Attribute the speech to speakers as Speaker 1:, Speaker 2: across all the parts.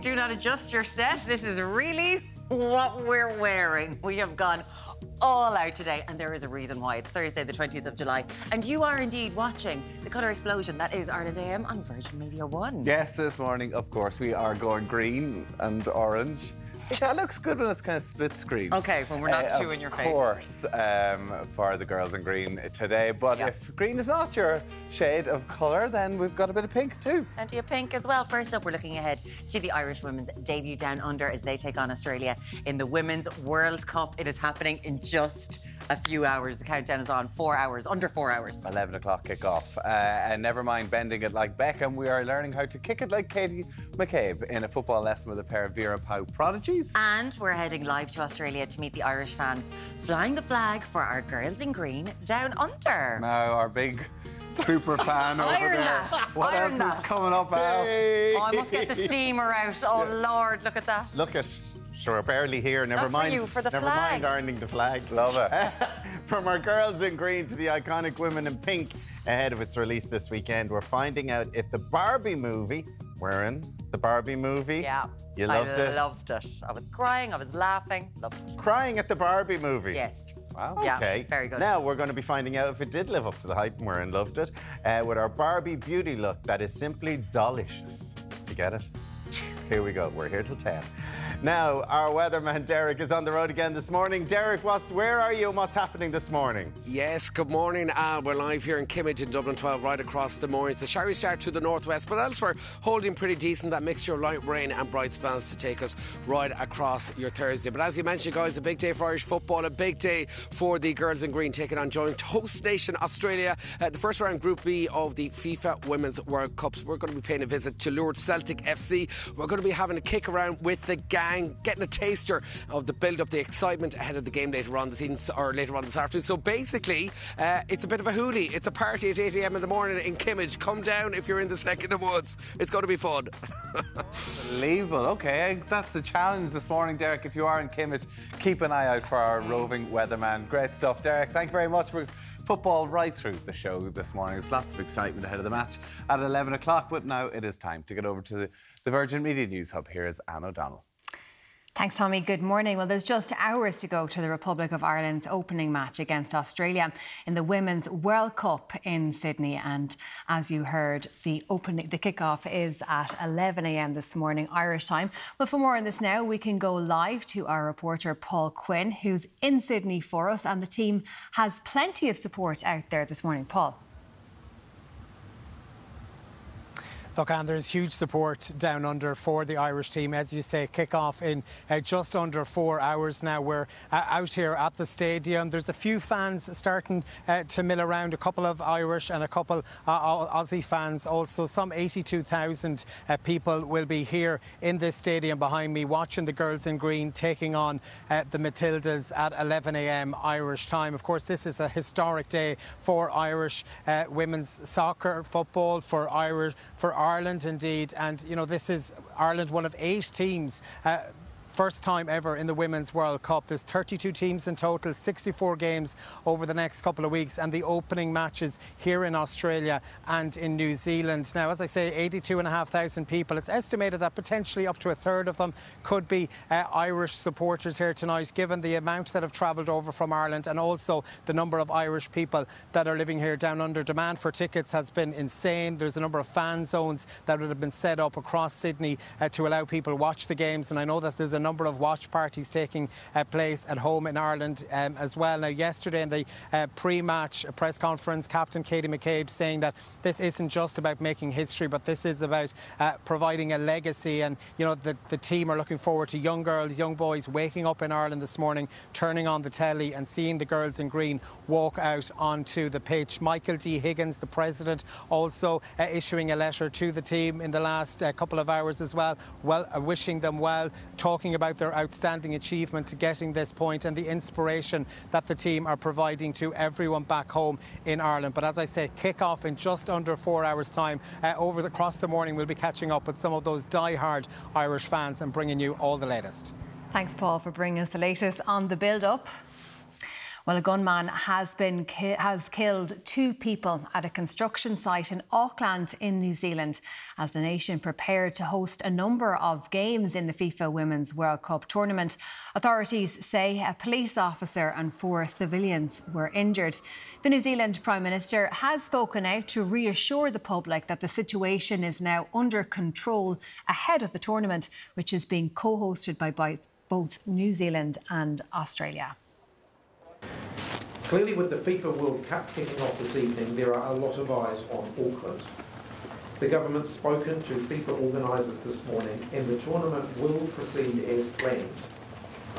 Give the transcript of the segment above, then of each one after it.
Speaker 1: Do not adjust your set. This is really what we're wearing. We have gone all out today, and there is a reason why. It's Thursday, the 20th of July, and you are indeed watching the Colour Explosion. That is Ireland AM on Virgin Media 1.
Speaker 2: Yes, this morning, of course, we are going green and orange. That looks good when it's kind of split screen.
Speaker 1: Okay, when we're not
Speaker 2: Uh,
Speaker 1: two in your face.
Speaker 2: Of course, um, for the girls in green today. But
Speaker 1: Yeah.
Speaker 2: if green is not your shade of colour, then we've got a bit of pink too.
Speaker 1: Plenty of pink as well. First up, we're looking ahead to the Irish women's debut down under as they take on Australia in the Women's World Cup. It is happening in just a few hours. The countdown is on four hours, under four hours.
Speaker 2: 11 o'clock kick-off. Uh, and never mind bending it like Beckham, we are learning how to kick it like Katie McCabe in a football lesson with a pair of Vera Pauw prodigies.
Speaker 1: And we're heading live to Australia to meet the Irish fans flying the flag for our girls in green down under.
Speaker 2: Now, our big super fan over
Speaker 1: Iron
Speaker 2: there.
Speaker 1: that,
Speaker 2: What
Speaker 1: iron
Speaker 2: else
Speaker 1: that.
Speaker 2: is coming up, Al?
Speaker 1: Oh, I must get the steamer out. Oh, Lord, look at that.
Speaker 3: Look at, sure, we're barely here. Never
Speaker 1: Not for
Speaker 3: mind.
Speaker 1: you, for the
Speaker 3: never
Speaker 1: flag.
Speaker 3: mind ironing the flag.
Speaker 2: Love it.
Speaker 3: From our girls in green to the iconic women in pink, ahead of its release this weekend, we're finding out if the Barbie movie, we're in the Barbie movie.
Speaker 1: Yeah.
Speaker 3: You loved
Speaker 1: I
Speaker 3: it.
Speaker 1: I loved it. I was crying, I was laughing. Loved it.
Speaker 3: Crying at the Barbie movie.
Speaker 1: Yes.
Speaker 2: Wow.
Speaker 1: Yeah,
Speaker 3: Okay.
Speaker 1: very good.
Speaker 3: Now we're going to be finding out if it did live up to the hype, and we're in loved it, uh, with our Barbie beauty look that is simply delicious. You get it? Here we go. We're here till 10. Now, our weatherman Derek is on the road again this morning. Derek, what's, where are you and what's happening this morning?
Speaker 4: Yes, good morning. Uh, we're live here in Kimmage in Dublin 12, right across the moor. It's a showery start to the northwest, but elsewhere holding pretty decent. That mixture of light rain and bright spells to take us right across your Thursday. But as you mentioned, guys, a big day for Irish football, a big day for the girls in green taking on joint host nation Australia. Uh, the first round Group B of the FIFA Women's World Cups. We're going to be paying a visit to Lourdes Celtic FC. We're going to be having a kick around with the gang, getting a taster of the build up, the excitement ahead of the game later on, the things or later on this afternoon. So basically, uh, it's a bit of a hoolie. It's a party at 8 a.m. in the morning in Kimmage. Come down if you're in this neck of the woods. It's going to be fun.
Speaker 2: Unbelievable. Okay, that's the challenge this morning, Derek. If you are in Kimmage, keep an eye out for our roving weatherman. Great stuff, Derek. Thank you very much for football right through the show this morning. There's lots of excitement ahead of the match at 11 o'clock, but now it is time to get over to the, the Virgin Media News Hub. Here is Anne O'Donnell.
Speaker 5: Thanks, Tommy. Good morning. Well, there's just hours to go to the Republic of Ireland's opening match against Australia in the Women's World Cup in Sydney. And as you heard, the opening, the kickoff is at 11 a.m. this morning, Irish time. But for more on this now, we can go live to our reporter Paul Quinn, who's in Sydney for us, and the team has plenty of support out there this morning. Paul.
Speaker 6: Look, and there's huge support down under for the Irish team. As you say, kick off in uh, just under four hours now. We're uh, out here at the stadium. There's a few fans starting uh, to mill around, a couple of Irish and a couple uh, Aussie fans also. Some 82,000 uh, people will be here in this stadium behind me watching the girls in green taking on uh, the Matildas at 11 a.m. Irish time. Of course, this is a historic day for Irish women's soccer, football, for Irish, for Ireland indeed. And, you know, this is Ireland, one of eight teams. Uh, First time ever in the Women's World Cup. There's 32 teams in total, 64 games over the next couple of weeks, and the opening matches here in Australia and in New Zealand. Now, as I say, 82,500 people. It's estimated that potentially up to a third of them could be uh, Irish supporters here tonight, given the amount that have travelled over from Ireland and also the number of Irish people that are living here down under. Demand for tickets has been insane. There's a number of fan zones that would have been set up across Sydney uh, to allow people to watch the games, and I know that there's a number of watch parties taking uh, place at home in Ireland um, as well. Now, yesterday in the uh, pre-match press conference, Captain Katie McCabe saying that this isn't just about making history, but this is about uh, providing a legacy. And you know, the, the team are looking forward to young girls, young boys waking up in Ireland this morning, turning on the telly and seeing the girls in green walk out onto the pitch. Michael D. Higgins, the president, also uh, issuing a letter to the team in the last uh, couple of hours as well, well uh, wishing them well, talking about their outstanding achievement to getting this point and the inspiration that the team are providing to everyone back home in Ireland. But as I say, kick off in just under four hours' time. Uh, over the, across the morning, we'll be catching up with some of those die-hard Irish fans and bringing you all the latest.
Speaker 5: Thanks, Paul, for bringing us the latest on the build up. Well, a gunman has been ki- has killed two people at a construction site in Auckland in New Zealand as the nation prepared to host a number of games in the FIFA Women's World Cup tournament. Authorities say a police officer and four civilians were injured. The New Zealand Prime Minister has spoken out to reassure the public that the situation is now under control ahead of the tournament, which is being co-hosted by both New Zealand and Australia.
Speaker 7: Clearly, with the FIFA World Cup kicking off this evening, there are a lot of eyes on Auckland. The government's spoken to FIFA organisers this morning, and the tournament will proceed as planned.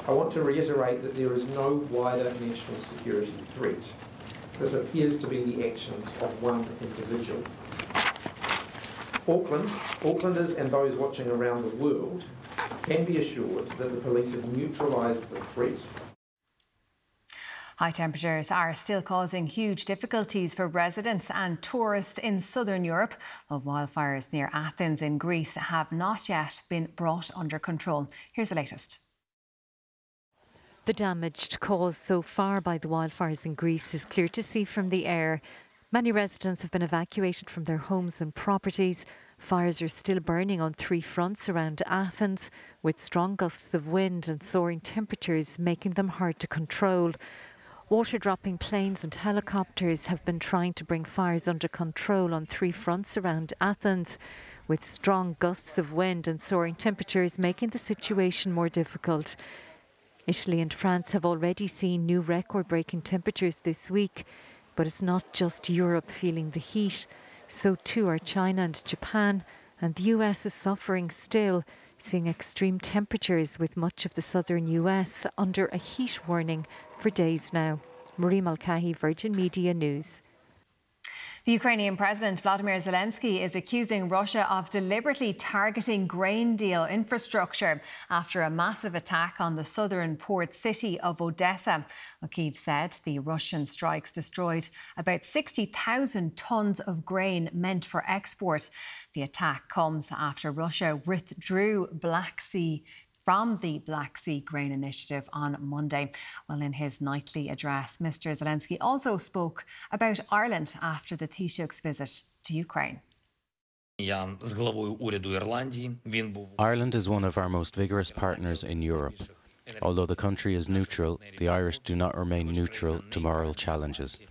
Speaker 7: I want to reiterate that there is no wider national security threat. This appears to be the actions of one individual. Auckland, Aucklanders and those watching around the world can be assured that the police have neutralised the threat
Speaker 5: High temperatures are still causing huge difficulties for residents and tourists in southern Europe, while wildfires near Athens in Greece have not yet been brought under control. Here's the latest.
Speaker 8: The damage caused so far by the wildfires in Greece is clear to see from the air. Many residents have been evacuated from their homes and properties. Fires are still burning on three fronts around Athens, with strong gusts of wind and soaring temperatures making them hard to control. Water dropping planes and helicopters have been trying to bring fires under control on three fronts around Athens, with strong gusts of wind and soaring temperatures making the situation more difficult. Italy and France have already seen new record breaking temperatures this week, but it's not just Europe feeling the heat. So too are China and Japan, and the US is suffering still seeing extreme temperatures with much of the southern US under a heat warning for days now. Marie Mulcahy, Virgin Media News.
Speaker 5: The Ukrainian President Vladimir Zelensky is accusing Russia of deliberately targeting grain deal infrastructure after a massive attack on the southern port city of Odessa. Kyiv said the Russian strikes destroyed about 60,000 tons of grain meant for export. The attack comes after Russia withdrew Black Sea from the Black Sea Grain Initiative on Monday. Well, in his nightly address, Mr. Zelensky also spoke about Ireland after the Taoiseach's visit to Ukraine.
Speaker 9: Ireland is one of our most vigorous partners in Europe. Although the country is neutral, the Irish do not remain neutral to moral challenges.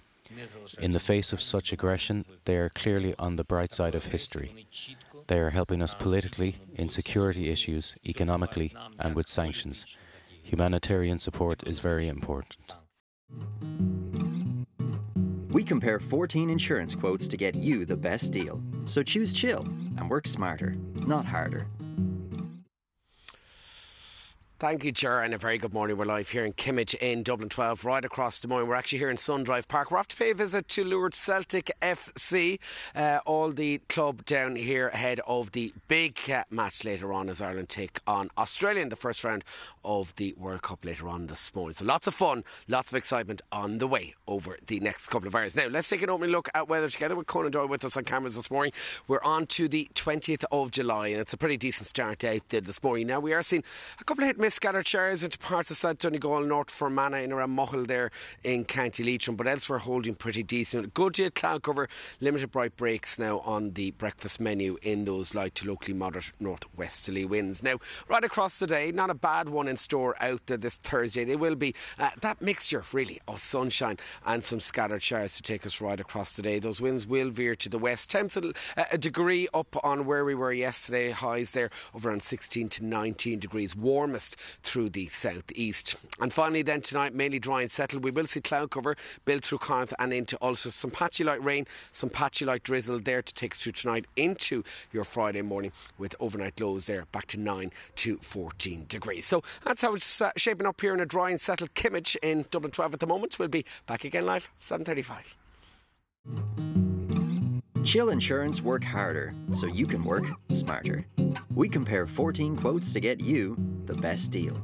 Speaker 9: In the face of such aggression, they are clearly on the bright side of history. They are helping us politically, in security issues, economically, and with sanctions. Humanitarian support is very important.
Speaker 10: We compare 14 insurance quotes to get you the best deal. So choose chill and work smarter, not harder.
Speaker 4: Thank you, Ger, and a very good morning. We're live here in Kimmage in Dublin 12, right across the morning. We're actually here in Sundrive Park. We're off to pay a visit to Lourdes Celtic FC, uh, all the club down here ahead of the big uh, match later on as Ireland take on Australia in the first round of the World Cup later on this morning. So lots of fun, lots of excitement on the way over the next couple of hours. Now, let's take an opening look at weather together with Conan Doyle with us on cameras this morning. We're on to the 20th of July, and it's a pretty decent start out there this morning. Now, we are seeing a couple of hit miss scattered showers into parts of South Donegal, North Fermanagh, and around Mohill there in County Leitrim, but elsewhere holding pretty decent. Good deal cloud cover, limited bright breaks now on the breakfast menu in those light to locally moderate northwesterly winds. Now, right across the day, not a bad one in store out there this Thursday. There will be uh, that mixture, really, of sunshine and some scattered showers to take us right across the day. Those winds will veer to the west. Temps a, a degree up on where we were yesterday, highs there of around 16 to 19 degrees, warmest through the southeast. And finally, then tonight, mainly dry and settled. We will see cloud cover build through Connacht and into Ulster. Some patchy light rain, some patchy light drizzle there to take us through tonight into your Friday morning with overnight lows there back to 9 to 14 degrees. So that's how it's uh, shaping up here in a dry and settled Kimmage in Dublin 12 at the moment. We'll be back again live 7.35.
Speaker 10: Chill Insurance work harder so you can work smarter. We compare 14 quotes to get you the best deal.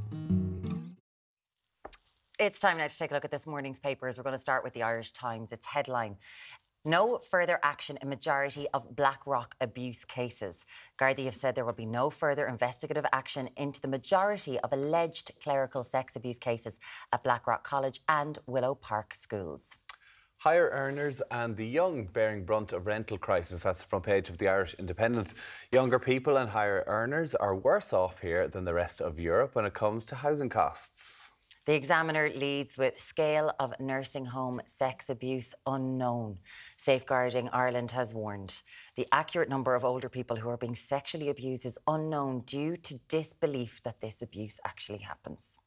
Speaker 1: It's time now to take a look at this morning's papers. We're going to start with the Irish Times. Its headline No further action in majority of BlackRock abuse cases. Gardaí have said there will be no further investigative action into the majority of alleged clerical sex abuse cases at BlackRock College and Willow Park schools.
Speaker 2: Higher earners and the young bearing brunt of rental crisis. That's the front page of the Irish Independent. Younger people and higher earners are worse off here than the rest of Europe when it comes to housing costs.
Speaker 1: The Examiner leads with scale of nursing home sex abuse unknown. Safeguarding Ireland has warned the accurate number of older people who are being sexually abused is unknown due to disbelief that this abuse actually happens.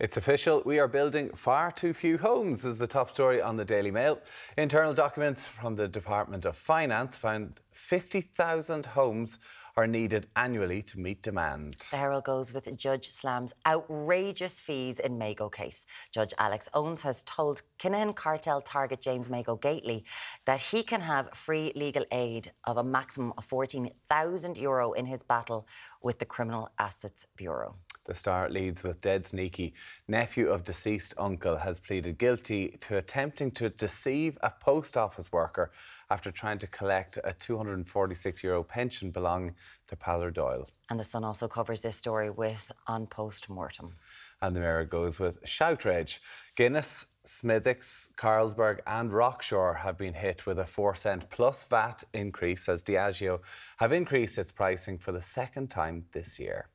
Speaker 2: It's official, we are building far too few homes, is the top story on the Daily Mail. Internal documents from the Department of Finance found 50,000 homes are needed annually to meet demand.
Speaker 1: The Herald goes with Judge Slam's outrageous fees in Mago case. Judge Alex Owens has told Kinahan cartel target James Mago Gately that he can have free legal aid of a maximum of 14,000 euro in his battle with the Criminal Assets Bureau.
Speaker 2: The Star leads with Dead Sneaky. Nephew of deceased uncle has pleaded guilty to attempting to deceive a post office worker after trying to collect a 246 euro pension belonging to Paller Doyle.
Speaker 1: And the Sun also covers this story with on post mortem.
Speaker 2: And the Mirror goes with Shoutrage. Guinness, Smithwick's, Carlsberg, and Rockshore have been hit with a 4 cent plus VAT increase as Diageo have increased its pricing for the second time this year.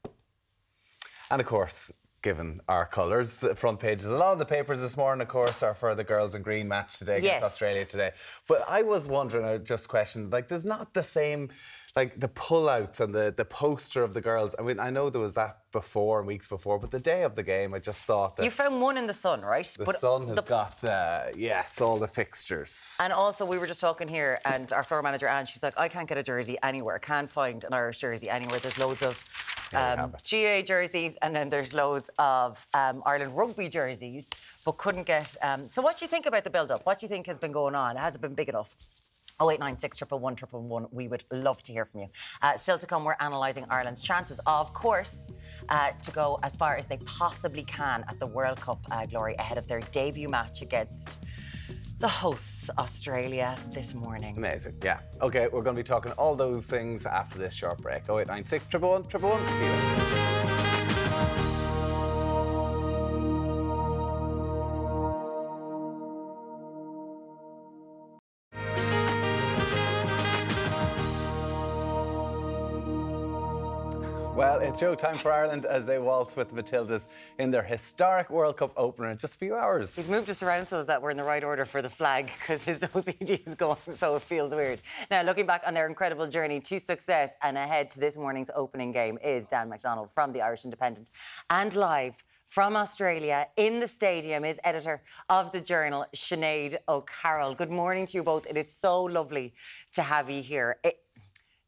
Speaker 2: And of course, given our colours, the front pages. A lot of the papers this morning, of course, are for the girls in green match today against
Speaker 1: Yes.
Speaker 2: Australia today. But I was wondering, I just questioned, like, there's not the same, like, the pullouts and the, the poster of the girls. I mean, I know there was that before and weeks before, but the day of the game, I just thought that
Speaker 1: You found one in the Sun, right?
Speaker 2: the
Speaker 1: But
Speaker 2: sun has
Speaker 1: the-
Speaker 2: got, uh, yes, all the fixtures.
Speaker 1: And also, we were just talking here, and our floor manager, Anne, she's like, I can't get a jersey anywhere. Can't find an Irish jersey anywhere. There's loads of um, GA jerseys, and then there's loads of um, Ireland rugby jerseys, but couldn't get. Um, so, what do you think about the build up? What do you think has been going on? Has it been big enough? 0896 111 We would love to hear from you. Uh, still to come, we're analysing Ireland's chances, of course, uh, to go as far as they possibly can at the World Cup uh, glory ahead of their debut match against the hosts, Australia, this morning.
Speaker 2: Amazing, yeah. Okay, we're going to be talking all those things after this short break. 0896 111 111. See you later. It's showtime for Ireland as they waltz with the Matildas in their historic World Cup opener in just a few hours.
Speaker 1: He's moved us around so that we're in the right order for the flag because his OCD is going, so it feels weird. Now, looking back on their incredible journey to success and ahead to this morning's opening game is Dan McDonnell from the Irish Independent. And live from Australia in the stadium is editor of the journal, Sinead O'Carroll. Good morning to you both. It is so lovely to have you here. It-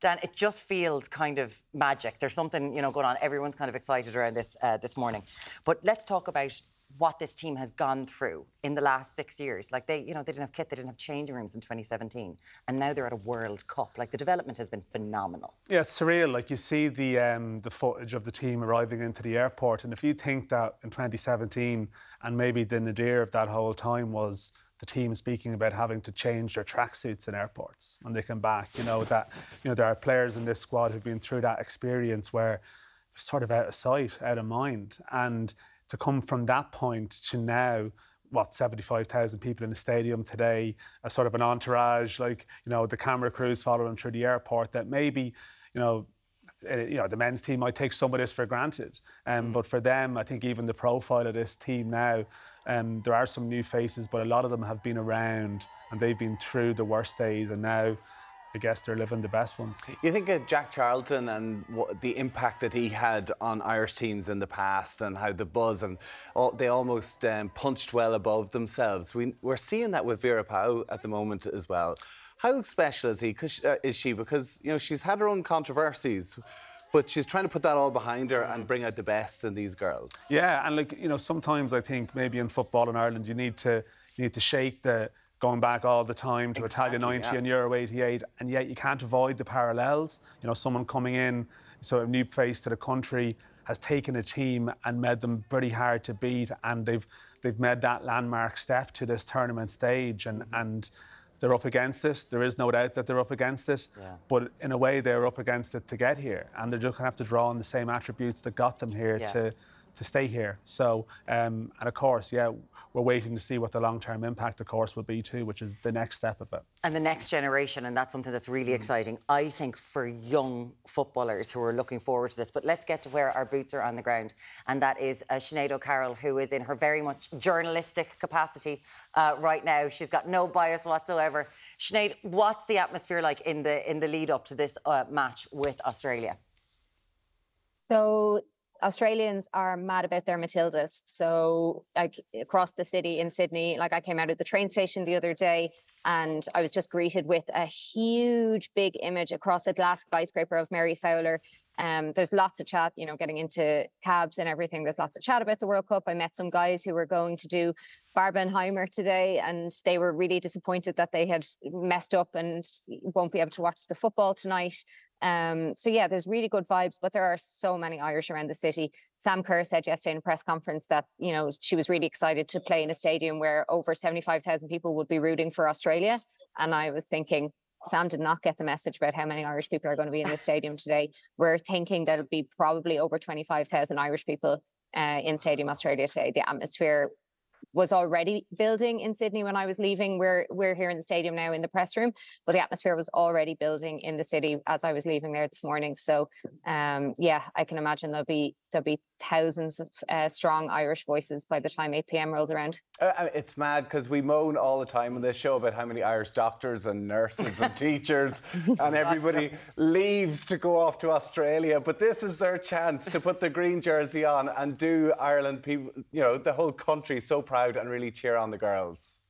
Speaker 1: Dan, it just feels kind of magic. There's something you know going on. Everyone's kind of excited around this uh, this morning. But let's talk about what this team has gone through in the last six years. Like they, you know, they didn't have kit, they didn't have changing rooms in 2017, and now they're at a World Cup. Like the development has been phenomenal.
Speaker 11: Yeah, it's surreal. Like you see the um, the footage of the team arriving into the airport, and if you think that in 2017, and maybe the nadir of that whole time was the team speaking about having to change their tracksuits in airports when they come back, you know that you know there are players in this squad who've been through that experience where they're sort of out of sight, out of mind, and to come from that point to now what 75,000 people in the stadium today, a sort of an entourage, like you know the camera crews following through the airport. That maybe, you know, uh, you know the men's team might take some of this for granted, um, but for them, I think even the profile of this team now, um, there are some new faces, but a lot of them have been around and they've been through the worst days, and now. I guess they're living the best ones.
Speaker 2: You think of Jack Charlton and what, the impact that he had on Irish teams in the past, and how the buzz and all, they almost um, punched well above themselves. We, we're seeing that with Vera Pauw at the moment as well. How special is he? 'Cause, uh, is she? Because you know she's had her own controversies, but she's trying to put that all behind her and bring out the best in these girls.
Speaker 11: Yeah, and like you know, sometimes I think maybe in football in Ireland you need to you need to shake the going back all the time to Italia
Speaker 2: Exactly,
Speaker 11: 90
Speaker 2: yeah.
Speaker 11: and Euro 88, and yet you can't avoid the parallels. You know, someone coming in, so a new face to the country has taken a team and made them pretty hard to beat, and they've they've made that landmark step to this tournament stage, and mm-hmm. and they're up against it. There is no doubt that they're up against it.
Speaker 1: Yeah.
Speaker 11: But in a way, they're up against it to get here, and they're just going to have to draw on the same attributes that got them here
Speaker 1: Yeah.
Speaker 11: to to stay here. So, um, and of course, yeah, we're waiting to see what the long-term impact, of course, will be too, which is the next step of it.
Speaker 1: And the next generation, and that's something that's really exciting, I think, for young footballers who are looking forward to this. But let's get to where our boots are on the ground, and that is uh, Sinead O'Carroll, who is in her very much journalistic capacity uh, right now. She's got no bias whatsoever. Sinead, what's the atmosphere like in the in the lead up to this uh, match with Australia?
Speaker 12: So Australians are mad about their Matildas. So like across the city in Sydney, like I came out of the train station the other day and I was just greeted with a huge big image across a glass skyscraper of Mary Fowler. Um, there's lots of chat, you know, getting into cabs and everything. There's lots of chat about the World Cup. I met some guys who were going to do Barbenheimer today, and they were really disappointed that they had messed up and won't be able to watch the football tonight. Um, so yeah, there's really good vibes, but there are so many Irish around the city. Sam Kerr said yesterday in a press conference that you know she was really excited to play in a stadium where over 75,000 people would be rooting for Australia, and I was thinking. Sam did not get the message about how many Irish people are going to be in the stadium today. We're thinking there'll be probably over 25,000 Irish people uh, in Stadium Australia today. The atmosphere was already building in Sydney when I was leaving. We're we're here in the stadium now in the press room, but the atmosphere was already building in the city as I was leaving there this morning. So um, yeah, I can imagine there'll be there'll be thousands of uh, strong Irish voices by the time 8 p.m. rolls around.
Speaker 2: Uh, uh, it's mad because we moan all the time on this show about how many Irish doctors and nurses and teachers and everybody leaves to go off to Australia. But this is their chance to put the green jersey on and do Ireland people, you know, the whole country so proud and really cheer on the girls.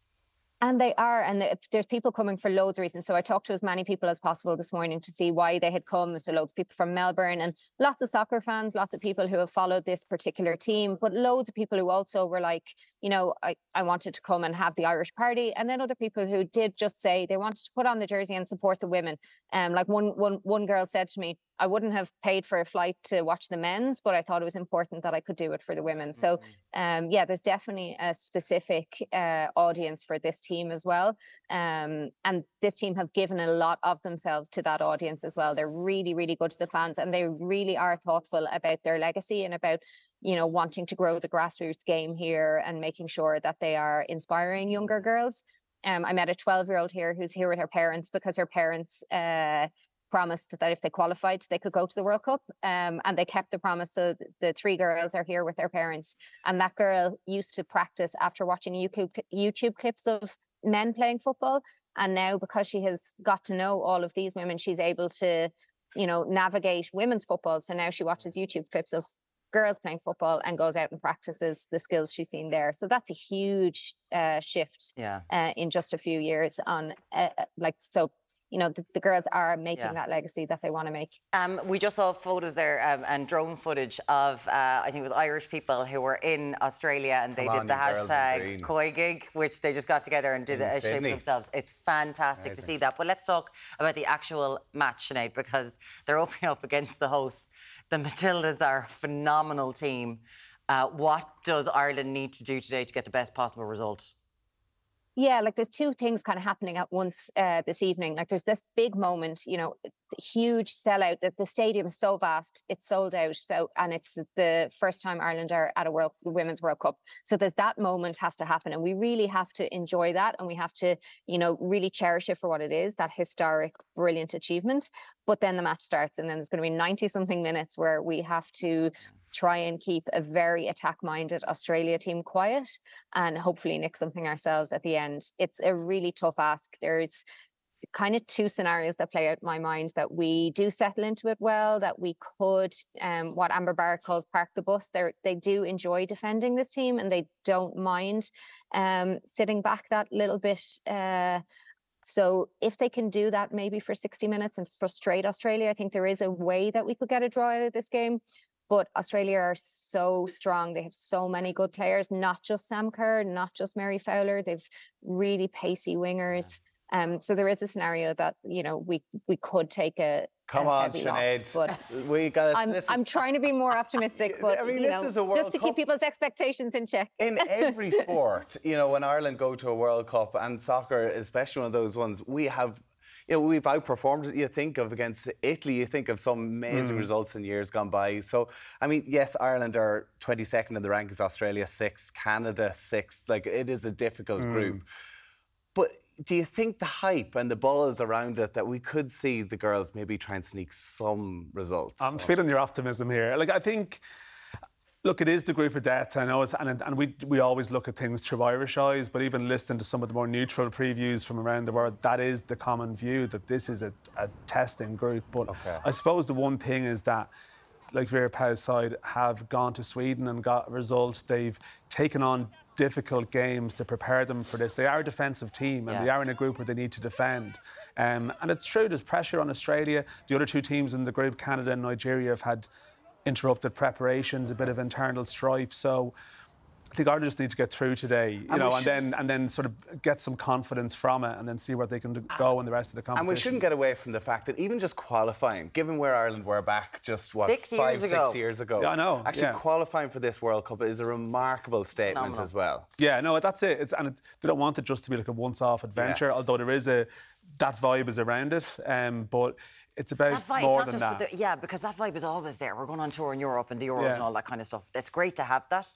Speaker 12: And they are, and there's people coming for loads of reasons. So I talked to as many people as possible this morning to see why they had come. So loads of people from Melbourne and lots of soccer fans, lots of people who have followed this particular team, but loads of people who also were like, you know, I, I wanted to come and have the Irish party. And then other people who did just say they wanted to put on the jersey and support the women. Um, like one one one girl said to me, I wouldn't have paid for a flight to watch the men's, but I thought it was important that I could do it for the women. So, um, yeah, there's definitely a specific uh, audience for this team as well. Um, and this team have given a lot of themselves to that audience as well. They're really, really good to the fans, and they really are thoughtful about their legacy and about you know wanting to grow the grassroots game here and making sure that they are inspiring younger girls. Um, I met a 12 year old here who's here with her parents because her parents uh, promised that if they qualified, they could go to the World Cup. Um, and they kept the promise. So the three girls are here with their parents. And that girl used to practice after watching YouTube, YouTube clips of men playing football. And now, because she has got to know all of these women, she's able to, you know, navigate women's football. So now she watches YouTube clips of girls playing football and goes out and practices the skills she's seen there. So that's a huge uh, shift
Speaker 1: Yeah.
Speaker 12: uh, in just a few years on uh, uh, like so you know the, the girls are making
Speaker 1: Yeah.
Speaker 12: that legacy that they want to make
Speaker 1: Um, we just saw photos there um, and drone footage of, uh, I think it was Irish people who were in Australia and they
Speaker 2: Come
Speaker 1: did
Speaker 2: on,
Speaker 1: the
Speaker 2: you girls in
Speaker 1: hashtag
Speaker 2: green.
Speaker 1: Koi Gig, which they just got together and did
Speaker 2: In
Speaker 1: a shape
Speaker 2: Sydney.
Speaker 1: themselves. It's fantastic to see that. But let's talk about the actual match, Sinead, because they're opening up against the hosts. The Matildas are a phenomenal team. Uh, what does Ireland need to do today to get the best possible result?
Speaker 12: Yeah like there's two things kind of happening at once uh, this evening like there's this big moment you know huge sellout that the stadium is so vast it's sold out so and it's the- first time ireland are at a world women's world cup. So there's that moment has to happen and we really have to enjoy that and we have to you know really cherish it for what it is that historic brilliant achievement. But then the match starts and then there's going to be 90 something minutes where we have to try and keep a very attack minded australia team quiet and hopefully nick something ourselves at the end it's a really tough ask there's kind of two scenarios that play out in my mind that we do settle into it well, that we could, um, what Amber Barrett calls park the bus. They they do enjoy defending this team and they don't mind um, sitting back that little bit. Uh, so if they can do that maybe for 60 minutes and frustrate Australia, I think there is a way that we could get a draw out of this game. But Australia are so strong. They have so many good players, not just Sam Kerr, not just Mary Fowler. They've really pacey wingers. Um, so there is a scenario that you know we we could take a
Speaker 3: Come
Speaker 12: a
Speaker 3: on, Sinead.
Speaker 12: loss. But
Speaker 3: we got
Speaker 12: I'm, I'm trying to be more optimistic, but
Speaker 3: I mean, this
Speaker 12: know,
Speaker 3: is a World
Speaker 12: just to
Speaker 3: Cup.
Speaker 12: keep people's expectations in check.
Speaker 2: In every sport, you know, when Ireland go to a World Cup and soccer, especially one of those ones, we have. You know, we've outperformed. You think of against Italy. You think of some amazing
Speaker 3: Mm.
Speaker 2: results in years gone by. So, I mean, yes, Ireland are 22nd in the rankings. Australia sixth, Canada sixth. Like it is a difficult
Speaker 3: Mm.
Speaker 2: group. But do you think the hype and the buzz around it that we could see the girls maybe try and sneak some results?
Speaker 11: I'm feeling your optimism here. Like I think, look, it is the group of death. I know it's and, and we we always look at things through Irish eyes, but even listening to some of the more neutral previews from around the world, that is the common view that this is a, a testing group. But okay. I suppose the one thing is that. Like Vera Pauw's side have gone to Sweden and got results. They've taken on difficult games to prepare them for this. They are a defensive team and
Speaker 1: Yeah.
Speaker 11: they are in a group where they need to defend. Um, and it's true, there's pressure on Australia. The other two teams in the group, Canada and Nigeria, have had interrupted preparations, a bit of internal strife. So I think Ireland just need to get through today, you
Speaker 2: And
Speaker 11: know, and then and then sort of get some confidence from it, and then see where they can go in the rest of the competition.
Speaker 2: And we shouldn't get away from the fact that even just qualifying, given where Ireland were back just what
Speaker 1: Six
Speaker 2: five,
Speaker 1: years ago.
Speaker 2: six years ago,
Speaker 11: Yeah, I know,
Speaker 2: Actually,
Speaker 11: yeah.
Speaker 2: qualifying for this World Cup is a remarkable statement
Speaker 1: Phenomenal.
Speaker 2: as well.
Speaker 11: Yeah, no, that's it. It's, and it, they don't want it just to be like a once-off adventure,
Speaker 2: Yes.
Speaker 11: although there is a that vibe is around it. Um, but it's about
Speaker 1: vibe,
Speaker 11: more
Speaker 1: it's
Speaker 11: than that.
Speaker 1: the, yeah, because that vibe is always there. We're going on tour in Europe and the Euros
Speaker 11: Yeah.
Speaker 1: and all that kind of stuff. It's great to have that,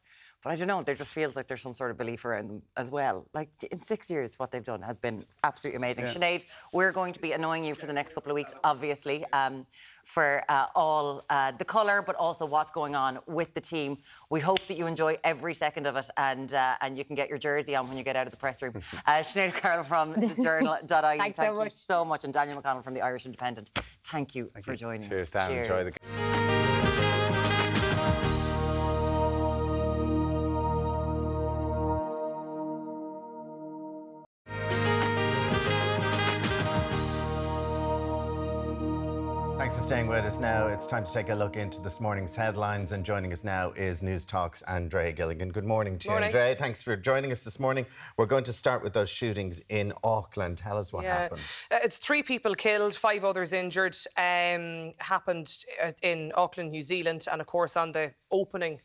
Speaker 1: but I don't know. There just feels like there's some sort of belief around them as well. Like in six years, what they've done has been absolutely amazing.
Speaker 11: Yeah.
Speaker 1: Sinead, we're going to be annoying you for the next couple of weeks, obviously, um, for uh, all uh, the colour, but also what's going on with the team. We hope that you enjoy every second of it, and uh, and you can get your jersey on when you get out of the press room. Uh, Sinead Carroll from the Journal.ie.
Speaker 12: Thanks so
Speaker 1: Thank you
Speaker 12: much.
Speaker 1: so much, and Daniel McConnell from the Irish Independent. Thank you for joining
Speaker 2: Cheers,
Speaker 1: us.
Speaker 2: Dan. Enjoy the
Speaker 1: Cheers.
Speaker 3: Staying with us now. It's time to take a look into this morning's headlines. And joining us now is Newstalk's Andrea Gilligan. Good morning to you,
Speaker 13: Morning.
Speaker 3: Andrea. Thanks for joining us this morning. We're going to start with those shootings in Auckland. Tell us what happened.
Speaker 13: Uh, It's three people killed, five others injured. Um, happened uh, in Auckland, New Zealand, and of course on the opening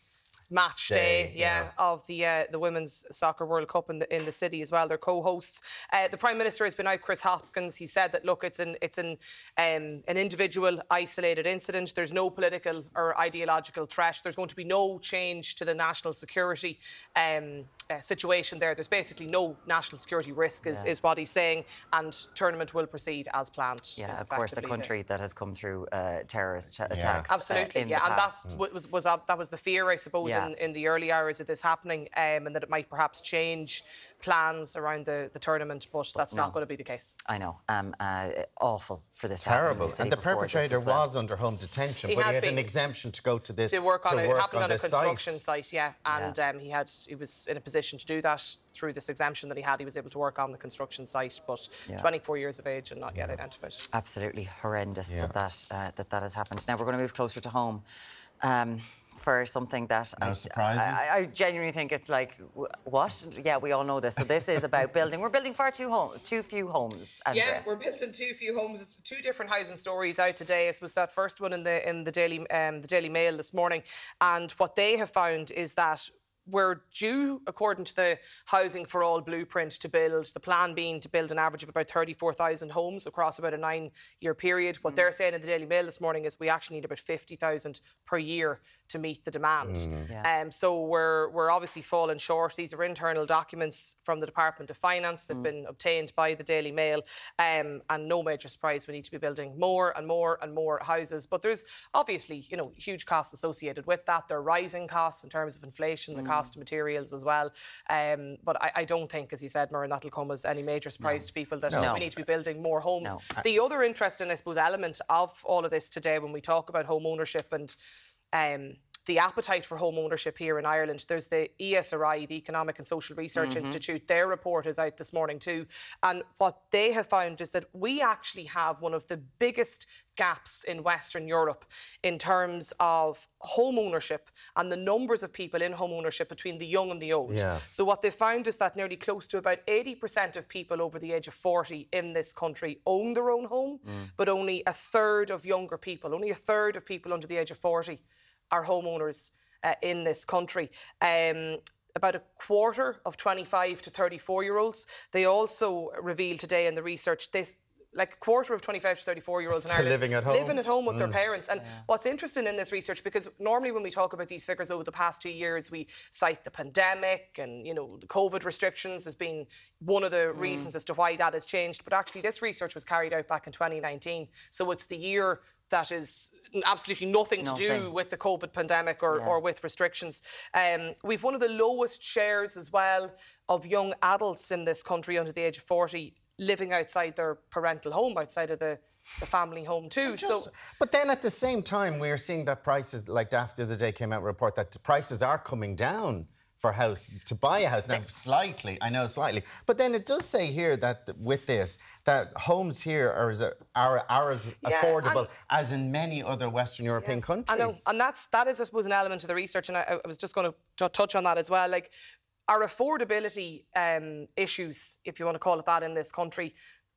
Speaker 13: match day,
Speaker 3: Day,
Speaker 13: yeah,
Speaker 3: yeah.
Speaker 13: of the uh, the Women's Soccer World Cup in the in the city as well. They're co-hosts. Uh, the Prime Minister has been out. Chris Hipkins. He said that look, it's an it's an um, an individual isolated incident. There's no political or ideological threat. There's going to be no change to the national security um, uh, situation there. There's basically no national security risk, is,
Speaker 1: Yeah.
Speaker 13: is what he's saying, and tournament will proceed as planned.
Speaker 1: Yeah,
Speaker 13: is
Speaker 1: of course, a
Speaker 13: effectively the-
Speaker 1: country that has come through uh, terrorist ch- attacks. uh,
Speaker 13: Absolutely,
Speaker 1: in
Speaker 13: yeah,
Speaker 1: the
Speaker 13: and
Speaker 1: past.
Speaker 13: that's what was was uh, that was the fear, I suppose,
Speaker 1: Yeah.
Speaker 13: in, in the early hours of this happening, um, and that it might perhaps change plans around the, the tournament, but that's
Speaker 1: no.
Speaker 13: not going to be the case.
Speaker 1: I know. Um, uh, awful for this to
Speaker 3: Terrible.
Speaker 1: the
Speaker 3: And the perpetrator
Speaker 1: well.
Speaker 3: was under home detention,
Speaker 13: He
Speaker 3: but
Speaker 13: had
Speaker 3: he had
Speaker 13: been.
Speaker 3: an exemption to go to this
Speaker 13: They work on
Speaker 3: to
Speaker 13: it.
Speaker 3: work
Speaker 13: happened on, a construction
Speaker 3: site.
Speaker 13: site, yeah, and Um, he had he was in a position to do that through this exemption that he had. He was able to work on the construction site, but
Speaker 1: Yeah.
Speaker 13: 24 years of age and not yet identified.
Speaker 1: Absolutely horrendous
Speaker 3: Yeah.
Speaker 1: that that, uh, that that has happened. Now we're going to move closer to home. Um, for something that
Speaker 3: No
Speaker 1: I,
Speaker 3: surprises?
Speaker 1: I, I genuinely think it's like what? Yeah, we all know this. So this is about building. We're building far too home, too few homes. Andrea.
Speaker 13: Yeah, we're building too few homes. It's two different housing stories out today. It was that first one in the in the Daily um, the Daily Mail this morning, and what they have found is that we're due, according to the Housing for All blueprint, to build the plan being to build an average of about 34,000 homes across about a nine-year period. What they're saying in the Daily Mail this morning is we actually need about 50,000 per year to meet the demand.
Speaker 1: Yeah.
Speaker 13: Um, so we're we're obviously falling short. These are internal documents from the Department of Finance. that have been obtained by the Daily Mail, um, and no major surprise. We need to be building more and more and more houses. But there's obviously you know huge costs associated with that. They're rising costs in terms of inflation, the cost of materials as well. Um, but I, I don't think, as you said, Murray, that'll come as any major surprise to people that
Speaker 1: No.
Speaker 13: we need to be building more homes.
Speaker 1: No.
Speaker 13: The other interesting, I suppose, element of all of this today when we talk about home ownership and um, the appetite for home ownership here in Ireland. There's the ESRI, the Economic and Social Research
Speaker 1: Mhm.
Speaker 13: Institute. Their report is out this morning too. And what they have found is that we actually have one of the biggest gaps in Western Europe in terms of home ownership and the numbers of people in home ownership between the young and the old.
Speaker 3: Yeah.
Speaker 13: So what they found is that nearly close to about 80% of people over the age of 40 in this country own their own home, but only a third of younger people, only a third of people under the age of 40 are homeowners uh, in this country. Um, about a quarter of 25 to 34 year olds. They also revealed today in the research this like a quarter of 25 to 34 year olds in Ireland
Speaker 3: living at home.
Speaker 13: living at home with their
Speaker 3: Mm.
Speaker 13: parents. And what's interesting in this research, because normally when we talk about these figures over the past two years, we cite the pandemic and you know the COVID restrictions as being one of the reasons as to why that has changed. But actually, this research was carried out back in 2019, so it's the year that is absolutely nothing, to do with the COVID pandemic or, or with restrictions. Um, we've one of the lowest shares as well of young adults in this country under the age of 40 living outside their parental home, outside of the, the family home too.
Speaker 3: Just-
Speaker 13: so
Speaker 3: but then at the same time, we are seeing that prices, like after the day came out, a report that prices are coming down for house to buy a house now slightly. I know slightly, but then it does say here that with this that homes here are as, are, are as
Speaker 13: Yeah,
Speaker 3: affordable as in many other Western European countries.
Speaker 13: I know, and that's that is, I suppose, an element of the research, and I, I was just going to touch on that as well. Like our affordability um, issues, if you want to call it that, in this country,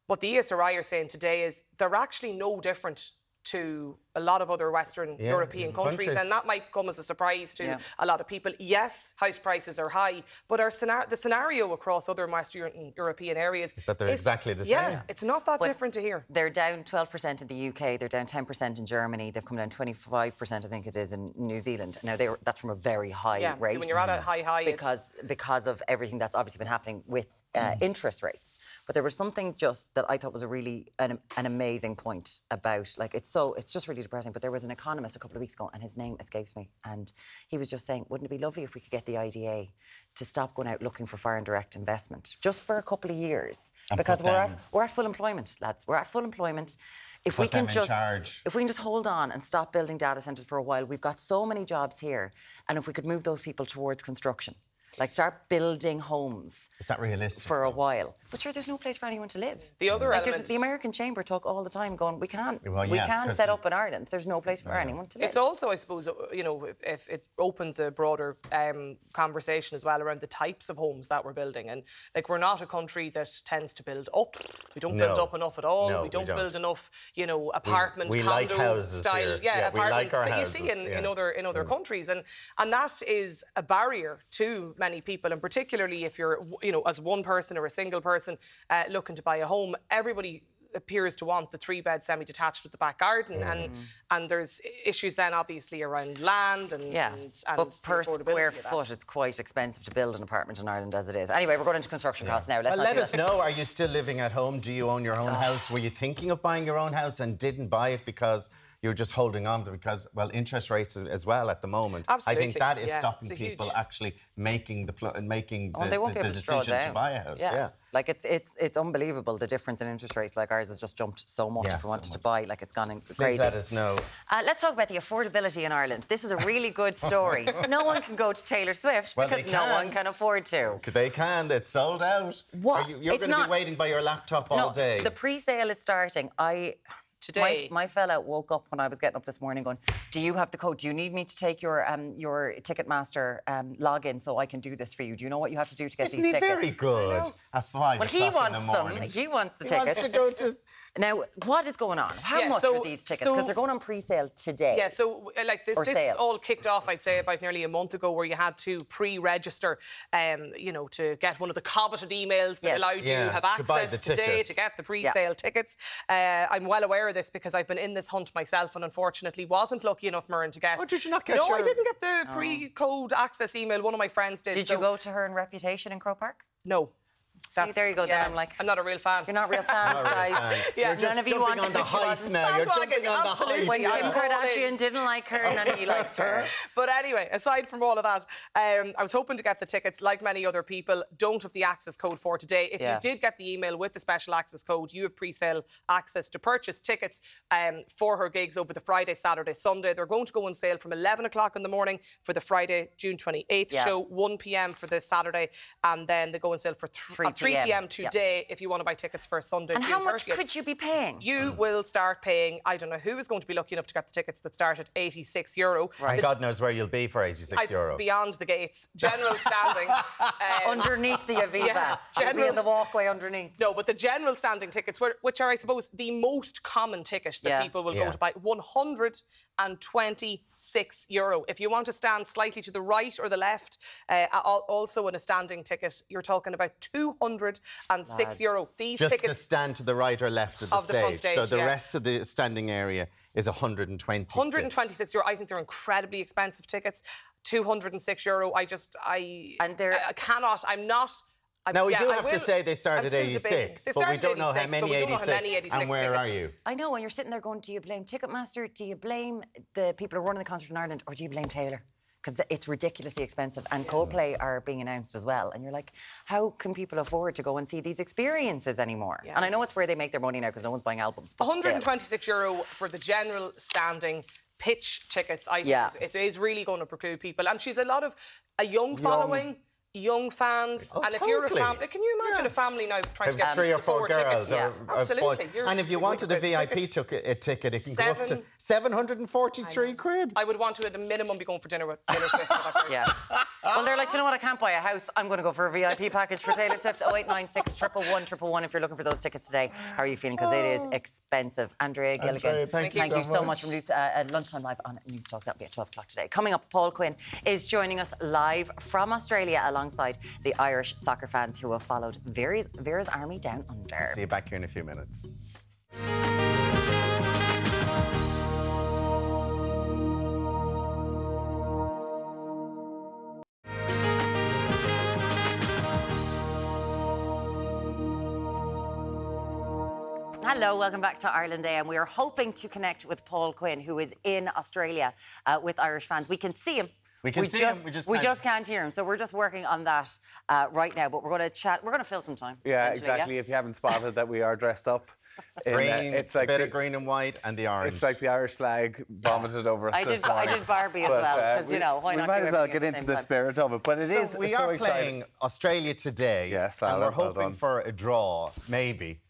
Speaker 13: what the ESRI are saying today is they're actually no different to a lot of other Western
Speaker 3: Yeah,
Speaker 13: European countries,
Speaker 3: countries.
Speaker 13: and that might come as a surprise to
Speaker 1: Yeah.
Speaker 13: a lot of people. Yes, house prices are high, but our scenario, the scenario across other Western European areas
Speaker 3: Is that they're exactly the same.
Speaker 13: Yeah,
Speaker 3: same.
Speaker 13: it's not that
Speaker 1: But
Speaker 13: different to here.
Speaker 1: They're down 12% in the UK. They're down 10% in Germany. They've come down 25%, I think it is, in New Zealand. Now, they were, that's from a very high
Speaker 13: Yeah, so
Speaker 1: rate.
Speaker 13: when you're at a high high, it's-
Speaker 1: because because of everything that's obviously been happening with uh, interest rates. But there was something just that I thought was a really an, an amazing point about like it's so it's just really depressing. But there was an economist a couple of weeks ago, and his name escapes me, and he was just saying, wouldn't it be lovely if we could get the IDA to stop going out looking for foreign direct investment just for a couple of years
Speaker 3: And
Speaker 1: because we're at, we're at full employment, lads. We're at full employment. If we can just
Speaker 3: charge.
Speaker 1: if we can just hold on and stop building data centers for a while, we've got so many jobs here, and if we could move those people towards construction, like start building homes
Speaker 3: Is that realistic?
Speaker 1: for a while. But sure, there's no place for anyone to live.
Speaker 13: The other
Speaker 1: like
Speaker 13: element-
Speaker 1: the American Chamber talk all the time, going, we can't,
Speaker 3: Well,
Speaker 1: we can't
Speaker 3: 'cause
Speaker 1: set
Speaker 3: there's-
Speaker 1: up in Ireland. There's no place for anyone to live.
Speaker 13: It's also, I suppose, uh, you know, if, if it opens a broader um, conversation as well around the types of homes that we're building. And like, we're not a country that tends to build up. We don't build
Speaker 3: No.
Speaker 13: up enough at all.
Speaker 3: No,
Speaker 13: we
Speaker 3: we
Speaker 13: don't,
Speaker 3: don't.
Speaker 13: build enough, you know, apartment,
Speaker 3: we like
Speaker 13: condo
Speaker 3: houses
Speaker 13: style,
Speaker 3: here.
Speaker 13: yeah,
Speaker 3: Yeah, we like
Speaker 13: apartments
Speaker 3: our
Speaker 13: that you see
Speaker 3: houses,
Speaker 13: in, in other in other countries, and and that is a barrier to many people, and particularly if you're, you know, as one person or a single person uh, looking to buy a home, everybody appears to want the three bed semi detached with the back garden and and there's issues then obviously around land and
Speaker 1: yeah,
Speaker 13: and, and
Speaker 1: but per square foot, it's quite expensive to build an apartment in Ireland as it is. Anyway, we're going into construction costs now. Let's
Speaker 3: Well, let us
Speaker 1: that.
Speaker 3: know. Are you still living at home? Do you own your own house? Were you thinking of buying your own house and didn't buy it because you're just holding on to because well interest rates as- well at the moment.
Speaker 13: Absolutely.
Speaker 3: I think that is
Speaker 13: yeah,
Speaker 3: stopping people
Speaker 13: huge-
Speaker 3: actually making the pl- making the,
Speaker 1: Oh,
Speaker 3: the-
Speaker 1: be
Speaker 3: the
Speaker 1: to
Speaker 3: decision to
Speaker 1: down.
Speaker 3: buy a house. Yeah.
Speaker 1: Like it's it's it's unbelievable the difference in interest rates. Like ours has just jumped so much
Speaker 3: Yeah,
Speaker 1: if we
Speaker 3: so
Speaker 1: wanted to buy. Like it's gone in crazy.
Speaker 3: let us know.
Speaker 1: Uh, let's talk about the affordability in Ireland. This is a really good story. no one can go to Taylor Swift
Speaker 3: Well,
Speaker 1: because no one can afford to.
Speaker 3: They can. It's sold out.
Speaker 1: What?
Speaker 3: Are you, you're going to be waiting by your laptop all
Speaker 1: no,
Speaker 3: day.
Speaker 1: the pre-sale is starting. I
Speaker 13: Today.
Speaker 1: My, my fella woke up when I was getting up this morning, going, "Do you have the code? Do you need me to take your um your Ticketmaster um login so I can do this for you? Do you know what you have to do to get
Speaker 3: Isn't
Speaker 1: these
Speaker 3: he
Speaker 1: tickets?"
Speaker 3: very good at five
Speaker 1: Well, he
Speaker 3: o'clock in
Speaker 1: wants
Speaker 3: the morning?
Speaker 1: them. He wants the
Speaker 3: He
Speaker 1: tickets.
Speaker 3: wants to go to.
Speaker 1: Now, what is going on? How
Speaker 13: Yeah,
Speaker 1: much
Speaker 13: so-
Speaker 1: are these tickets?
Speaker 13: so-
Speaker 1: Because they're going on pre-sale today.
Speaker 13: Yeah, so uh, like this, this
Speaker 1: sale.
Speaker 13: all kicked off, I'd say, about nearly a month ago, where you had to pre-register, um, you know, to get one of the coveted emails that
Speaker 1: Yes.
Speaker 13: allowed you
Speaker 3: Yeah,
Speaker 13: to have
Speaker 3: to buy
Speaker 13: access
Speaker 3: the
Speaker 13: today
Speaker 3: ticket.
Speaker 13: to get the pre-sale tickets. Uh, I'm well aware of this because I've been in this hunt myself, and unfortunately wasn't lucky enough, Muireann, to get.
Speaker 3: Oh, did you not get
Speaker 13: No, I didn't get the pre-code access email. One of my friends did.
Speaker 1: Did
Speaker 13: so-
Speaker 1: you go to her in Reputation in Croke Park?
Speaker 13: No.
Speaker 1: See, there you go.
Speaker 13: Yeah,
Speaker 1: Then I'm like,
Speaker 13: I'm not a real fan.
Speaker 1: You're not real fans,
Speaker 3: Not a real
Speaker 1: guys.
Speaker 3: fan.
Speaker 13: Yeah.
Speaker 3: You're just
Speaker 1: None of you
Speaker 3: jumping
Speaker 1: want to
Speaker 3: on the
Speaker 1: put you
Speaker 3: hype
Speaker 1: on-
Speaker 3: now. You're
Speaker 13: Bandwagon,
Speaker 3: jumping on the
Speaker 13: absolutely.
Speaker 3: hype.
Speaker 1: When Kim Kardashian didn't like her, none of you liked her.
Speaker 13: But anyway, aside from all of that, um, I was hoping to get the tickets, like many other people, don't have the access code for today. If
Speaker 1: Yeah.
Speaker 13: you did get the email with the special access code, you have pre-sale access to purchase tickets um, for her gigs over the Friday, Saturday, Sunday. They're going to go on sale from 11 o'clock in the morning for the Friday, June 28th
Speaker 1: Yeah.
Speaker 13: show, 1 p.m. for the Saturday, and then they go on sale for th-
Speaker 1: 3
Speaker 13: at 3
Speaker 1: p.m.
Speaker 13: p.m.
Speaker 1: Yep.
Speaker 13: today if you want to buy tickets for Sunday.
Speaker 1: And
Speaker 13: June
Speaker 1: how much
Speaker 13: 30th.
Speaker 1: could you be paying?
Speaker 13: You will start paying. I don't know who is going to be lucky enough to get the tickets that start at 86 euro.
Speaker 3: And God knows where you'll be for 86
Speaker 13: I-
Speaker 3: euro.
Speaker 13: Beyond the gates, general standing. um,
Speaker 1: Underneath the Aviva.
Speaker 13: Yeah,
Speaker 1: be
Speaker 13: general-
Speaker 1: in the walkway underneath.
Speaker 13: no, but the general standing tickets, were- which are, I suppose, the most common ticket that
Speaker 1: Yeah.
Speaker 13: people will
Speaker 3: Yeah.
Speaker 13: go to buy, 126 euro. If you want to stand slightly to the right or the left, uh, also in a standing ticket, you're talking about 206 euro. These
Speaker 3: Just to
Speaker 13: tickets.
Speaker 3: stand to the right or left of the,
Speaker 13: Of the front
Speaker 3: So the
Speaker 13: yeah.
Speaker 3: rest of the standing area is 120.
Speaker 13: 126 euro. I think they're incredibly expensive tickets. 206 euro. I just, I,
Speaker 1: And they're-
Speaker 13: I, I cannot. I'm not. I,
Speaker 3: Now, we
Speaker 13: yeah,
Speaker 3: do
Speaker 13: I
Speaker 3: have to say they start at 86,
Speaker 13: They
Speaker 3: but we don't know how many
Speaker 13: we don't know
Speaker 3: 86.
Speaker 13: how many 86
Speaker 3: and where are you?
Speaker 1: I know, and you're sitting there going, do you blame Ticketmaster? Do you blame the people who are running the concert in Ireland? Or do you blame Taylor? Because it's ridiculously expensive. And Coldplay are being announced as well. And you're like, how can people afford to go and see these experiences anymore? And I know it's where they make their money now because no one's buying albums. But still.
Speaker 13: 126 euro for the general standing pitch tickets. I think
Speaker 1: Yeah.
Speaker 13: is- it is really going to preclude people. And she's a lot of a young following. Young fans,
Speaker 3: Oh,
Speaker 13: and if you're a
Speaker 3: totally.
Speaker 13: family, can you imagine
Speaker 3: Yeah.
Speaker 13: a family now trying
Speaker 3: Have
Speaker 13: to get
Speaker 3: three or four, girls,
Speaker 13: tickets?
Speaker 3: or,
Speaker 13: yeah,
Speaker 3: or
Speaker 13: absolutely.
Speaker 3: five. And if you wanted a VIP
Speaker 13: tickets.
Speaker 3: took a, a ticket, it can go up to
Speaker 13: Seven-
Speaker 3: 743 quid.
Speaker 13: I would want to, at a minimum, be going for dinner with Taylor Swift. for that price.
Speaker 1: Yeah. well, they're like, you know what? I can't buy a house. I'm going to go for a VIP package for Taylor Swift. 0896 111 111 if you're looking for those tickets today. How are you feeling? Because it is expensive. Andrea Gilligan,
Speaker 3: Andrea, thank you
Speaker 1: thank
Speaker 3: so
Speaker 1: you so
Speaker 3: much.
Speaker 1: much from News, uh, at lunchtime live on Newstalk. That'll be at 12 o'clock today. Coming up, Paul Quinn is joining us live from Australia alongside the Irish soccer fans who have followed Vera's, Vera's army down under.
Speaker 3: See you back here in a few minutes.
Speaker 1: Hello, welcome back to Ireland Day, and we are hoping to connect with Paul Quinn, who is in Australia uh, with Irish fans. We can see him.
Speaker 3: We can see him,
Speaker 1: just,
Speaker 3: we just
Speaker 1: we
Speaker 3: can't-
Speaker 1: just can't hear him. So we're just working on that uh, right now. But we're going to chat. We're going to fill some time.
Speaker 2: Yeah,
Speaker 1: essentially,
Speaker 2: exactly. If you haven't spotted that we are dressed up. in, uh, it's like
Speaker 3: a bit
Speaker 2: the,
Speaker 3: of green and white, and the orange.
Speaker 2: It's like the Irish flag vomited over us
Speaker 1: I
Speaker 2: this
Speaker 1: did- I did Barbie as
Speaker 2: But,
Speaker 1: well,
Speaker 2: uh,
Speaker 1: 'cause, you know, why
Speaker 2: we
Speaker 1: not
Speaker 2: might as well get
Speaker 1: at the
Speaker 2: into the
Speaker 1: time?
Speaker 2: spirit of it. But it
Speaker 3: so
Speaker 2: is
Speaker 3: we
Speaker 2: so
Speaker 3: are
Speaker 2: exciting.
Speaker 3: playing Australia today.
Speaker 2: Yes,
Speaker 3: and
Speaker 2: Alan,
Speaker 3: we're hoping
Speaker 2: done.
Speaker 3: for a draw, maybe.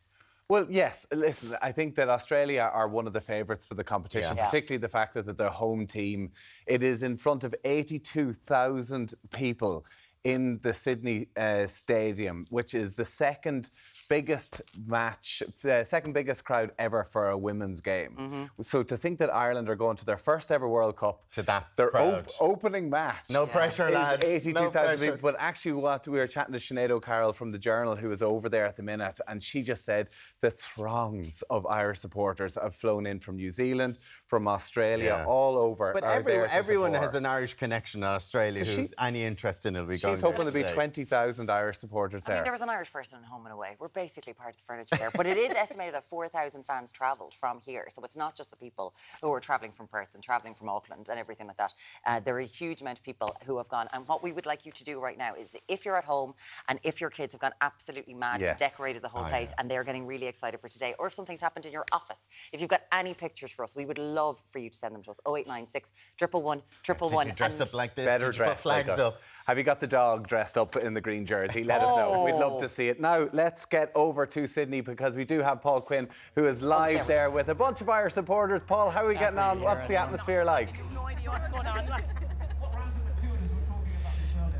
Speaker 2: Well, yes. Listen, I think that Australia are one of the favourites for the competition,
Speaker 3: Yeah.
Speaker 2: Particularly the fact that, that their home team. It is in front of 82,000 people in the Sydney uh, Stadium, which is the second biggest match, uh, second biggest crowd ever for a women's game.
Speaker 3: Mm-hmm.
Speaker 2: So to think that Ireland are going to their first ever World Cup
Speaker 3: To that
Speaker 2: their
Speaker 3: crowd.
Speaker 2: opening match.
Speaker 3: No pressure,
Speaker 2: is
Speaker 3: lads. No
Speaker 2: 82,000
Speaker 3: pressure.
Speaker 2: people. But actually, what we were chatting to Sinéad O'Carroll from the Journal, who is over there at the minute, and she just said the throngs of Irish supporters have flown in from New Zealand, from Australia,
Speaker 3: Yeah.
Speaker 2: all over.
Speaker 3: But
Speaker 2: are
Speaker 3: every,
Speaker 2: there to
Speaker 3: everyone has an Irish connection in Australia
Speaker 2: So
Speaker 3: who's
Speaker 2: she-
Speaker 3: any interest in it will be going
Speaker 2: She's hoping
Speaker 3: there
Speaker 2: to be 20,000 Irish supporters
Speaker 1: I
Speaker 2: there.
Speaker 1: mean, there was an Irish person at home and away. We're basically part of the furniture there. But it is estimated that 4,000 fans travelled from here. So it's not just the people who are travelling from Perth and travelling from Auckland and everything like that. Uh, there are a huge amount of people who have gone. And what we would like you to do right now is if you're at home and if your kids have gone absolutely mad,
Speaker 2: Yes.
Speaker 1: decorated the whole
Speaker 3: Oh,
Speaker 1: place,
Speaker 3: yeah.
Speaker 1: and they're getting really excited for today, or if something's happened in your office, if you've got any pictures for us, we would love for you to send them to us. 0896 111 111.
Speaker 3: Did you dress up like this?
Speaker 2: Better
Speaker 3: Did you put
Speaker 2: dressed like us.
Speaker 3: up?
Speaker 2: Have you got the dog dressed up in the green jersey? Let us know. We'd love
Speaker 1: Oh.
Speaker 2: to see it. Now, let's get over to Sydney because we do have Paul Quinn, who is live
Speaker 1: there.
Speaker 2: there with a bunch of Irish supporters. Paul, how are we getting on? What's the atmosphere like?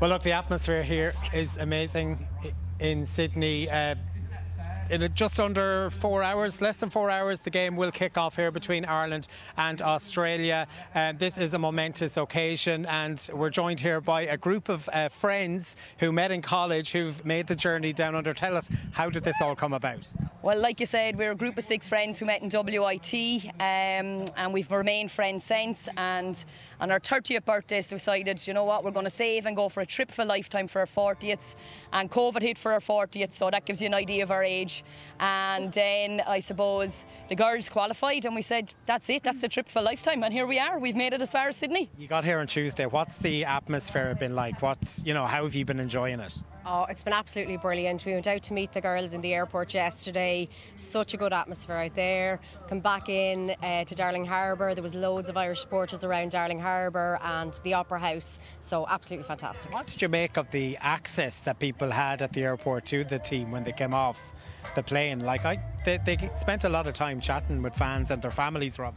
Speaker 6: Well, look, the atmosphere here is amazing in Sydney. Uh, in just under four hours, less than four hours, the game will kick off here between Ireland and Australia. Uh, this is a momentous occasion, and we're joined here by a group of uh, friends who met in college who've made the journey down under. Tell us, how did this all come about?
Speaker 14: Well, like you said, we're a group of six friends who met in WIT, um, and we've remained friends since. And on our 30th birthday, we decided, you know what, we're going to save and go for a trip for a lifetime for our 40th. And COVID hit for our 40th, so that gives you an idea of our age. And then I suppose the girls qualified, and we said, that's it, that's the trip for a lifetime. And here we are, we've made it as far as Sydney.
Speaker 6: You got here on Tuesday. What's the atmosphere been like? What's, you know, how have you been enjoying it?
Speaker 15: Oh, it's been absolutely brilliant. We went out to meet the girls in the airport yesterday. Such a good atmosphere out there. Come back in uh, to Darling Harbour. There was loads of Irish supporters around Darling Harbour and the Opera House. So absolutely fantastic.
Speaker 6: What did you make of the access that people had at the airport to the team when they came off the plane? Like I, they, they spent a lot of time chatting with fans and their families, Rob.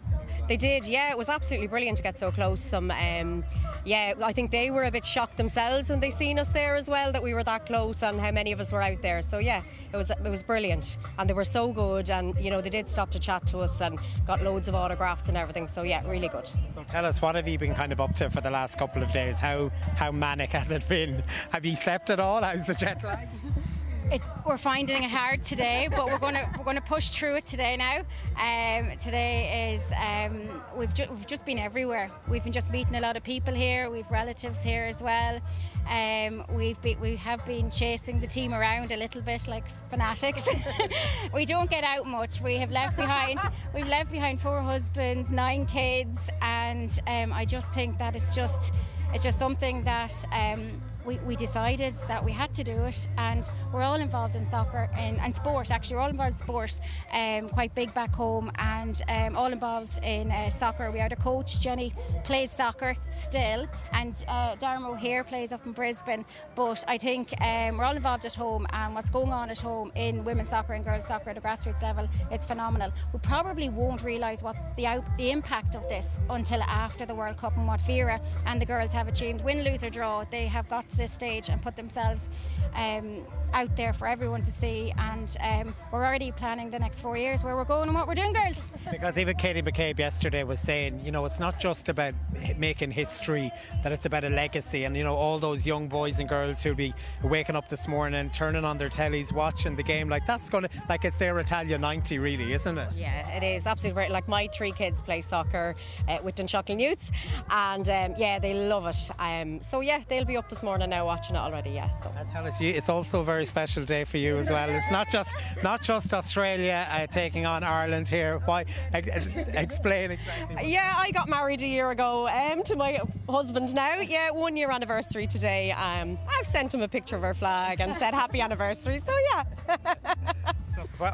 Speaker 15: They did, yeah. It was absolutely brilliant to get so close to them. Um, yeah, I think they were a bit shocked themselves when they seen us there as well that we were that close and how many of us were out there. So yeah, it was it was brilliant, and they were so good. And you know they did stop to chat to us and got loads of autographs and everything. So yeah, really good.
Speaker 6: So tell us, what have you been kind of up to for the last couple of days? How how manic has it been? Have you slept at all? How's the jet lag?
Speaker 16: It's, we're finding it hard today, but we're going to we're going to push through it today now. Um, today is um, we've, ju- we've just been everywhere. We've been just meeting a lot of people here. We've relatives here as well. Um, we've be, we have been chasing the team around a little bit like fanatics. we don't get out much. We have left behind we've left behind four husbands, nine kids, and um, I just think that it's just it's just something that um, we, we decided that we had to do it, and we're all involved in soccer and, and sport. Actually, we're all involved in sport, um, quite big back home, and um, all involved in uh, soccer. We had a coach, Jenny, plays soccer still, and uh, Darmo here plays up in Brisbane. But I think um, we're all involved at home, and what's going on at home in women's soccer and girls soccer at the grassroots level is phenomenal. We probably won't realise what's the out, the impact of this until after the World Cup and what Vera and the girls have achieved. Win, lose or draw, they have got to this stage and put themselves um, out there for everyone to see. And um, we're already planning the next four years where we're going and what we're doing, girls.
Speaker 6: Because even Katie McCabe yesterday was saying, you know, it's not just about making history, that it's about a legacy. And, you know, all those young boys and girls who'll be waking up this morning, turning on their tellies, watching the game, like that's going to, like it's their Italia 90, really, isn't it?
Speaker 15: Yeah, it is absolutely right. Like my three kids play soccer uh, with Dunshaughlin Youths, and um, yeah, they love it. Um, so yeah, they'll be up this morning now watching it already. Yeah. So.
Speaker 6: tell us, it's also a very special day for you as well. It's not just not just Australia uh, taking on Ireland here. Why? explain exactly.
Speaker 15: Yeah, I got married a year ago um, to my husband now. Yeah, one year anniversary today. Um, I've sent him a picture of our flag and said happy anniversary. So yeah.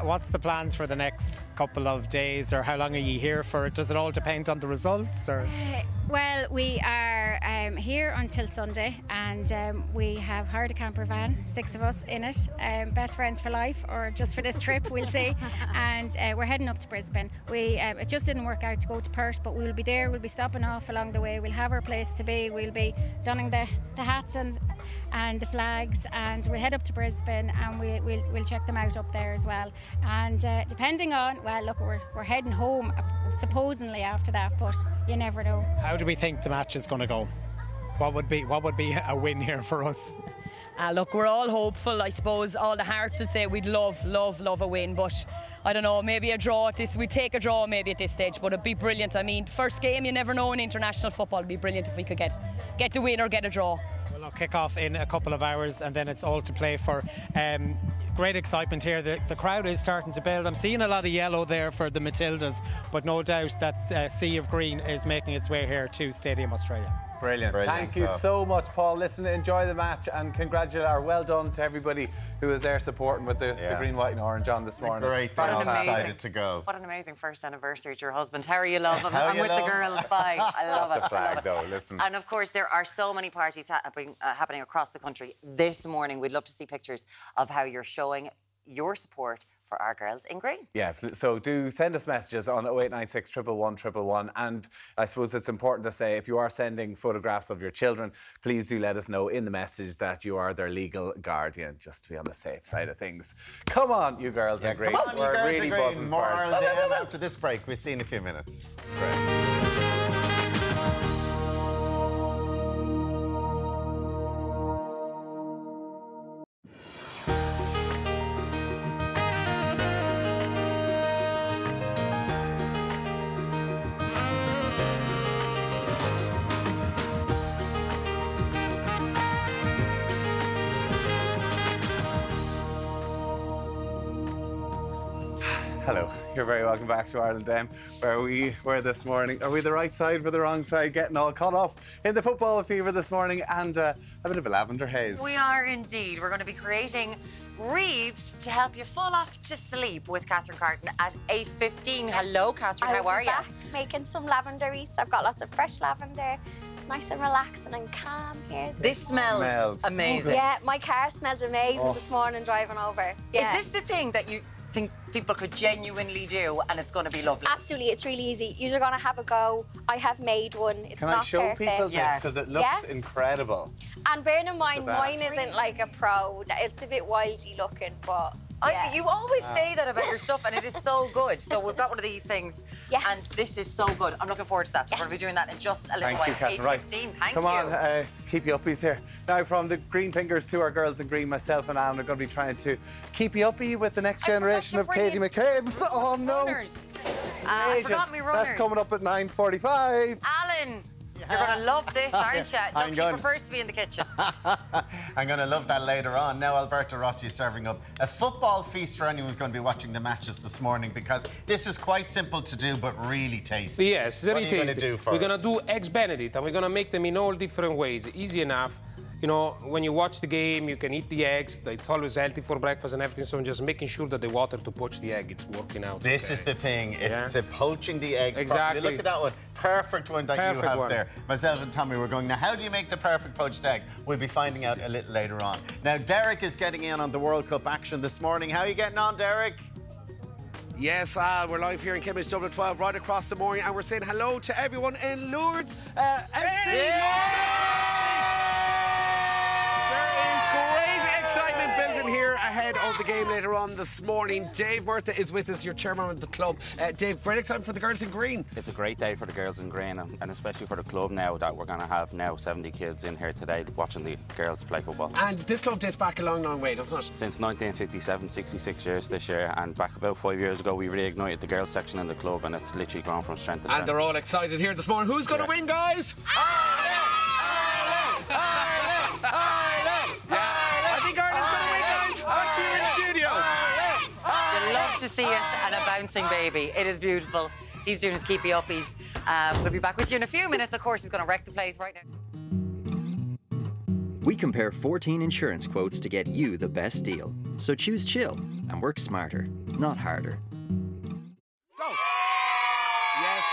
Speaker 6: What's the plans for the next couple of days, or how long are you here for? Does it all depend on the results, or?
Speaker 16: Well, we are um, here until Sunday, and um, we have hired a camper van, six of us in it, um, best friends for life, or just for this trip, we'll see. And uh, we're heading up to Brisbane. We um, it just didn't work out to go to Perth, but we'll be there. We'll be stopping off along the way. We'll have our place to be. We'll be donning the, the hats and and the flags, and we'll head up to Brisbane and we, will we'll check them out up there as well. And uh, depending on, well, look, we're, we're heading home uh, supposedly after that, but you never know.
Speaker 6: How do we think the match is going to go? What would be what would be a win here for us?
Speaker 14: Uh, look, we're all hopeful. I suppose all the hearts would say we'd love, love, love a win, but I don't know, maybe a draw at this. We'd take a draw maybe at this stage, but it'd be brilliant. I mean, first game, you never know in international football. It'd be brilliant if we could get get the win or get a draw.
Speaker 6: Well, kick off in a couple of hours, and then it's all to play for. Um, great excitement here. The, the, crowd is starting to build. I'm seeing a lot of yellow there for the Matildas, but no doubt that uh, sea of green is making its way here to Stadium Australia.
Speaker 2: Brilliant. Brilliant. Thank you so much, Paul. Listen, enjoy the match and congratulate or well done to everybody who was there supporting with the, yeah. the green, white, and orange on this morning.
Speaker 3: Great, they all decided to go.
Speaker 1: What an amazing first anniversary to your husband. How are you love him? I'm with love? the girls. Bye. I love it.
Speaker 2: The flag,
Speaker 1: it.
Speaker 2: though. Listen.
Speaker 1: And of course, there are so many parties happening, uh, happening across the country this morning. We'd love to see pictures of how you're showing your support for our girls in green.
Speaker 2: Yeah, so do send us messages on 0896 111 And I suppose it's important to say if you are sending photographs of your children, please do let us know in the message that you are their legal guardian, just to be on the safe side of things. Come on, you girls
Speaker 3: yeah,
Speaker 2: are great.
Speaker 3: On, We're really buzzing More after this break. We'll see you in a few minutes. Great.
Speaker 2: Hello, you're very welcome back to Ireland AM, where we were this morning. Are we the right side for the wrong side? Getting all caught up in the football fever this morning and uh, a bit of a lavender haze.
Speaker 1: We are indeed. We're going to be creating wreaths to help you fall off to sleep with Catherine Carton at 8.15. Hello, Catherine.
Speaker 17: I
Speaker 1: How
Speaker 17: was
Speaker 1: are you?
Speaker 17: back Making some lavender wreaths. I've got lots of fresh lavender. Nice and relaxing and calm here.
Speaker 1: This smells, Smells amazing.
Speaker 17: Yeah, my car smelled amazing
Speaker 1: Oh.
Speaker 17: this morning driving over. Yeah.
Speaker 1: Is this the thing that you think people could genuinely do and it's going to be lovely?
Speaker 17: Absolutely, it's really easy. You're going to have a go. I have made one. It's
Speaker 2: Can
Speaker 17: not
Speaker 2: I show
Speaker 17: perfect.
Speaker 2: people this? Because it looks
Speaker 17: Yeah.
Speaker 2: incredible.
Speaker 17: And bearing in mind, mine isn't like a pro. It's a bit wildy looking, but.
Speaker 1: I,
Speaker 17: yeah.
Speaker 1: you always say that about your stuff, and it is so good. So we've got one of these things, and this is so good. I'm looking forward to that. So we're going to be doing that in just a little
Speaker 2: Thank
Speaker 1: while.
Speaker 2: you, Catherine. Right.
Speaker 1: 8:15. Thank
Speaker 2: Come
Speaker 1: you.
Speaker 2: on, uh, keep you uppies here. Now, from the Green Fingers to our girls in green, myself and Anne are going to be trying to keep you uppy with the next generation of Katie McCabe's. Oh, no.
Speaker 1: Uh, I forgot me runners.
Speaker 2: That's coming up at 9.45.
Speaker 1: Alan, you're going to love this, aren't you?
Speaker 3: I'm
Speaker 1: Look, he
Speaker 3: going-
Speaker 1: prefers to be in the kitchen.
Speaker 3: I'm going to love that later on. Now, Alberto Rossi is serving up a football feast for anyone who's going to be watching the matches this morning because this is quite simple to do but really tasty.
Speaker 18: Yes, very
Speaker 3: what are you
Speaker 18: tasty.
Speaker 3: going to do for
Speaker 18: we're gonna do eggs Benedict, and we're gonna make them in all different ways. Easy enough. You know, when you watch the game, you can eat the eggs. It's always healthy for breakfast and everything. So I'm just making sure that the water to poach the egg, it's working out.
Speaker 3: This
Speaker 18: okay.
Speaker 3: is the thing. It's
Speaker 18: Yeah.
Speaker 3: poaching the egg
Speaker 18: Exactly.
Speaker 3: properly. Look at that one. Perfect one that you
Speaker 18: Perfect
Speaker 3: have
Speaker 18: one.
Speaker 3: there. Myself and Tommy were going, now how do you make the perfect poached egg? We'll be finding out a little later on. Now, Derek is getting in on the World Cup action this morning. How are you getting on, Derek?
Speaker 4: Yes, uh, we're live here in Kimmage Dublin 12, right across the morning, and we're saying hello to everyone in Lourdes. Uh, excitement building here ahead of the game later on this morning. Dave Murtha is with us, your chairman of the club. Uh, Dave, great excitement for the girls in green.
Speaker 19: It's a great day for the girls in green and, and especially for the club now that we're going to have now 70 kids in here today watching the girls play football.
Speaker 4: And this club dates back a long, long way, doesn't it?
Speaker 19: Since 1957, 66 years this year, and back about five years ago, we reignited the girls section in the club, and it's literally grown from strength to strength.
Speaker 4: And they're all excited here this morning. Who's going to win, guys? I think Ireland's going to win, guys. What's here in studio?
Speaker 1: You love to see it and a bouncing baby. It is beautiful. He's doing his keepy uppies. Um, we'll be back with you in a few minutes. Of course, he's going to wreck the place right now.
Speaker 10: We compare 14 insurance quotes to get you the best deal. So choose chill and work smarter, not harder.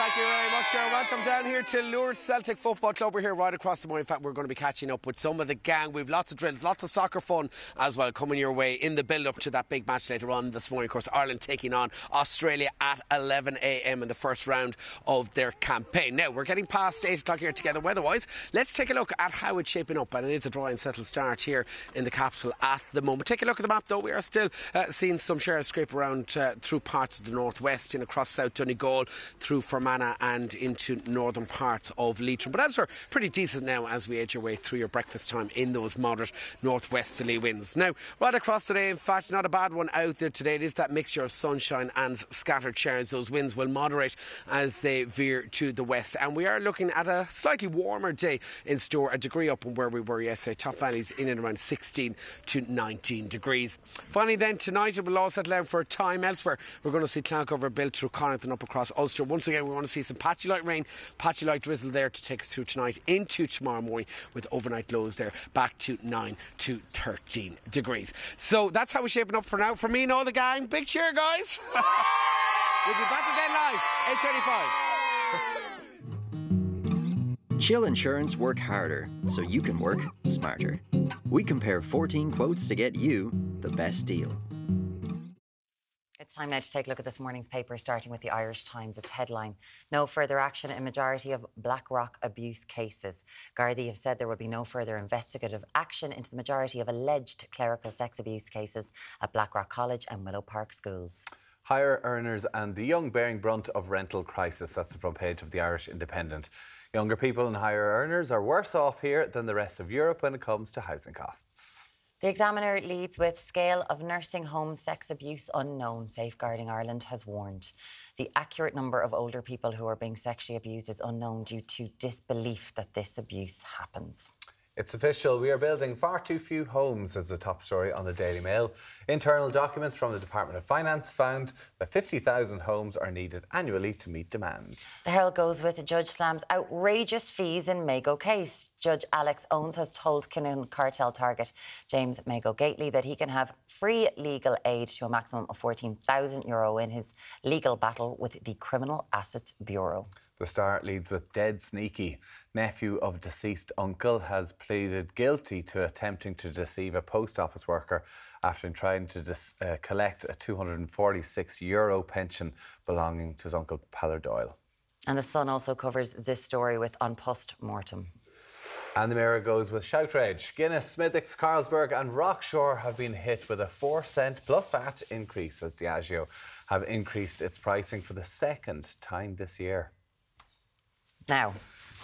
Speaker 4: Thank you very much, sir. Welcome down here to Lourdes Celtic Football Club. We're here right across the morning. In fact, we're going to be catching up with some of the gang. We've lots of drills, lots of soccer fun as well coming your way in the build up to that big match later on this morning. Of course, Ireland taking on Australia at 11 a.m. in the first round of their campaign. Now, we're getting past 8 o'clock here together weather wise. Let's take a look at how it's shaping up. And it is a dry and settled start here in the capital at the moment. Take a look at the map, though. We are still uh, seeing some showers scrape around uh, through parts of the northwest and across South Donegal, through Fermanagh and into northern parts of Leitrim. But elsewhere, pretty decent now as we edge our way through your breakfast time in those moderate northwesterly winds. Now, right across today, in fact, not a bad one out there today. It is that mixture of sunshine and scattered showers. Those winds will moderate as they veer to the west. And we are looking at a slightly warmer day in store, a degree up from where we were yesterday. Top valleys in and around 16 to 19 degrees. Finally, then, tonight it will all settle down for a time elsewhere. We're going to see cloud cover built through Connacht and up across Ulster. Once again, we want to see some patchy light rain, patchy light drizzle there to take us through tonight into tomorrow morning with overnight lows there back to 9 to 13 degrees. So that's how we're shaping up for now. For me and all the gang, big cheer, guys. we'll be back again live, 8.35.
Speaker 10: Chill Insurance work harder so you can work smarter. We compare 14 quotes to get you the best deal.
Speaker 1: It's time now to take a look at this morning's paper, starting with the Irish Times. Its headline No further action in majority of Blackrock abuse cases. Gardaí have said there will be no further investigative action into the majority of alleged clerical sex abuse cases at Blackrock College and Willow Park schools.
Speaker 2: Higher earners and the young bearing brunt of rental crisis. That's the front page of the Irish Independent. Younger people and higher earners are worse off here than the rest of Europe when it comes to housing costs.
Speaker 1: The Examiner leads with scale of nursing home sex abuse unknown. Safeguarding Ireland has warned. The accurate number of older people who are being sexually abused is unknown due to disbelief that this abuse happens.
Speaker 2: It's official. We are building far too few homes, as the top story on the Daily Mail. Internal documents from the Department of Finance found that 50,000 homes are needed annually to meet demand.
Speaker 1: The Herald goes with Judge Slam's outrageous fees in Mago case. Judge Alex Owens has told Kinahan cartel target James Mago Gately that he can have free legal aid to a maximum of 14,000 euro in his legal battle with the Criminal Assets Bureau.
Speaker 2: The Star leads with Dead Sneaky. Nephew of deceased uncle has pleaded guilty to attempting to deceive a post office worker after trying to dis- uh, collect a 246 euro pension belonging to his uncle Peller Doyle.
Speaker 1: And the Sun also covers this story with on post mortem.
Speaker 2: And the Mirror goes with Shoutrage. Guinness, Smithwick's, Carlsberg, and Rockshore have been hit with a 4 cent plus VAT increase as Diageo have increased its pricing for the second time this year.
Speaker 1: Now,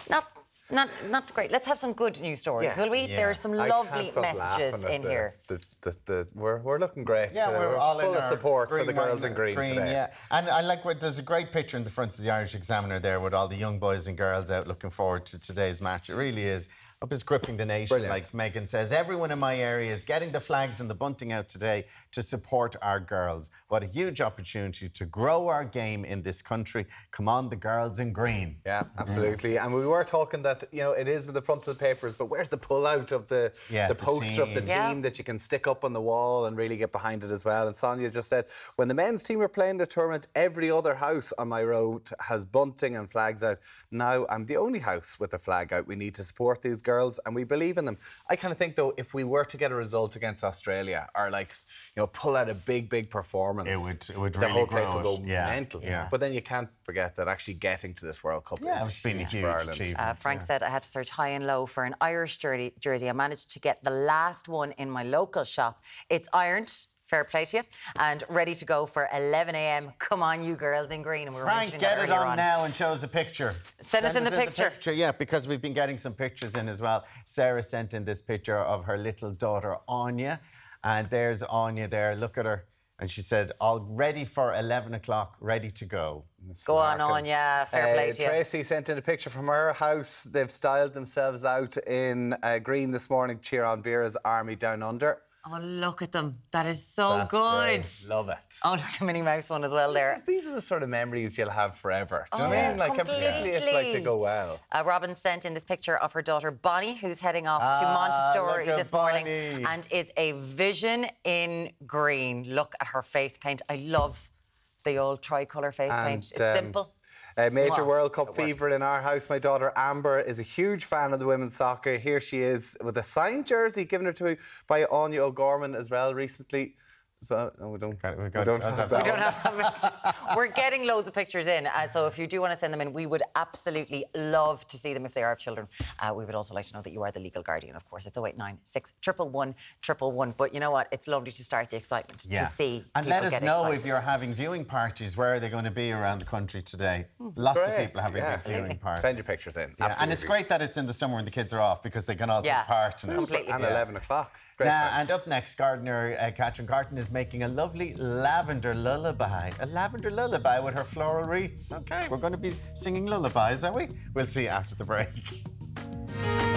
Speaker 1: not not not great. Let's have some good news stories, will we? There are some lovely messages in
Speaker 2: the-
Speaker 1: here.
Speaker 2: The, the, the, we're, we're looking great.
Speaker 3: Yeah,
Speaker 2: Uh,
Speaker 3: we're, all
Speaker 2: full
Speaker 3: in
Speaker 2: of
Speaker 3: our
Speaker 2: support for the girls
Speaker 3: wine,
Speaker 2: in green, today.
Speaker 3: Yeah, and I like what there's a great picture in the front of the Irish Examiner there with all the young boys and girls out looking forward to today's match. It really is. Up is gripping the nation,
Speaker 2: Brilliant.
Speaker 3: like Megan says. Everyone in my area is getting the flags and the bunting out today to support our girls. What a huge opportunity to grow our game in this country. Come on, the girls in green.
Speaker 2: Yeah, absolutely. And we were talking that you know it is in the front of the papers, but where's the pullout of the
Speaker 3: Yeah,
Speaker 2: the
Speaker 3: the
Speaker 2: poster of the
Speaker 3: team.
Speaker 2: team
Speaker 1: Yeah.
Speaker 2: that you can stick up on the wall and really get behind it as well? And Sonia just said when the men's team were playing the tournament, every other house on my road has bunting and flags out. Now I'm the only house with a flag out. We need to support these girls and we believe in them. I kind of think though, if we were to get a result against Australia or like you know pull out a big big performance,
Speaker 3: It would- it would
Speaker 2: the
Speaker 3: really
Speaker 2: whole place
Speaker 3: grow
Speaker 2: would go.
Speaker 3: Yeah,
Speaker 2: mental.
Speaker 3: yeah.
Speaker 2: But then you can't forget that actually getting to this World Cup
Speaker 3: Yeah,
Speaker 2: is
Speaker 3: it's been
Speaker 2: huge
Speaker 3: huge
Speaker 2: for Ireland.
Speaker 1: Uh, Frank said I had to search high and low for an Irish jersey. jersey. I managed to get the last one in my local shop. It's ironed. Fair play to you. And ready to go for 11 a.m. Come on, you girls in green. And we were
Speaker 3: Frank,
Speaker 1: mentioning
Speaker 3: get it on,
Speaker 1: on.
Speaker 3: now and show us a picture.
Speaker 1: Send us in the picture.
Speaker 3: Yeah, because we've been getting some pictures in as well. Sarah sent in this picture of her little daughter, Anya. And there's Anya there. Look at her. And she said, all ready for 11 o'clock, ready to go.
Speaker 1: Go on, Anya. Fair play
Speaker 2: Uh,
Speaker 1: to you.
Speaker 2: Tracy sent in a picture from her house. They've styled themselves out in uh, green this morning. Cheer on Vera's Army Down Under.
Speaker 1: Oh, look at them. That is so
Speaker 2: That's
Speaker 1: good.
Speaker 2: great. Love it.
Speaker 1: Oh, look, the Minnie Mouse one as well there.
Speaker 2: These, these are the sort of memories you'll have forever. Do you know
Speaker 1: Oh,
Speaker 2: what I mean? Like,
Speaker 1: completely.
Speaker 2: if like they go well.
Speaker 1: Uh, Robin sent in this picture of her daughter Bonnie, who's heading off to
Speaker 3: Ah,
Speaker 1: Montessori
Speaker 3: look at
Speaker 1: this morning, and is a vision in green. Look at her face paint. I love the old tricolour face paint. It's
Speaker 2: um,
Speaker 1: simple.
Speaker 2: A major
Speaker 1: Mwah.
Speaker 2: World Cup fever in our house. My daughter Amber is a huge fan of the women's soccer. Here she is with a signed jersey given her to me by Áine O'Gorman as well recently. So no, we don't. we
Speaker 3: got-
Speaker 2: don't
Speaker 3: I
Speaker 2: have
Speaker 3: don't-
Speaker 2: that.
Speaker 1: We don't
Speaker 2: one.
Speaker 1: have that much. We're getting loads of pictures in, uh, so if you do want to send them in, we would absolutely love to see them if they are of children. Uh, we would also like to know that you are the legal guardian, of course. It's 089 6 111 111. But you know what? It's lovely to start the excitement to see.
Speaker 3: And let us
Speaker 1: get
Speaker 3: know
Speaker 1: excited.
Speaker 3: if you're having viewing parties. Where are they going to be around the country today? Lots of people having
Speaker 2: yeah.
Speaker 3: big viewing parties.
Speaker 2: Send your pictures in.
Speaker 3: Yeah, and it's great that it's in the summer when the kids are off because they can all
Speaker 1: Yeah,
Speaker 3: take part in it.
Speaker 1: completely.
Speaker 2: And
Speaker 3: Yeah.
Speaker 2: 11 o'clock. Great
Speaker 3: Now,
Speaker 2: time.
Speaker 3: and up next, gardener uh, Catherine Carton is making a lovely lavender lullaby. A lavender lullaby with her floral wreaths. Okay, we're going to be singing lullabies, are we? We'll see you after the break.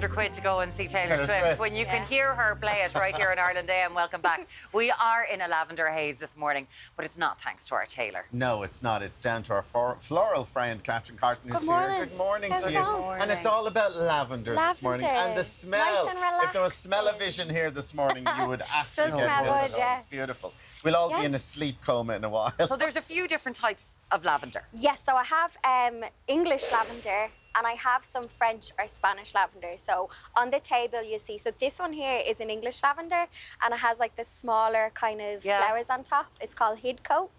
Speaker 1: 600 quid to go and see Taylor,
Speaker 3: Taylor
Speaker 1: Swift,
Speaker 3: Swift,
Speaker 1: when you yeah. can hear her play it right here in Ireland And welcome back. We are in a lavender haze this morning, but it's not thanks to our Taylor.
Speaker 3: No, it's not. It's down to our floral friend, Catherine Carton, who's here. Good morning to you.
Speaker 17: Morning.
Speaker 3: And it's all about lavender, lavender, this morning and the smell.
Speaker 17: Nice and
Speaker 3: if there was smell of vision here this morning, you would absolutely
Speaker 17: get
Speaker 3: this.
Speaker 17: Yeah.
Speaker 3: It's beautiful. We'll all
Speaker 17: yeah.
Speaker 3: be in a sleep coma in a while.
Speaker 1: So there's a few different types of lavender.
Speaker 17: Yes, so I have um, English lavender, and I have some French or Spanish lavender. So on the table you see, so this one here is an English lavender and it has like the smaller kind of
Speaker 1: Yeah.
Speaker 17: flowers on top. It's called Hidcote.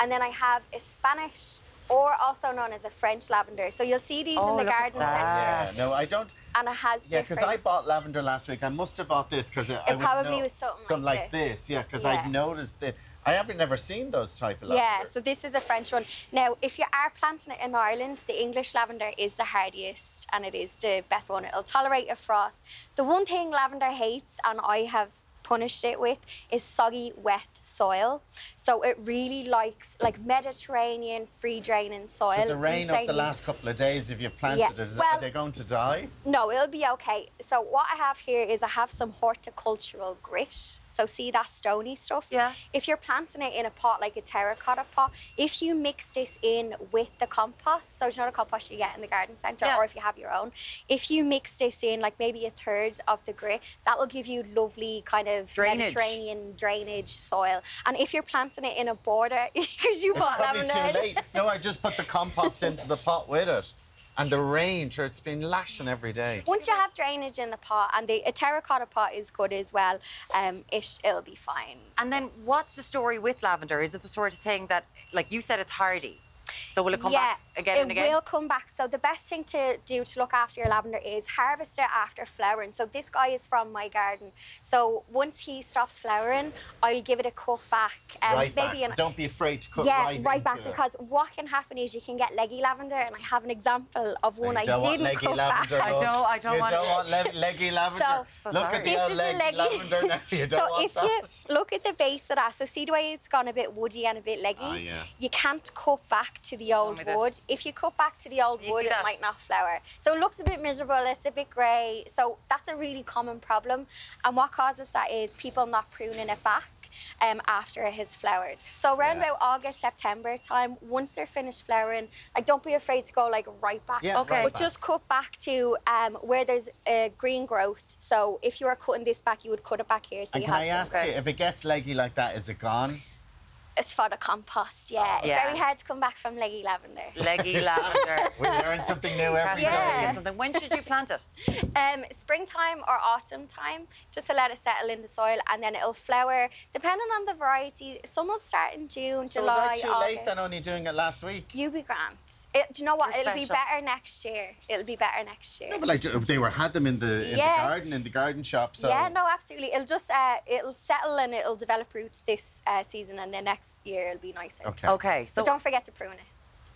Speaker 17: And then I have a Spanish or also known as a French lavender. So you'll see these
Speaker 1: Oh,
Speaker 17: in the
Speaker 1: look at
Speaker 17: garden
Speaker 3: yeah,
Speaker 17: centre.
Speaker 3: no, I don't.
Speaker 17: And it has
Speaker 3: Yeah, because. I bought lavender last week. I must have bought this because I
Speaker 17: It
Speaker 3: would
Speaker 17: probably
Speaker 3: know-
Speaker 17: was something
Speaker 3: something
Speaker 17: like
Speaker 3: like this. Yeah, because
Speaker 17: Yeah.
Speaker 3: I'd noticed that I haven't never seen those type of lavender.
Speaker 17: Yeah, so this is a French one. Now, if you are planting it in Ireland, the English lavender is the hardiest and it is the best one. It'll tolerate a frost. The one thing lavender hates, and I have punished it with, is soggy, wet soil. So it really likes like Mediterranean, free draining soil.
Speaker 3: So the rain of the last couple of days, if you've planted
Speaker 17: Yeah,
Speaker 3: it, is
Speaker 17: well-
Speaker 3: are they going to die?
Speaker 17: No, it'll be okay. So what I have here is I have some horticultural grit. So see that stony stuff? Yeah. If you're planting it in a pot like a terracotta pot, if you mix this in with the compost, so it's not a compost you get in the garden centre or if you have your own, if you mix this in like maybe a third of the grit, that will give you lovely kind of
Speaker 1: Drainage.
Speaker 17: Mediterranean drainage soil. And if you're planting it in a border, because you
Speaker 3: It's
Speaker 17: bought
Speaker 3: probably
Speaker 17: lavender.
Speaker 3: too late. No, I just put the compost into the pot with it. And the rain, sure, it's been lashing every day.
Speaker 17: Once you have drainage in the pot, and the a terracotta pot is good as well, um, it, it'll be fine.
Speaker 1: And then what's the story with lavender? Is it the sort of thing that, like you said, it's hardy? So will it come
Speaker 17: yeah,
Speaker 1: back again
Speaker 17: it
Speaker 1: and again?
Speaker 17: It will come back. So the best thing to do to look after your lavender is harvest it after flowering. So this guy is from my garden. So once he stops flowering, I'll give it a cut back. Um,
Speaker 3: right back.
Speaker 17: an-
Speaker 3: Don't be afraid to cut
Speaker 17: yeah,
Speaker 3: right,
Speaker 17: right
Speaker 3: into
Speaker 17: back
Speaker 3: it.
Speaker 17: because what can happen is you can get leggy lavender, and I have an example of one
Speaker 3: you
Speaker 17: I
Speaker 3: don't want
Speaker 17: didn't
Speaker 3: leggy
Speaker 17: cut
Speaker 3: lavender,
Speaker 17: back.
Speaker 3: love.
Speaker 1: don't- I don't
Speaker 3: you
Speaker 1: want-
Speaker 3: don't want le- leggy lavender.
Speaker 17: So,
Speaker 3: Look at the
Speaker 17: this
Speaker 3: old
Speaker 17: is
Speaker 3: leg
Speaker 17: leggy.
Speaker 3: lavender now. You don't
Speaker 17: so
Speaker 3: want
Speaker 17: if
Speaker 3: that.
Speaker 17: you look at the base of that, so see the way it's gone a bit woody and a bit leggy.
Speaker 3: Ah, yeah.
Speaker 17: You can't cut back to the old
Speaker 1: me this.
Speaker 17: wood. If you cut back to the old
Speaker 1: You
Speaker 17: wood, it
Speaker 1: that?
Speaker 17: might not flower. So it looks a bit miserable. It's a bit grey. So that's a really common problem. And what causes that is people not pruning it back. Um, after it has flowered. So around
Speaker 3: Yeah.
Speaker 17: about August, September time, once they're finished flowering, like don't be afraid to go like right back.
Speaker 3: Yeah, Okay. right
Speaker 17: But
Speaker 3: back.
Speaker 17: just cut back to um, where there's uh, green growth. So if you are cutting this back, you would cut it back here. So
Speaker 3: And
Speaker 17: you
Speaker 3: can
Speaker 17: have
Speaker 3: I
Speaker 17: some
Speaker 3: ask you, if it gets leggy like that, is it gone?
Speaker 17: It's for the compost, yeah. It's
Speaker 1: Yeah.
Speaker 17: very hard to come back from leggy lavender.
Speaker 1: Leggy lavender.
Speaker 3: We learn something new every
Speaker 1: Catherine,
Speaker 3: day.
Speaker 1: always get something. When should you plant it?
Speaker 17: Um, springtime or autumn time, just to let it settle in the soil, and then it'll flower. Depending on the variety, some will start in June,
Speaker 3: So
Speaker 17: July,
Speaker 3: was I too
Speaker 17: August.
Speaker 3: late then only doing it last week?
Speaker 17: You be grand. It, do you know what?
Speaker 1: You're
Speaker 17: It'll be better next year. It'll be better next year.
Speaker 3: No, but like they were had them in the in
Speaker 17: Yeah.
Speaker 3: the garden in the garden shop. So
Speaker 17: Yeah, no, absolutely. It'll just uh, it'll settle and it'll develop roots this uh, season, and then next year it'll be nicer.
Speaker 3: Okay.
Speaker 1: Okay, so
Speaker 17: But don't forget to prune it.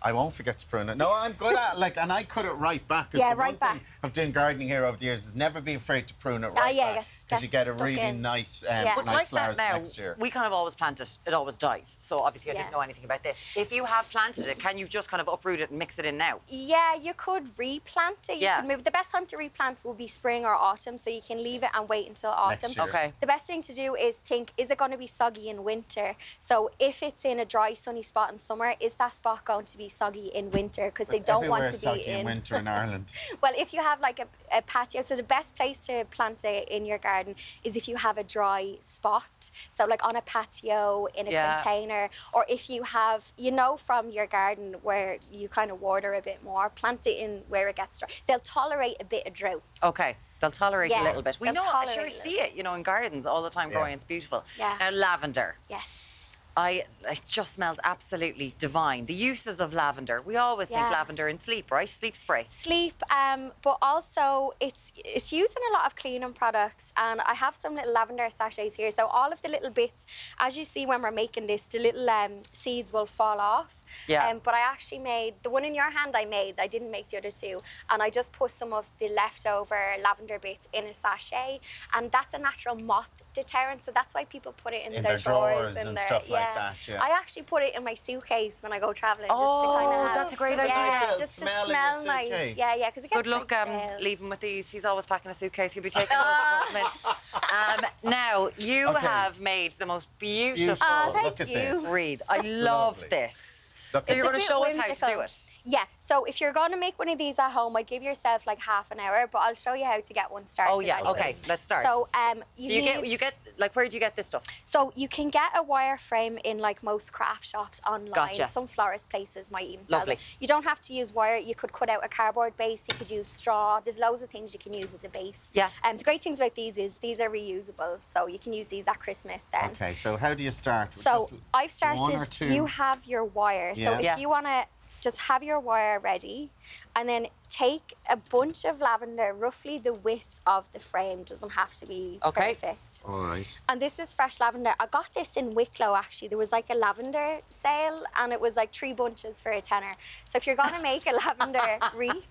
Speaker 3: I won't forget to prune it. No, I'm good at like, and I cut it right back.
Speaker 17: Yeah,
Speaker 3: the
Speaker 17: right
Speaker 3: one
Speaker 17: back.
Speaker 3: Thing of doing gardening here over the years is never be afraid to prune it
Speaker 17: Ah,
Speaker 3: right
Speaker 17: yeah,
Speaker 3: back
Speaker 17: yes,
Speaker 3: because you get a really
Speaker 17: in.
Speaker 3: nice, um,
Speaker 17: Yeah.
Speaker 1: But
Speaker 3: nice
Speaker 1: like that
Speaker 3: flowers
Speaker 1: now,
Speaker 3: next year.
Speaker 1: we kind of always plant it, it always dies. So obviously I didn't know anything about this. If you have planted it, can you just kind of uproot it and mix it in now?
Speaker 17: Yeah, you could replant it. You
Speaker 1: Yeah.
Speaker 17: could move. The best time to replant will be spring or autumn, so you can leave it and wait until
Speaker 3: Next
Speaker 17: autumn.
Speaker 3: year.
Speaker 1: Okay.
Speaker 17: The best thing to do is think: Is it going to be soggy in winter? So if it's in a dry, sunny spot in summer, is that spot going to be soggy in winter? Because they don't want
Speaker 3: everywhere
Speaker 17: to
Speaker 3: soggy
Speaker 17: be
Speaker 3: in
Speaker 17: in.
Speaker 3: winter in Ireland.
Speaker 17: Well, if you have like a, a patio, so the best place to plant it in your garden is if you have a dry spot. So, like on a patio, in a
Speaker 1: Yeah.
Speaker 17: container, or if you have, you know, from your garden where you kind of water a bit more, plant it in where it gets dry. They'll tolerate a bit of drought.
Speaker 1: Okay. They'll tolerate
Speaker 17: Yeah,
Speaker 1: a little bit. We
Speaker 17: they'll
Speaker 1: know, I sure
Speaker 17: a
Speaker 1: see it, you know, in gardens all the time
Speaker 3: Yeah.
Speaker 1: growing. It's beautiful.
Speaker 17: Yeah.
Speaker 1: Now, lavender.
Speaker 17: Yes.
Speaker 1: I it just smells absolutely divine. The uses of lavender. We always think lavender in sleep, right? Sleep spray.
Speaker 17: Sleep, um, but also it's it's used in a lot of cleaning products, and I have some little lavender sachets here. So all of the little bits, as you see when we're making this, the little um, seeds will fall off.
Speaker 1: Yeah.
Speaker 17: Um, but I actually made the one in your hand. I made. I didn't make the other two, and I just put some of the leftover lavender bits in a sachet, and that's a natural moth deterrent. So that's why people put it in,
Speaker 3: In
Speaker 17: their,
Speaker 3: their drawers
Speaker 17: and
Speaker 3: and
Speaker 17: their,
Speaker 3: stuff like
Speaker 17: yeah.
Speaker 3: that, yeah.
Speaker 17: I actually put it in my suitcase when I go traveling. just to
Speaker 1: Oh,
Speaker 17: kind of have,
Speaker 1: that's a great idea.
Speaker 3: It'll
Speaker 17: just to
Speaker 3: smell
Speaker 17: smell,
Speaker 3: in your
Speaker 17: nice.
Speaker 3: suitcase.
Speaker 17: Yeah, yeah, because it gets
Speaker 1: Good luck
Speaker 17: like,
Speaker 1: um, leaving with these. He's always packing a suitcase. He'll be taking those with him. Um, now, you
Speaker 3: Okay.
Speaker 1: have made the most beautiful
Speaker 3: Beautiful.
Speaker 17: Ah, thank
Speaker 3: Look at
Speaker 17: you.
Speaker 3: this.
Speaker 1: wreath. I love
Speaker 3: lovely.
Speaker 1: this.
Speaker 3: Look
Speaker 1: So
Speaker 3: at
Speaker 1: you're going to
Speaker 17: bit
Speaker 1: show us how to do it.
Speaker 17: Yeah, so if you're going to make one of these at home, I'd give yourself like half an hour, but I'll show you how to get one started.
Speaker 1: Oh yeah,
Speaker 17: anyway.
Speaker 1: okay. Let's start.
Speaker 17: So um, you,
Speaker 1: so you get you get like where do you get this stuff?
Speaker 17: So you can get a wireframe in like most craft shops online.
Speaker 1: Gotcha.
Speaker 17: Some florist places might even sell
Speaker 1: Lovely.
Speaker 17: them. You don't have to use wire. You could cut out a cardboard base. You could use straw. There's loads of things you can use as a base.
Speaker 1: Yeah.
Speaker 17: And the great things about these is these are reusable, so you can use these at Christmas then.
Speaker 3: Okay, so how do you start?
Speaker 17: So
Speaker 3: Just
Speaker 17: I've
Speaker 3: one or
Speaker 17: started.
Speaker 3: two?
Speaker 17: You have your wire.
Speaker 3: Yeah.
Speaker 17: So if
Speaker 1: Yeah.
Speaker 17: you want to just have your wire ready and then take a bunch of lavender, roughly the width of the frame, doesn't have to be
Speaker 1: Okay.
Speaker 17: perfect.
Speaker 3: All right.
Speaker 17: And this is fresh lavender. I got this in Wicklow actually. There was like a lavender sale and it was like three bunches for a tenner. So if you're gonna make a lavender wreath,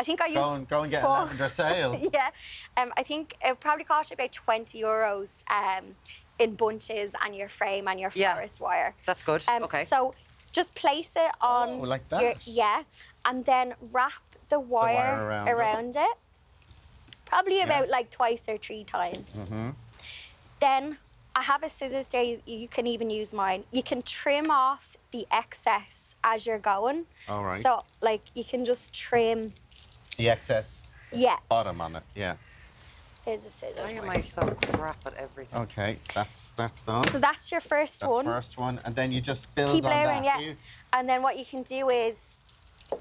Speaker 17: I think I used
Speaker 3: Go and, go and get a lavender sale.
Speaker 17: yeah. Um, I think it probably cost you about 20 euros um, in bunches and your frame and your
Speaker 1: Yeah.
Speaker 17: florist wire.
Speaker 1: That's good.
Speaker 17: Um,
Speaker 1: okay.
Speaker 17: So just place it on.
Speaker 3: Oh, like
Speaker 17: your-
Speaker 3: that?
Speaker 17: yeah. And then wrap the wire,
Speaker 3: around
Speaker 17: around,
Speaker 3: it.
Speaker 17: it. Probably about like twice or three times.
Speaker 3: Mm-hmm.
Speaker 17: Then I have a scissors there. You, you can even use mine. You can trim off the excess as you're going.
Speaker 3: All right.
Speaker 17: So like you can just trim.
Speaker 3: The excess
Speaker 17: Yeah.
Speaker 3: bottom on it. Yeah.
Speaker 17: Here's a scissors.
Speaker 1: Why am I so crap at everything?
Speaker 3: Okay, that's that's done.
Speaker 17: So that's your first
Speaker 3: That's
Speaker 17: one.
Speaker 3: first one, and then you just build
Speaker 17: Keep
Speaker 3: on
Speaker 17: layering,
Speaker 3: that.
Speaker 17: yeah.
Speaker 3: do you?
Speaker 17: And then what you can do is,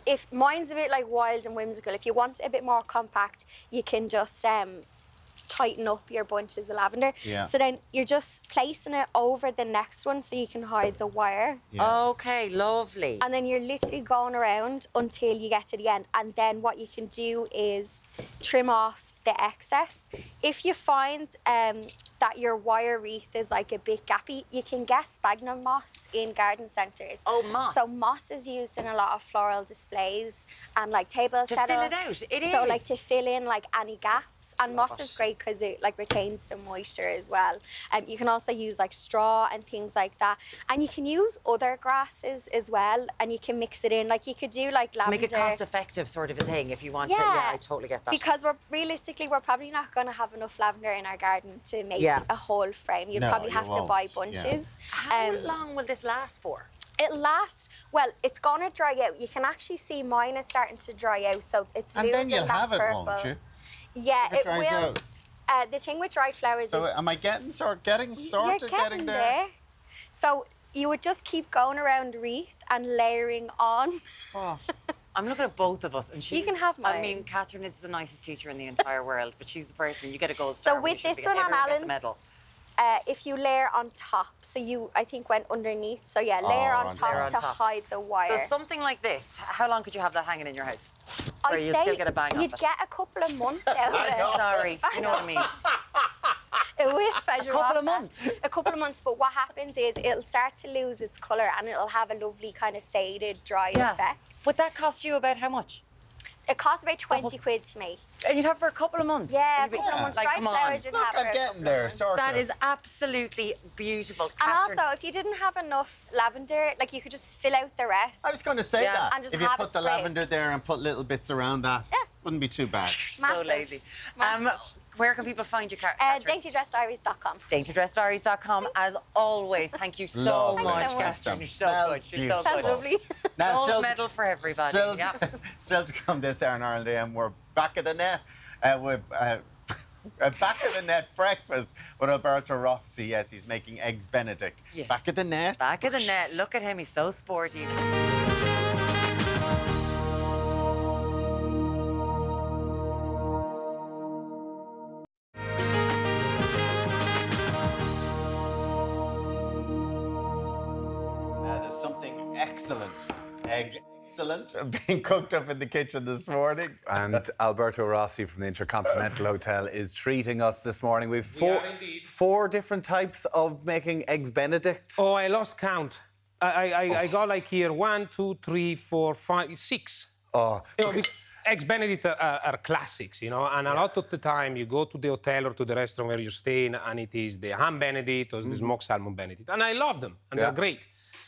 Speaker 17: if mine's a bit like wild and whimsical, if you want it a bit more compact, you can just um, tighten up your bunches of lavender.
Speaker 1: Yeah.
Speaker 17: So then you're just placing it over the next one so you can hide the wire. Yeah.
Speaker 1: Okay, lovely.
Speaker 17: And then you're literally going around until you get to the end. And then what you can do is trim off the excess. If you find um, that your wire wreath is like a bit gappy, you can get sphagnum moss in garden centres.
Speaker 1: Oh, moss.
Speaker 17: So moss is used in a lot of floral displays and like table
Speaker 1: To fill it out, it
Speaker 17: So like to fill in like any gaps. And moss is great because it like retains the moisture as well. And you can also use like straw and things like that. And you can use other grasses as well, and you can mix it in. Like you could do like
Speaker 1: to
Speaker 17: lavender.
Speaker 1: make it cost effective sort of a thing if you want to. Yeah, I totally get that.
Speaker 17: Because we're realistically, we're probably not going to have enough lavender in our garden to make
Speaker 1: Yeah.
Speaker 17: A whole frame. You'd
Speaker 1: No,
Speaker 17: probably
Speaker 1: you
Speaker 17: have to buy
Speaker 1: won't, yeah.
Speaker 17: bunches.
Speaker 1: How
Speaker 17: Um,
Speaker 1: long will this last for?
Speaker 17: It lasts well. It's gonna dry out. You can actually see mine is starting to dry out, so it's
Speaker 3: And then
Speaker 17: losing
Speaker 3: you'll
Speaker 17: that
Speaker 3: have it,
Speaker 17: purple.
Speaker 3: won't you?
Speaker 17: Yeah,
Speaker 3: If it dries
Speaker 17: will.
Speaker 3: out.
Speaker 17: Uh, the thing with dried flowers
Speaker 3: So
Speaker 17: is
Speaker 3: am I getting sort getting sort
Speaker 17: you're
Speaker 3: getting there?
Speaker 17: So you would just keep going around the wreath and layering on.
Speaker 1: I'm looking at both of us, and she.
Speaker 17: You can have mine.
Speaker 1: I mean, Catherine is the nicest teacher in the entire world, but she's the person you get a gold
Speaker 17: So
Speaker 1: star. when
Speaker 17: with this one on
Speaker 1: everyone gets a
Speaker 17: Alan's,
Speaker 1: medal.
Speaker 17: uh, if you layer on top, so you I think went underneath. So yeah, layer
Speaker 1: Oh,
Speaker 17: on
Speaker 1: on
Speaker 17: top
Speaker 1: layer on
Speaker 17: to
Speaker 1: top.
Speaker 17: hide the wire.
Speaker 1: So something like this. How long could you have that hanging in your house? Or
Speaker 17: I'd
Speaker 1: you
Speaker 17: say
Speaker 1: still get a bang
Speaker 17: You'd
Speaker 1: off it?
Speaker 17: get a couple of months out of it.
Speaker 1: Sorry, you know what I mean.
Speaker 17: A whiff as
Speaker 1: A couple of
Speaker 17: months. A couple of months. But what happens is it'll start to lose its colour and it'll have a lovely kind of faded, dry
Speaker 1: Yeah.
Speaker 17: effect.
Speaker 1: Would that cost you about how much?
Speaker 17: It costs about 20 quid to me.
Speaker 1: And you'd have for a couple of months.
Speaker 17: Yeah, a
Speaker 1: You'd be-
Speaker 17: couple of months.
Speaker 1: Like,
Speaker 17: Dried
Speaker 1: come on.
Speaker 17: flowers you'd have for a couple of months.
Speaker 1: That is absolutely beautiful.
Speaker 17: And
Speaker 1: Catherine.
Speaker 17: also, if you didn't have enough lavender, like you could just fill out the rest.
Speaker 3: I was going to say that.
Speaker 17: And just
Speaker 3: if you put the lavender there and put little bits around that, yeah. wouldn't be too bad.
Speaker 1: so lazy. Um, where can people find you, Car-
Speaker 17: Uh,
Speaker 1: Catherine?
Speaker 17: daintydressdiaries.com.
Speaker 1: daintydressdiaries.com. As always, thank you so
Speaker 3: Lovely.
Speaker 1: much,
Speaker 3: Thanks so much.
Speaker 1: Catherine. You're so
Speaker 3: Smells
Speaker 1: good. You're so good.
Speaker 3: Sounds lovely. Now,
Speaker 1: Gold
Speaker 3: still-
Speaker 1: medal for everybody.
Speaker 3: Still,
Speaker 1: yeah.
Speaker 3: still to come this hour in Ireland AM. We're back at the net uh, with uh, a back of the net breakfast with Alberto Rossi. Yes, he's making eggs Benedict.
Speaker 1: Yes.
Speaker 3: Back at the net.
Speaker 1: Back at the net. Look at him. He's so sporty.
Speaker 3: being cooked up in the kitchen this morning.
Speaker 2: And Alberto Rossi from the Intercontinental Hotel is treating us this morning. We've four,
Speaker 18: are indeed.
Speaker 2: four different types of making eggs Benedict.
Speaker 18: Oh, I lost count. I, I, I, I got like here one, two, three, four, five, six.
Speaker 2: Oh,
Speaker 18: You know, Eggs Benedict are, are, are classics, you know, and a lot of the time you go to the hotel or to the restaurant where you're staying and it is the ham Benedict or the mm. smoked salmon Benedict. And I love them, and
Speaker 2: Yeah.
Speaker 18: they're great.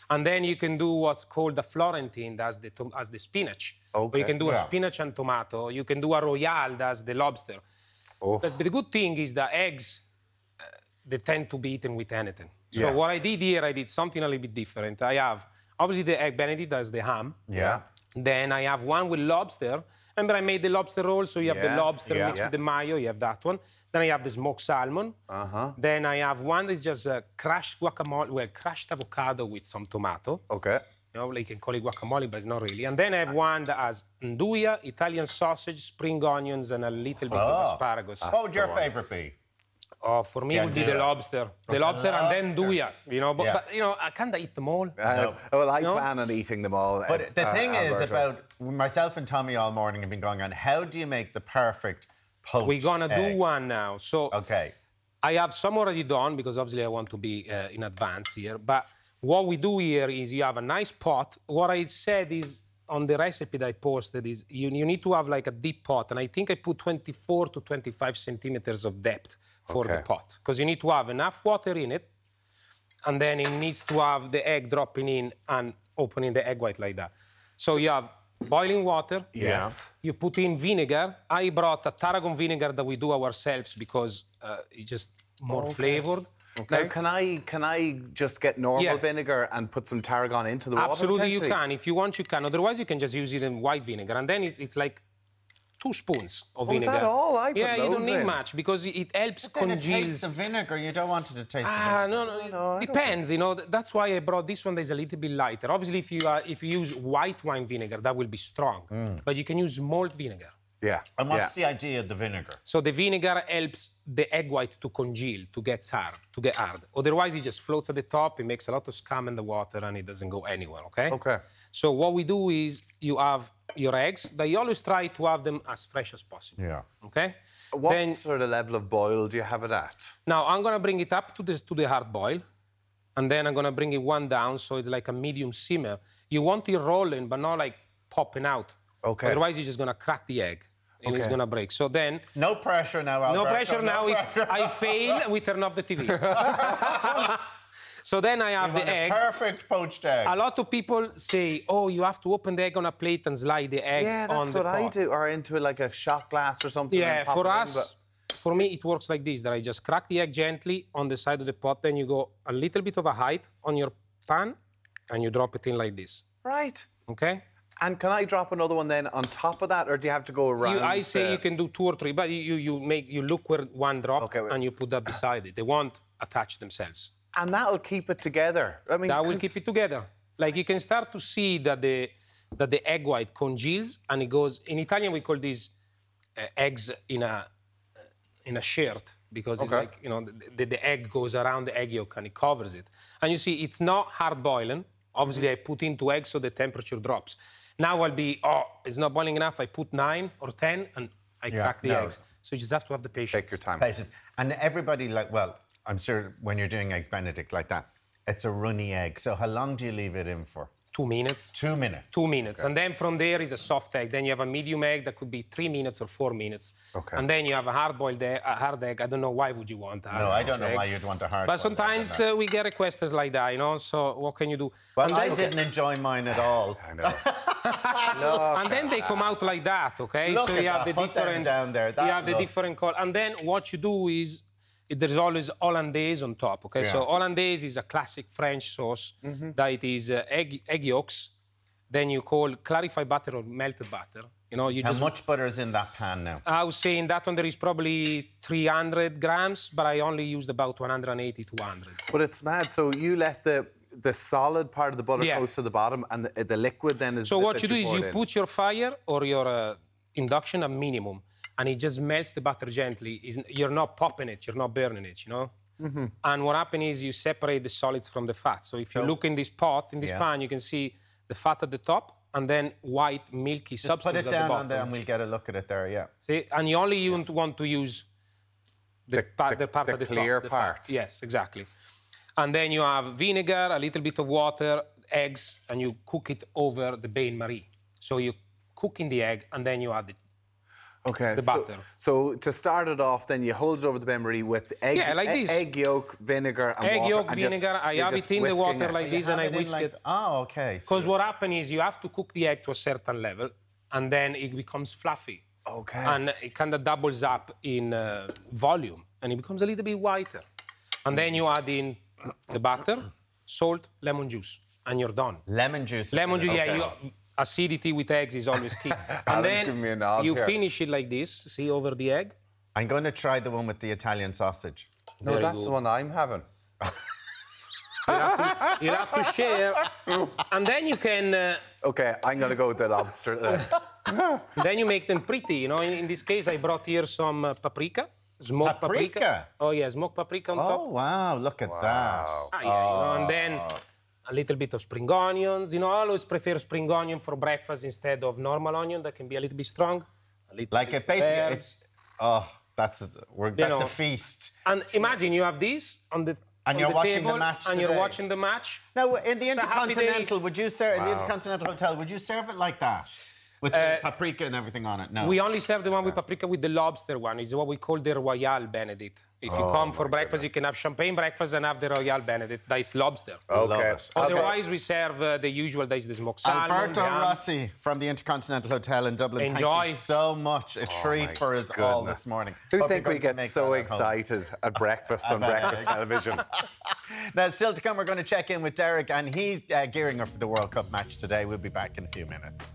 Speaker 18: And then you can do what's called the Florentine, that's the, as the spinach. Or you can do a spinach and tomato. You can do a royale, as the lobster.
Speaker 2: Oh.
Speaker 18: But the good thing is that eggs, uh, they tend to be eaten with anything. So
Speaker 2: Yes.
Speaker 18: what I did here, I did something a little bit different. I have obviously the egg Benedict, that's the ham.
Speaker 2: Yeah.
Speaker 18: Then I have one with lobster. Remember, I made the lobster roll, so you have the lobster
Speaker 2: yeah.
Speaker 18: mixed
Speaker 2: Yeah.
Speaker 18: with the mayo. You have that one. Then I have the smoked salmon.
Speaker 2: Uh-huh.
Speaker 18: Then I have one that's just uh, crushed guacamole, well, crushed avocado with some tomato.
Speaker 2: Okay.
Speaker 18: You know, like you can call it guacamole, but it's not really. And then I have one that has nduja, Italian sausage, spring onions, and a little bit of
Speaker 3: Oh.
Speaker 18: asparagus.
Speaker 3: What would your favourite be?
Speaker 18: Oh, for me,
Speaker 3: Yeah,
Speaker 18: it would be the lobster. The
Speaker 3: The
Speaker 18: lobster, and then
Speaker 3: lobster.
Speaker 18: nduja. You know, but,
Speaker 3: Yeah.
Speaker 18: but you know, I can't eat them all.
Speaker 2: Uh, Well, I
Speaker 18: No?
Speaker 2: plan on eating them all.
Speaker 3: But the
Speaker 2: uh,
Speaker 3: thing is about myself and Tommy all morning have been going on. How do you make the perfect poached
Speaker 18: We're gonna
Speaker 3: egg?
Speaker 18: do one now. So
Speaker 3: okay,
Speaker 18: I have some already done because obviously I want to be uh, in advance here. But what we do here is you have a nice pot. What I said is on the recipe that I posted is you, you need to have like a deep pot, and I think I put 24 to 25 centimeters of depth for the pot because you need to have enough water in it, and then it needs to have the egg dropping in and opening the egg white like that. So you have boiling water.
Speaker 2: Yes.
Speaker 18: You put in vinegar. I brought a tarragon vinegar that we do ourselves because uh, it's just more
Speaker 2: Okay.
Speaker 18: flavored.
Speaker 2: Now, can I can I just get normal
Speaker 18: Yeah.
Speaker 2: vinegar and put some tarragon into the water?
Speaker 18: Absolutely, you can. If you want, you can. Otherwise, you can just use it in white vinegar, and then it's, it's like two spoons of
Speaker 2: Oh, is
Speaker 18: vinegar.
Speaker 2: that all? I put
Speaker 18: yeah, you don't need
Speaker 2: in.
Speaker 18: much because it, it helps
Speaker 3: Then it tastes
Speaker 18: congeals.
Speaker 3: the vinegar. You don't want it to taste.
Speaker 18: Ah,
Speaker 3: the
Speaker 18: no, no, it depends. You know, that's why I brought this one. That's a little bit lighter. Obviously, if you uh, if you use white wine vinegar, that will be strong. But you can use malt vinegar.
Speaker 2: Yeah.
Speaker 3: And what's the idea of the vinegar?
Speaker 18: So the vinegar helps the egg white to congeal, to get hard, to get hard. Otherwise, it just floats at the top. It makes a lot of scum in the water, and it doesn't go anywhere. Okay.
Speaker 2: Okay.
Speaker 18: So what we do is you have your eggs. That you always try to have them as fresh as possible.
Speaker 3: Yeah.
Speaker 18: Okay.
Speaker 2: What
Speaker 18: Then
Speaker 2: sort of level of boil do you have it at?
Speaker 18: now I'm gonna bring it up to this to the hard boil, and then I'm gonna bring it one down, so it's like a medium simmer. You want it rolling, but not like popping out.
Speaker 2: Okay.
Speaker 18: Otherwise, you're just gonna crack the egg, and it's gonna break. So then.
Speaker 3: No pressure now, Alberto.
Speaker 18: No pressure now. If I fail, we turn off the TV. so then I have
Speaker 3: You
Speaker 18: the
Speaker 3: want a
Speaker 18: egg.
Speaker 3: perfect poached egg.
Speaker 18: A lot of people say, "Oh, you have to open the egg on a plate and slide the egg
Speaker 2: Yeah,
Speaker 18: on
Speaker 2: that's
Speaker 18: the
Speaker 2: what I do. Or into like a shot glass or something.
Speaker 18: Yeah, for
Speaker 2: it in,
Speaker 18: us,
Speaker 2: but-
Speaker 18: for me, it works like this: that I just crack the egg gently on the side of the pot, then you go a little bit of a height on your pan, and you drop it in like this.
Speaker 2: Right.
Speaker 18: Okay.
Speaker 2: And can I drop another one then on top of that, or do you have to go around?
Speaker 18: You, I say
Speaker 2: the-
Speaker 18: you can do two or three, but you, you, you make you look where one dropped
Speaker 2: Okay,
Speaker 18: and you put that beside it. They won't attach themselves.
Speaker 2: And that'll keep it together. I mean,
Speaker 18: that will keep it together. Like you can start to see that the that the egg white congeals and it goes. In Italian, we call these uh, eggs in a uh, in a shirt because it's like you know the, the, the egg goes around the egg yolk and it covers it. And you see, it's not hard boiling. Obviously, I put in two eggs so the temperature drops. Now I'll be oh, it's not boiling enough. I put nine or ten and I
Speaker 3: Yeah,
Speaker 18: crack the
Speaker 3: no.
Speaker 18: eggs. So you just have to have the patience. Take
Speaker 2: your time.
Speaker 3: Patient. And everybody, like, well, I'm sure when you're doing eggs Benedict like that, it's a runny egg. So how long do you leave it in for?
Speaker 18: Two minutes.
Speaker 3: Two minutes.
Speaker 18: Two minutes. And then from there is a soft egg. Then you have a medium egg that could be three minutes or four minutes.
Speaker 3: Okay.
Speaker 18: And then you have a hard boiled egg, a hard egg. I don't know why would you want a hard
Speaker 3: No, I don't know
Speaker 18: egg.
Speaker 3: why you'd want a hard.
Speaker 18: But sometimes uh, we get requests like that, you know. So what can you do?
Speaker 3: Well,
Speaker 18: and
Speaker 3: I didn't enjoy mine at all.
Speaker 2: I know.
Speaker 18: and then they come out like that, okay?
Speaker 3: Look
Speaker 18: so
Speaker 3: at
Speaker 18: you have
Speaker 3: that.
Speaker 18: the
Speaker 3: Put them
Speaker 18: different
Speaker 3: down there.
Speaker 18: you
Speaker 3: That
Speaker 18: have the different color. And then what you do is there's always hollandaise on top, okay? So hollandaise is a classic French sauce
Speaker 3: Mm-hmm.
Speaker 18: that it is uh, egg, egg yolks. Then you call clarified butter or melted butter. You know, you
Speaker 3: How
Speaker 18: just
Speaker 3: much butter is in that pan now?
Speaker 18: I was saying that one there is probably 300 grams, but I only used about 180, 200.
Speaker 2: But it's mad. So you let the the solid part of the butter
Speaker 18: Yeah.
Speaker 2: goes to the bottom, and the, the liquid then is.
Speaker 18: So what you do is you
Speaker 2: in.
Speaker 18: put your fire or your uh, induction at minimum, and it just melts the butter gently. Is you're not popping it, you're not burning it, you know.
Speaker 2: Mhm.
Speaker 18: And what happens is you separate the solids from the fat. So if you look in this pot, in this
Speaker 3: Yeah.
Speaker 18: pan, you can see the fat at the top and then white milky
Speaker 3: Just
Speaker 18: substance
Speaker 3: put it
Speaker 18: at
Speaker 3: down
Speaker 18: the
Speaker 3: on
Speaker 18: bottom.
Speaker 3: there and we'll get a look at it there, yeah.
Speaker 18: See, and you only want want to use the, part, the, part
Speaker 2: the
Speaker 18: at the
Speaker 2: clear
Speaker 18: top, the
Speaker 2: part.
Speaker 18: fat. Yes, exactly. And then you have vinegar, a little bit of water, eggs, and you cook it over the bain marie. So you cook in the egg, and then you add the,
Speaker 2: Okay.
Speaker 18: the
Speaker 2: so,
Speaker 18: butter.
Speaker 2: So to start it off, then you hold it over the bain marie with egg,
Speaker 18: Yeah, like
Speaker 2: e-
Speaker 18: this.
Speaker 2: egg yolk, vinegar, and
Speaker 18: egg
Speaker 2: water.
Speaker 18: yolk,
Speaker 2: and just-
Speaker 18: vinegar. I have
Speaker 2: just
Speaker 18: it in the water
Speaker 2: it.
Speaker 18: like
Speaker 3: You
Speaker 18: this, and I
Speaker 3: have it in
Speaker 18: whisk
Speaker 3: like-
Speaker 18: it.
Speaker 3: Oh, okay. So
Speaker 18: Because what happens is you have to cook the egg to a certain level, and then it becomes fluffy.
Speaker 2: Okay.
Speaker 18: And it kind of doubles up in uh, volume, and it becomes a little bit whiter. And then you add in the butter, salt, lemon juice, and you're done.
Speaker 3: lemon juice.
Speaker 18: Lemon juice, yeah. You, acidity with eggs is always key. and then
Speaker 2: giving me a
Speaker 18: you
Speaker 2: here.
Speaker 18: finish it like this. See over the egg.
Speaker 3: I'm going to try the one with the Italian sausage.
Speaker 2: No,
Speaker 18: Very
Speaker 2: that's
Speaker 18: good.
Speaker 2: the one I'm having.
Speaker 18: You'll have to share, and then you can. Uh,
Speaker 2: Okay, I'm gonna go with the lobster. then.
Speaker 18: then you make them pretty. You know, in, in this case, I brought here some uh, paprika. smoked paprika.
Speaker 3: Paprika?
Speaker 18: Oh yeah, smoked paprika on top.
Speaker 3: Oh, wow, look at that.
Speaker 18: Ah, yeah, you know, and then a little bit of spring onions. You know, I always prefer spring onion for breakfast instead of normal onion that can be a little bit strong. A little
Speaker 3: Like
Speaker 18: bit
Speaker 3: it basically, it's, oh, that's, a, we're,
Speaker 18: You
Speaker 3: that's
Speaker 18: know,
Speaker 3: a feast.
Speaker 18: And imagine you have this on the
Speaker 3: And you're
Speaker 18: the
Speaker 3: watching the match
Speaker 18: and you're watching the match.
Speaker 3: Now, in the
Speaker 18: It's
Speaker 3: Intercontinental, would you serve in the Intercontinental Hotel? Would you serve it like that, with
Speaker 18: Uh,
Speaker 3: the paprika and everything on it? No.
Speaker 18: We only serve the one with paprika with the lobster one. It's what we call the Royal Benedict. If you
Speaker 3: Oh,
Speaker 18: come for
Speaker 3: my
Speaker 18: breakfast, you can have champagne breakfast and have the Royal Benedict. That's lobster.
Speaker 3: Love it. Okay.
Speaker 18: Otherwise, we serve uh, the usual. There's the smoked salmon.
Speaker 3: Alberto
Speaker 18: the ham.
Speaker 3: Rossi from the Intercontinental Hotel in Dublin. Thank
Speaker 18: Enjoy.
Speaker 3: you so much. A treat for us all this morning.
Speaker 2: Who
Speaker 3: Hope
Speaker 2: think we get so
Speaker 3: that at home.
Speaker 2: excited at breakfast on breakfast television?
Speaker 3: Now, still to come, we're going to check in with Derek, and he's uh, gearing up for the World Cup match today. We'll be back in a few minutes.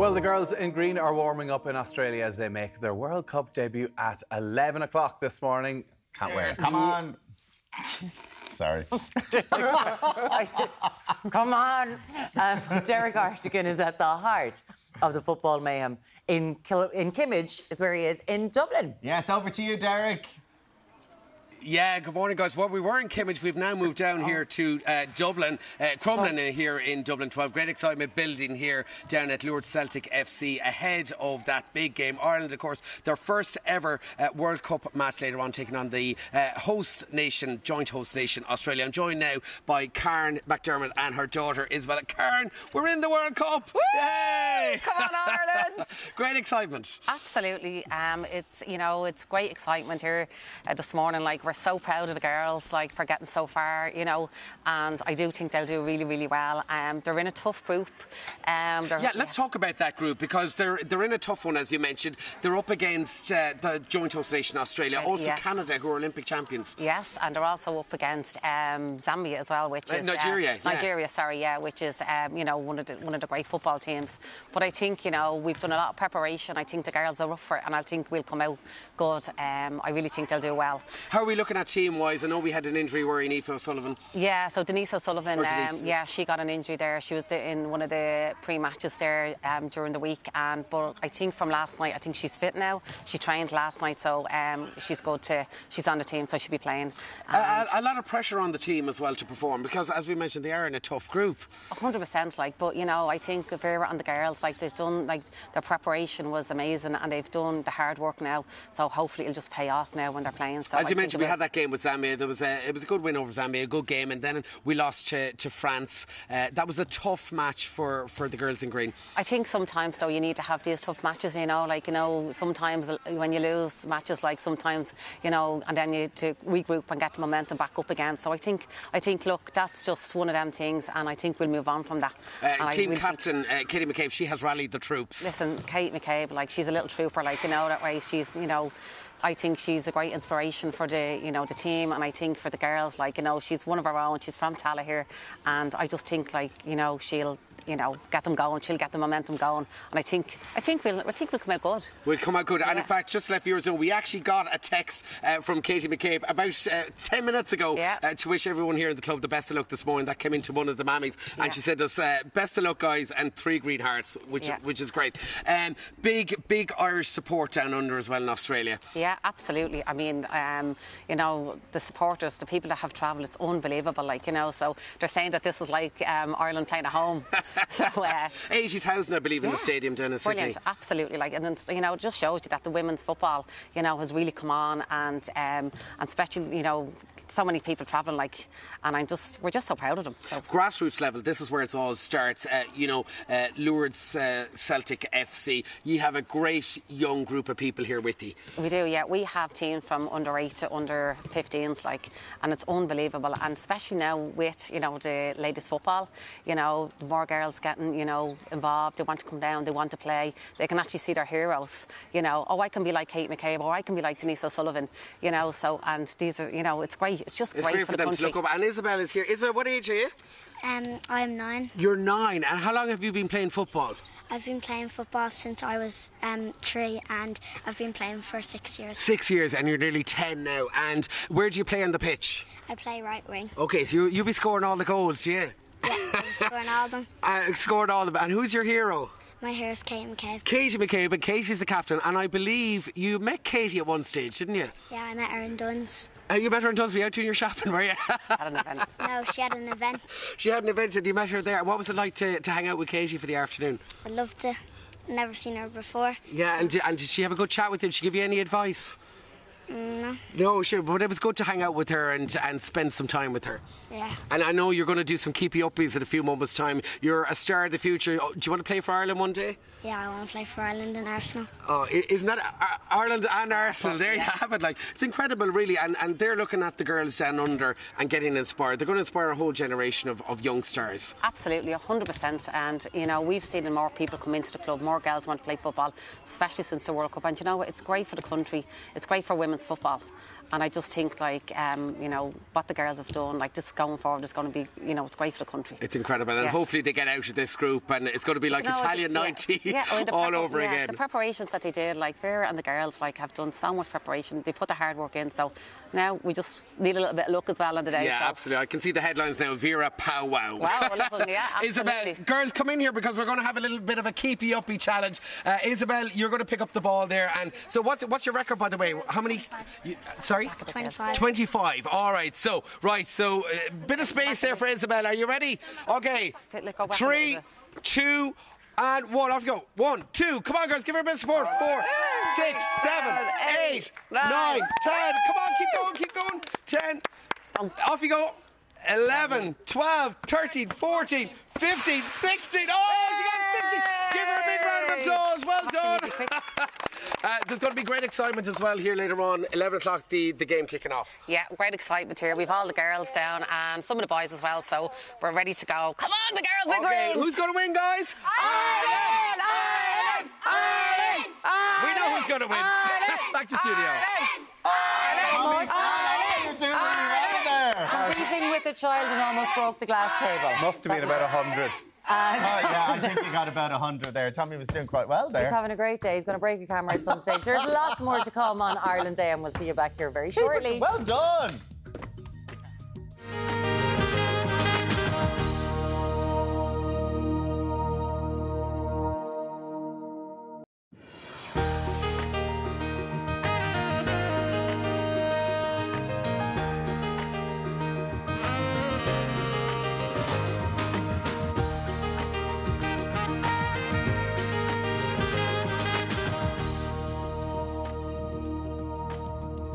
Speaker 2: Well, the girls in green are warming up in Australia as they make their World Cup debut at 11 o'clock this morning. Can't wait.
Speaker 3: Come on. Sorry.
Speaker 20: Come on. Um, Deric Ó hArtagáin is at the heart of the football mayhem in, Kil- in Kimmage, is where he is, in Dublin.
Speaker 3: Yes, over to you, Derek.
Speaker 4: Yeah, good morning, guys. Well, we were in Kimmage. We've now moved down here to uh, Dublin, uh, Crumlin in here in Dublin 12. Great excitement building here down at Lourdes Celtic FC ahead of that big game. Ireland, of course, their first ever uh, World Cup match later on, taking on the uh, host nation, joint host nation, Australia. I'm joined now by Karen McDermott and her daughter Isabella. Karen, we're in the World Cup! Yay!
Speaker 20: Come on, Ireland!
Speaker 4: Great excitement.
Speaker 20: Absolutely. Um, it's you know it's great excitement here uh, this morning. Like we're so proud of the girls, like for getting so far. You know, and I do think they'll do really really well. Um, they're in a tough group. Um,
Speaker 4: Yeah, let's talk about that group because they're they're in a tough one, as you mentioned. They're up against uh, the joint host nation Australia, also
Speaker 20: Yeah.
Speaker 4: Canada, who are Olympic champions.
Speaker 20: Yes, and they're also up against um, Zambia as well, which
Speaker 4: Uh,
Speaker 20: is
Speaker 4: Nigeria, yeah.
Speaker 20: Nigeria, sorry, yeah, which is um, you know one of the one of the great football teams. But I think you know we've done a lot of preparation. I think the girls are up for it, and I think we'll come out good. Um, I really think they'll do well.
Speaker 4: How are we looking at team wise? I know we had an injury worrying Aoife O'Sullivan.
Speaker 20: Yeah, so Denise O'Sullivan,
Speaker 4: Denise.
Speaker 20: um, yeah, she got an injury there. She was in one of the pre-matches there um, during the week, and but I think from last night, I think she's fit now. She trained last night, so um, she's good to. She's on the team, so she'll be playing.
Speaker 4: A, a, lot of pressure on the team as well to perform because, as we mentioned, they are in a tough group.
Speaker 20: hundred percent, like, but you know, I think Vera and the girls, like, they've done, like, their preparation was amazing, and they've done the hard work now. So hopefully, it'll just pay off now when they're playing. So
Speaker 4: As
Speaker 20: I
Speaker 4: you mentioned, we had that game with Zambia. There was a, it was a good win over Zambia, a good game, and then we lost to, to France. Uh, that was a tough match for, for the girls in green.
Speaker 20: I think sometimes though you need to have these tough matches, you know, like you know, sometimes when you lose matches, like sometimes you know, and then you to regroup and get the momentum back up again. So I think, I think, look, that's just one of them things, and I think we'll move on from that.
Speaker 4: Uh, team
Speaker 20: really think-
Speaker 4: captain uh, Katie McCabe, she has rallied the troops.
Speaker 20: Listen, Kate McCabe, like she's a little trooper, like you know that way. She's, you know, I think she's a great inspiration for the, you know, the team, and I think for the girls, like you know, she's one of our own. She's from Tallaght here, and I just think like you know she'll. You know, get them going. She'll get the momentum going, and I think, I think we'll, I think we'll come out good.
Speaker 4: We'll come out good. And in fact, just to let viewers know, we actually got a text uh, from Katie McCabe about uh, 10 minutes ago uh, to wish everyone here in the club the best of luck this morning. That came into one of the mammies. And she said us, uh, best of luck, guys, and three green hearts, which,
Speaker 20: Yeah.
Speaker 4: which is great. Um, big, big Irish support down under as well in Australia.
Speaker 20: Yeah, absolutely. I mean, um, you know, the supporters, the people that have travelled, it's unbelievable. Like, you know, so they're saying that this is like um, Ireland playing at home. so, uh,
Speaker 4: 80,000, I believe, in the stadium down in
Speaker 20: Brilliant,
Speaker 4: Sydney.
Speaker 20: absolutely. Like, and it, you know, it just shows you that the women's football, you know, has really come on, and um, and especially, you know, so many people travelling. Like, and I'm just, we're just so proud of them. So.
Speaker 4: Grassroots level, this is where it all starts. Uh, you know, uh, Lourdes uh, Celtic FC. You have a great young group of people here with you.
Speaker 20: We do, yeah. We have teams from under eight to under 15s, like, and it's unbelievable. And especially now with, you know, the latest football, you know, the more girls getting, you know, involved, they want to come down, they want to play, they can actually see their heroes, you know, oh, I can be like Kate McCabe, or I can be like Denise O'Sullivan, you know, so, and these are, you know, it's great. It's just
Speaker 4: It's
Speaker 20: great,
Speaker 4: great
Speaker 20: for,
Speaker 4: for
Speaker 20: the
Speaker 4: them to
Speaker 20: country.
Speaker 4: look up. And Isabel is here. Isabel, what age are you?
Speaker 21: Um, I'm nine.
Speaker 4: You're nine. And how long have you been playing football?
Speaker 21: I've been playing football since I was um, three, and I've been playing for six years.
Speaker 4: Six years, and you're nearly 10 now. And where do you play on the pitch?
Speaker 21: I play right wing.
Speaker 4: Okay, so you, you'll be scoring all the goals, yeah?
Speaker 21: I'm scoring all of them.
Speaker 4: Uh, scored all of them. And who's your hero?
Speaker 21: My hero's Kate McCabe.
Speaker 4: Katie McCabe, and Katie's the captain. And I believe you met Katie at one stage, didn't you?
Speaker 21: Yeah, I met her in Dunnes.
Speaker 4: Uh, you met her in Dunsby out doing your shopping, were you?
Speaker 21: At an event. no, she had an event.
Speaker 4: she had an event and you met her there. What was it like to, to hang out with Katie for the afternoon?
Speaker 21: I loved it. Never seen her before.
Speaker 4: Yeah, and, and did she have a good chat with you? Did she give you any advice?
Speaker 21: Mm, No.
Speaker 4: No, sure, but it was good to hang out with her and, and spend some time with her.
Speaker 21: Yeah.
Speaker 4: And I know you're going to do some keepy uppies in a few moments' time. You're a star of the future. Oh, Do you want to play for Ireland one day?
Speaker 21: Yeah, I want to play for Ireland and Arsenal.
Speaker 4: Oh, i- isn't that uh, Ireland and Arsenal? There you have it. Like it's incredible, really. And and they're looking at the girls down under and getting inspired. They're going to inspire a whole generation of, of young stars.
Speaker 1: Absolutely, 100%. And, you know, we've seen more people come into the club, more girls want to play football, especially since the World Cup. And, you know, it's great for the country, it's great for women's football. And I just think, like, um, you know, what the girls have done, like, this going forward is going to be, you know, it's great for the country.
Speaker 4: It's incredible, and
Speaker 1: Yeah.
Speaker 4: hopefully they get out of this group, and it's going to be like
Speaker 1: You know,
Speaker 4: Italia
Speaker 1: yeah,
Speaker 4: 90
Speaker 1: yeah, I mean,
Speaker 4: all
Speaker 1: prep-
Speaker 4: over again.
Speaker 1: The preparations that they did, like Vera and the girls, like have done so much preparation. They put the hard work in. So now we just need a little bit of luck as well on the day.
Speaker 4: Yeah,
Speaker 1: so.
Speaker 4: absolutely. I can see the headlines now. Vera Powwow.
Speaker 1: Wow, listen, yeah,
Speaker 4: Isabel, girls, come in here because we're going to have a little bit of a keepy uppy challenge. Uh, Isabel, you're going to pick up the ball there. And so, what's what's your record, by the way? How many? You, sorry,
Speaker 21: 25.
Speaker 4: 25. All right. So, right. So, uh, bit of space there for Isabel. Are you ready? Okay. Three, two. And one, off you go. One, two. Come on, girls, give her a bit of support. Four, six, seven, eight, nine, ten. Come on, keep going, keep going. Ten. Off you go. 11, 12, 13, 14, 15, 16. Oh, she got 16. Give her a big round of applause. Well done. uh, there's going to be great excitement as well here later on. 11 o'clock, the, the game kicking off.
Speaker 1: Yeah, great excitement here. We've all the girls down and some of the boys as well, so we're ready to go. Come on, the girls are
Speaker 4: Okay,
Speaker 1: green!
Speaker 4: who's going to win, guys?
Speaker 1: Ireland! Ireland! Ireland! Ireland!
Speaker 4: We know who's going to win. Back to studio.
Speaker 1: Competing with a child and almost broke the glass table.
Speaker 2: Must have been about 100.
Speaker 3: Uh, oh, yeah, I think you got about 100 there. Tommy was doing quite well there.
Speaker 1: He's having a great day. He's going to break a camera at some stage. There's lots more to come on Ireland AM, and we'll see you back here very shortly.
Speaker 3: Well done.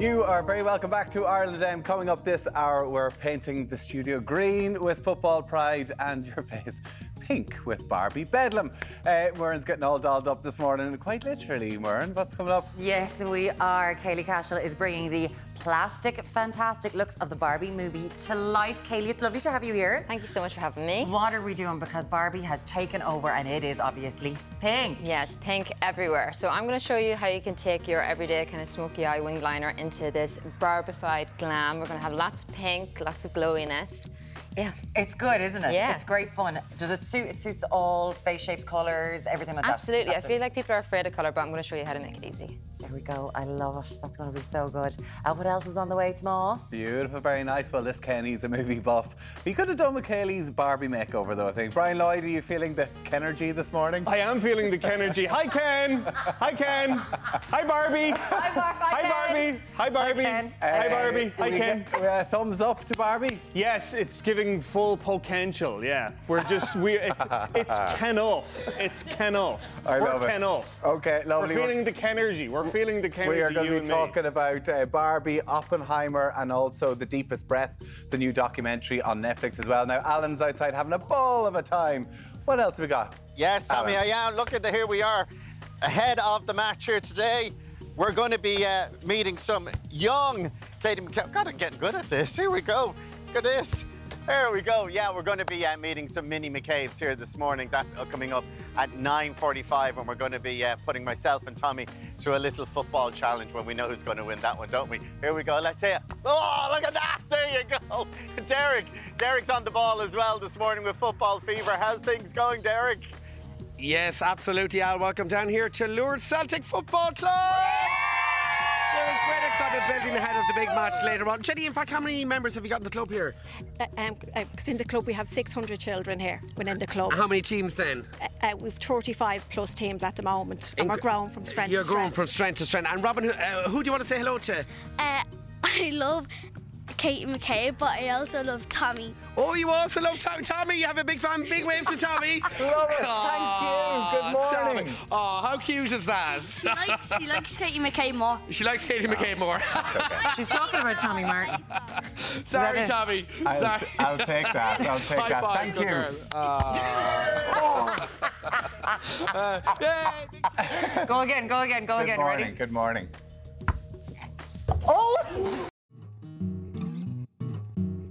Speaker 2: You are very welcome back to Ireland AM Coming up this hour, we're painting the studio green with football pride and your face pink with Barbie Bedlam. Uh, getting all dolled up this morning, quite literally, Muireann. What's coming up?
Speaker 1: Yes, we are. Keilidh Cashell is bringing the plastic, fantastic looks of the Barbie movie to life. Keilidh, it's lovely to have you here.
Speaker 22: Thank you so much for having me.
Speaker 1: What are we doing? Because Barbie has taken over, and it is obviously pink.
Speaker 22: Yes, pink everywhere. So I'm going to show you how you can take your everyday kind of smoky eye wing liner into this barbified glam. We're going to have lots of pink, lots of glowiness. Yeah.
Speaker 1: It's good, isn't it?
Speaker 22: Yeah.
Speaker 1: It's great fun. Does it suit? It suits all face shapes, colours, everything like
Speaker 22: Absolutely.
Speaker 1: that.
Speaker 22: I feel like people are afraid of colour, but I'm going to show you how to make it easy.
Speaker 1: There we go. I love it. That's going to be so good. And what else is on the way, Tomas?
Speaker 2: Beautiful, very nice. Well, this Kenny's a movie buff. He could have done with Keilidh's Barbie makeover, though, I think. Brian Lloyd, are you feeling the Kenergy this morning?
Speaker 23: I am feeling the Kenergy. Hi, Ken. Hi, Ken. Hi, Barbie. Hi, Barbie. Hi, Barbie. Hi, Barbie. Hi,
Speaker 2: we
Speaker 23: Ken.
Speaker 2: get, uh, thumbs up to Barbie.
Speaker 23: Yes, it's giving full potential. Yeah, we're just we. It's, it's Ken off. It's Ken off.
Speaker 2: I
Speaker 23: we're
Speaker 2: love it.
Speaker 23: Ken off.
Speaker 2: Okay, lovely.
Speaker 23: We're feeling the Kenergy. We're feeling the Kenergy.
Speaker 2: We are going to
Speaker 23: and
Speaker 2: be
Speaker 23: me.
Speaker 2: talking about uh, Barbie, Oppenheimer, and also The Deepest Breath, the new documentary on Netflix as well. Now, Alan's outside having a ball of a time. What else have we got?
Speaker 3: Yes, Tommy,
Speaker 2: Alan.
Speaker 3: I am. Look at the here we are, ahead of the match here today. We're going to be uh, meeting some young Katie McCall. God, I'm getting good at this. Here we go. Look at this. There we go. Yeah, we're going to be uh, meeting some mini McCabe's here this morning. That's uh, coming up at 9.45 and we're going to be uh, putting myself and Tommy to a little football challenge when we know who's going to win that one, don't we? Here we go. Let's see it. Oh, look at that. There you go. Derek. Derek's on the ball as well this morning with Football Fever. How's things going, Derek?
Speaker 4: Yes, absolutely, Al. Welcome down here to Lourdes Celtic Football Club. There is great excitement building ahead of the big match later on. Jenny, in fact, how many members have you got in the club here?
Speaker 24: Uh, um, uh, 'cause in the club, we have 600 children here within the club.
Speaker 4: How many teams then?
Speaker 24: Uh, uh, we've 35 plus teams at the moment, and we're growing from strength
Speaker 4: You're
Speaker 24: to
Speaker 4: growing
Speaker 24: strength.
Speaker 4: from strength to strength. And Robin, who, uh, who do you want to say hello to?
Speaker 21: Uh, I love Katie McKay, but I also love Tommy.
Speaker 4: Oh, you also love Tommy. Tommy, you have a big fan. Big wave to Tommy.
Speaker 21: Love it,
Speaker 4: Aw,
Speaker 21: thank you. Good
Speaker 4: Tommy.
Speaker 21: morning.
Speaker 4: Oh, how cute is that?
Speaker 21: She likes, she likes Katie McKay more.
Speaker 4: She likes Katie McKay more.
Speaker 1: She's talking about Tommy Martin.
Speaker 4: Sorry. Tommy.
Speaker 2: I'll,
Speaker 4: Sorry.
Speaker 2: t- I'll take that. I'll take
Speaker 4: High
Speaker 2: that.
Speaker 4: five,
Speaker 2: Thank you.
Speaker 4: girl. Uh, uh, yay.
Speaker 1: Go again, go again, go
Speaker 2: Good
Speaker 1: again.
Speaker 2: morning.
Speaker 1: Ready?
Speaker 2: Good morning.
Speaker 1: Oh!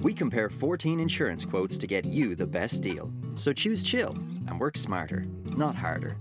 Speaker 10: We compare 14 insurance quotes to get you the best deal. So choose chill and work smarter, not harder.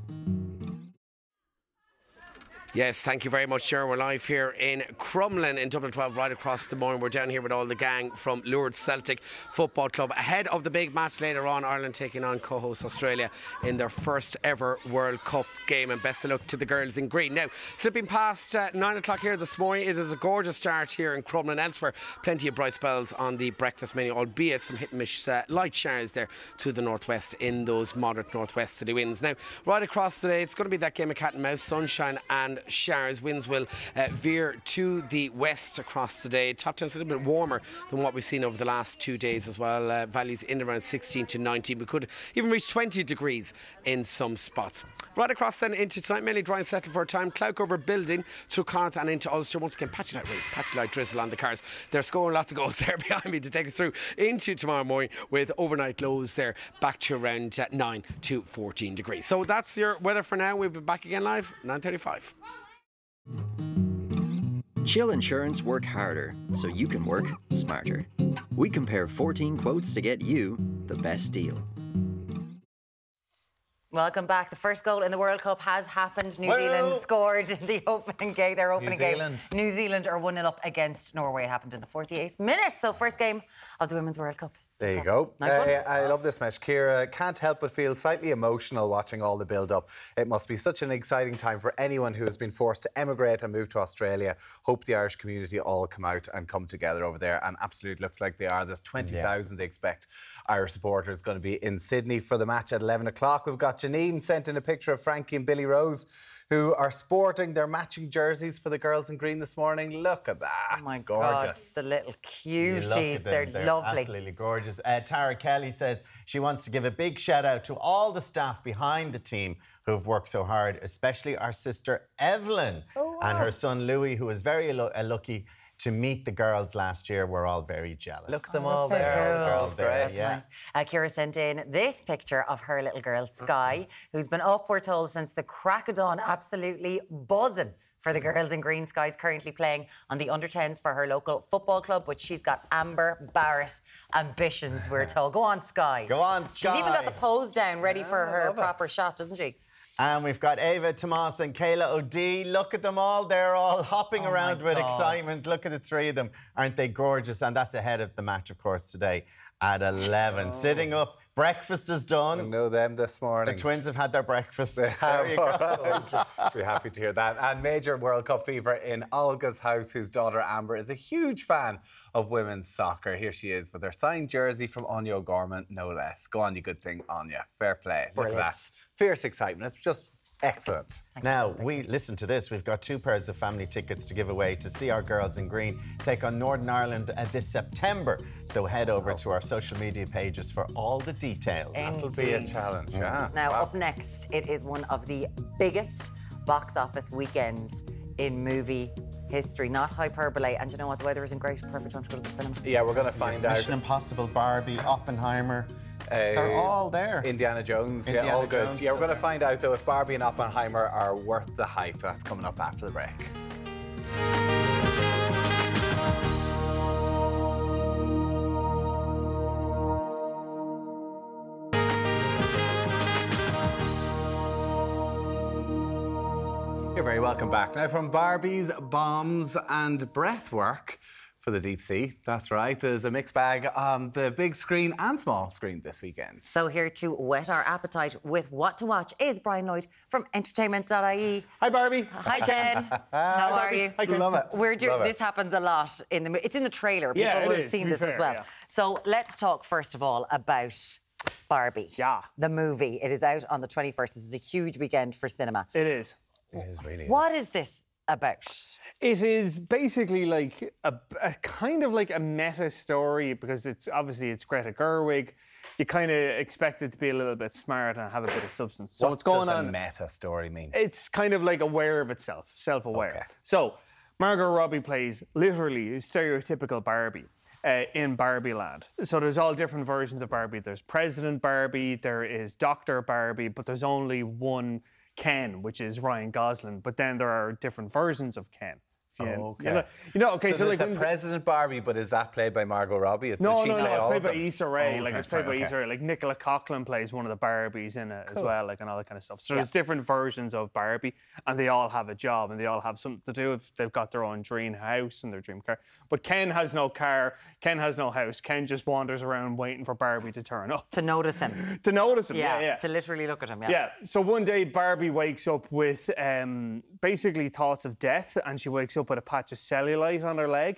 Speaker 4: Yes, thank you very much, Sharon. We're live here in Crumlin in Dublin 12, right across the morning. We're down here with all the gang from Lourdes Celtic Football Club. Ahead of the big match later on, Ireland taking on co host Australia in their first ever World Cup game. And best of luck to the girls in green. Now, slipping past uh, 9 o'clock here this morning, it is a gorgeous start here in Crumlin. Elsewhere, plenty of bright spells on the breakfast menu, albeit some hit and miss uh, light showers there to the northwest in those moderate northwesterly winds. Now, right across today, it's going to be that game of cat and mouse, sunshine and showers. Winds will uh, veer to the west across today. Top 10's a little bit warmer than what we've seen over the last two days as well. Uh, values in around 16 to 19. We could even reach 20 degrees in some spots. Right across then into tonight, mainly dry and settled for a time. Cloud cover building through Connacht and into Ulster. Once again, patchy light rain, patchy light drizzle on the cars. They're scoring lots of goals there behind me to take us through into tomorrow morning with overnight lows there back to around uh, 9 to 14 degrees. So that's your weather for now. We'll be back again live 9:35.
Speaker 10: Chill Insurance work harder so you can work smarter. We compare 14 quotes to get you the best deal.
Speaker 1: Welcome back. The first goal in the World Cup has happened. New
Speaker 10: Well-
Speaker 1: Zealand scored in the opening game. Their opening game.
Speaker 2: Zealand.
Speaker 1: New Zealand are 1 0 up against Norway. It happened in the 48th minute. So, first game of the Women's World Cup.
Speaker 2: There you go.
Speaker 1: Nice.
Speaker 2: Uh, I love this match. Kira can't help but feel slightly emotional watching all the build up. It must be such an exciting time for anyone who has been forced to emigrate and move to Australia. Hope the Irish community all come out and come together over there. And absolutely looks like they are. There's 20,000 they expect Irish supporters going to be in Sydney for the match at 11 o'clock. We've got Janine sent in a picture of Frankie and Billy Rose. Who are sporting their matching jerseys for the girls in green this morning? Look at that!
Speaker 1: Oh my
Speaker 2: gorgeous.
Speaker 1: God, the little cuties.
Speaker 3: them,
Speaker 1: They're, lovely.
Speaker 3: Absolutely gorgeous. Uh, Tara Kelly says she wants to give a big shout out to all the staff behind the team who've worked so hard, especially our sister Evelyn
Speaker 1: Oh,
Speaker 3: and her son Louis, who is very uh, lucky to meet the girls last year. We're all very jealous.
Speaker 2: Look at them
Speaker 1: Oh,
Speaker 2: all there.
Speaker 1: cool.
Speaker 2: The girls
Speaker 3: there,
Speaker 2: great.
Speaker 1: That's
Speaker 3: yeah.
Speaker 1: nice. Uh, Kira sent in this picture of her little girl, Sky, who's been up, we're told, since the crack of dawn, absolutely buzzing for the girls in green. Sky's currently playing on the under 10s for her local football club, which she's got Amber Barrett ambitions, we're told. Go on, Sky.
Speaker 3: Go on,
Speaker 1: She's even got the pose down ready for her
Speaker 3: love it.
Speaker 1: proper shot, doesn't she?
Speaker 3: And we've got Ava Tomas and Kayla O'D. Look at them all. They're all hopping
Speaker 1: Oh
Speaker 3: around with
Speaker 1: God.
Speaker 3: excitement. Look at the three of them. Aren't they gorgeous? And that's ahead of the match, of course, today at 11. Sitting up. Breakfast is done.
Speaker 2: I know them this morning.
Speaker 3: The twins have had their breakfast.
Speaker 2: They have.
Speaker 3: There you go.
Speaker 2: Just be happy to hear that. And major World Cup fever in Olga's house, whose daughter Amber is a huge fan of women's soccer. Here she is with her signed jersey from Áine O'Gorman, no less. Go on, you good thing, Áine. Fair play. Look at
Speaker 1: Brilliant.
Speaker 2: that. Fierce excitement. It's just excellent.
Speaker 3: Now, we listen to this. We've got two pairs of family tickets to give away to see our girls in green take on Northern Ireland uh, this September. So head over to our social media pages for all the details.
Speaker 2: This will be a
Speaker 1: Indeed.
Speaker 2: challenge. Yeah.
Speaker 1: Now,
Speaker 2: Wow.
Speaker 1: up next, it is one of the biggest box office weekends in movie history. Not hyperbole. And you know what? The weather isn't great. Perfect time to go to the cinema.
Speaker 2: Yeah, we're going to find out.
Speaker 3: Mission Impossible, Barbie, Oppenheimer. They're all there.
Speaker 2: Indiana Jones.
Speaker 3: Indiana yeah,
Speaker 2: all good.
Speaker 3: Jones
Speaker 2: yeah, we're going to find out though if Barbie and Oppenheimer are worth the hype. That's coming up after the break. You're very welcome back. Now, from Barbie's bombs and breathwork for the deep sea. That's right. There's a mixed bag on the big screen and small screen this weekend.
Speaker 1: So here to whet our appetite with what to watch is Brian Lloyd from entertainment.ie.
Speaker 23: Hi Barbie.
Speaker 1: Hi Ken. How are
Speaker 23: Barbie.
Speaker 1: you?
Speaker 23: Hi, Ken. Love it.
Speaker 1: We're doing
Speaker 23: Love it.
Speaker 1: this happens a lot in the mo- it's in the trailer. People
Speaker 23: Yeah, it
Speaker 1: will have
Speaker 23: is,
Speaker 1: seen
Speaker 23: to be
Speaker 1: this as well.
Speaker 23: yeah.
Speaker 1: So let's talk first of all about Barbie. Yeah. The movie. It is out on the 21st. This is a huge weekend for cinema.
Speaker 23: It is.
Speaker 3: It is really.
Speaker 1: What is this about?
Speaker 23: It is basically like a, a kind of like a meta story because it's obviously it's Greta Gerwig. You kind of expect it to be a little bit smart and have a bit of substance. So
Speaker 2: what
Speaker 23: what's going
Speaker 2: does
Speaker 23: on?
Speaker 2: a meta story mean?
Speaker 23: It's kind of like aware of itself, self-aware. So Margot Robbie plays literally stereotypical Barbie. Uh, in Barbie Land. So there's all different versions of Barbie. There's President Barbie, there is Dr. Barbie, but there's only one Ken, which is Ryan Gosling. But then there are different versions of Ken. If you-
Speaker 2: Oh, okay.
Speaker 23: You know, you know okay, so,
Speaker 2: so,
Speaker 23: like
Speaker 2: a President Barbie, but is that played by Margot Robbie? Is-
Speaker 23: no,
Speaker 2: does she
Speaker 23: no,
Speaker 2: play
Speaker 23: no. It's played by
Speaker 2: them?
Speaker 23: Issa Rae.
Speaker 2: Oh,
Speaker 23: like
Speaker 2: okay,
Speaker 23: it's played
Speaker 2: sorry,
Speaker 23: by
Speaker 2: okay.
Speaker 23: Issa Rae. Like Nicola Coughlan plays one of the Barbies in it as well, like and all that kind of stuff. So
Speaker 2: Yeah.
Speaker 23: there's different versions of Barbie, and they all have a job, and they all have something to do. If they've got their own dream house and their dream car, but Ken has no car. Ken has no house. Ken just wanders around waiting for Barbie to turn up.
Speaker 1: To notice him.
Speaker 23: to notice him. Yeah, yeah.
Speaker 1: To literally look at him. Yeah.
Speaker 23: Yeah. So one day Barbie wakes up with um, basically thoughts of death, and she wakes up with a patch of cellulite on her leg,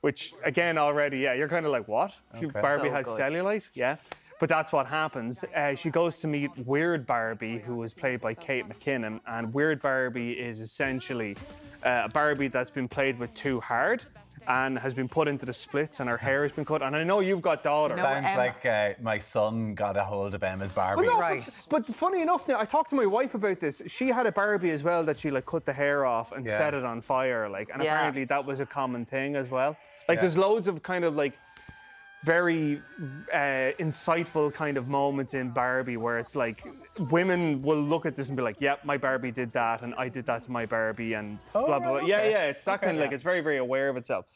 Speaker 23: which again already, yeah, you're kind of like, what?
Speaker 2: Okay.
Speaker 23: Barbie
Speaker 2: So
Speaker 23: has
Speaker 2: good.
Speaker 23: cellulite, yeah. But that's what happens. Uh, she goes to meet Weird Barbie, who was played by Kate McKinnon, and Weird Barbie is essentially uh, a Barbie that's been played with too hard. And has been put into the splits, and her hair has been cut. And I know you've got daughters.
Speaker 2: Sounds like uh, my son got a hold of Emma's Barbie.
Speaker 23: Well, no, But, but funny enough, now I talked to my wife about this. She had a Barbie as well that she like cut the hair off and
Speaker 2: Yeah.
Speaker 23: set it on fire, like, and
Speaker 2: Yeah.
Speaker 23: apparently that was a common thing as well. Like,
Speaker 2: Yeah.
Speaker 23: there's loads of kind of like very uh, insightful kind of moments in Barbie where it's like women will look at this and be like, "Yep, my Barbie did that, and I did that to my Barbie," and
Speaker 2: Oh,
Speaker 23: blah blah. blah.
Speaker 2: right,
Speaker 23: Yeah,
Speaker 2: okay.
Speaker 23: yeah, it's that
Speaker 2: Okay,
Speaker 23: kind of like it's very very aware of itself.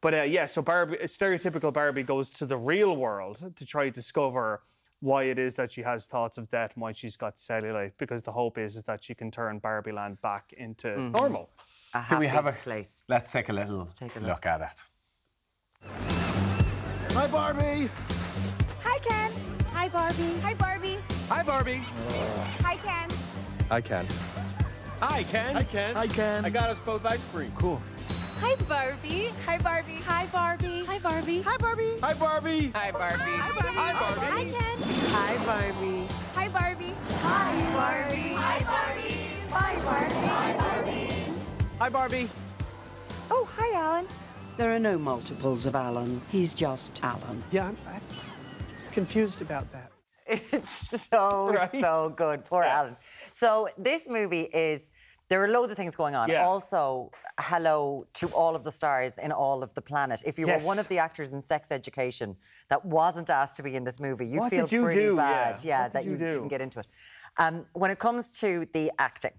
Speaker 23: But uh, yeah, so Barbie, stereotypical Barbie goes to the real world to try to discover why it is that she has thoughts of death and why she's got cellulite. Because the hope is is that she can turn Barbie Land back into
Speaker 2: Mhm.
Speaker 23: normal.
Speaker 2: Do we have a
Speaker 1: place?
Speaker 2: Let's take a little
Speaker 1: take a
Speaker 2: look. at it.
Speaker 25: Hi, Barbie.
Speaker 26: Hi, Ken. Hi, Barbie. Hi, Barbie.
Speaker 25: Hi, Barbie.
Speaker 26: Hi, Ken.
Speaker 23: I can.
Speaker 25: Hi, Ken.
Speaker 23: Hi, Ken.
Speaker 25: Hi, Ken.
Speaker 23: I got us both ice cream.
Speaker 25: Cool.
Speaker 26: Hi, Barbie. Hi, Barbie. Hi, Barbie. Hi, Barbie. Hi, Barbie.
Speaker 25: Hi, Barbie.
Speaker 26: Hi, Barbie. Hi, Barbie.
Speaker 25: Hi, Barbie.
Speaker 26: Hi, Ken.
Speaker 1: Hi, Barbie.
Speaker 26: Hi, Barbie. Hi, Barbie. Hi, Barbie. Hi, Barbie. Hi, Barbie.
Speaker 25: Hi, Barbie.
Speaker 26: Oh, hi, Alan.
Speaker 27: There are no multiples of Alan. He's just Alan.
Speaker 23: Yeah, I'm, I'm confused about that.
Speaker 1: It's so, so good. Poor Alan. So this movie is. There are loads of things going on.
Speaker 23: Yeah.
Speaker 1: Also, hello to all of the stars in all of the planet. If you
Speaker 23: Yes.
Speaker 1: were one of the actors in Sex Education that wasn't asked to be in this movie, you'd
Speaker 23: What
Speaker 1: feel
Speaker 23: you
Speaker 1: pretty
Speaker 23: do?
Speaker 1: bad.
Speaker 23: Yeah.
Speaker 1: Yeah, that
Speaker 23: you
Speaker 1: you didn't get into it. Um, when it comes to the acting,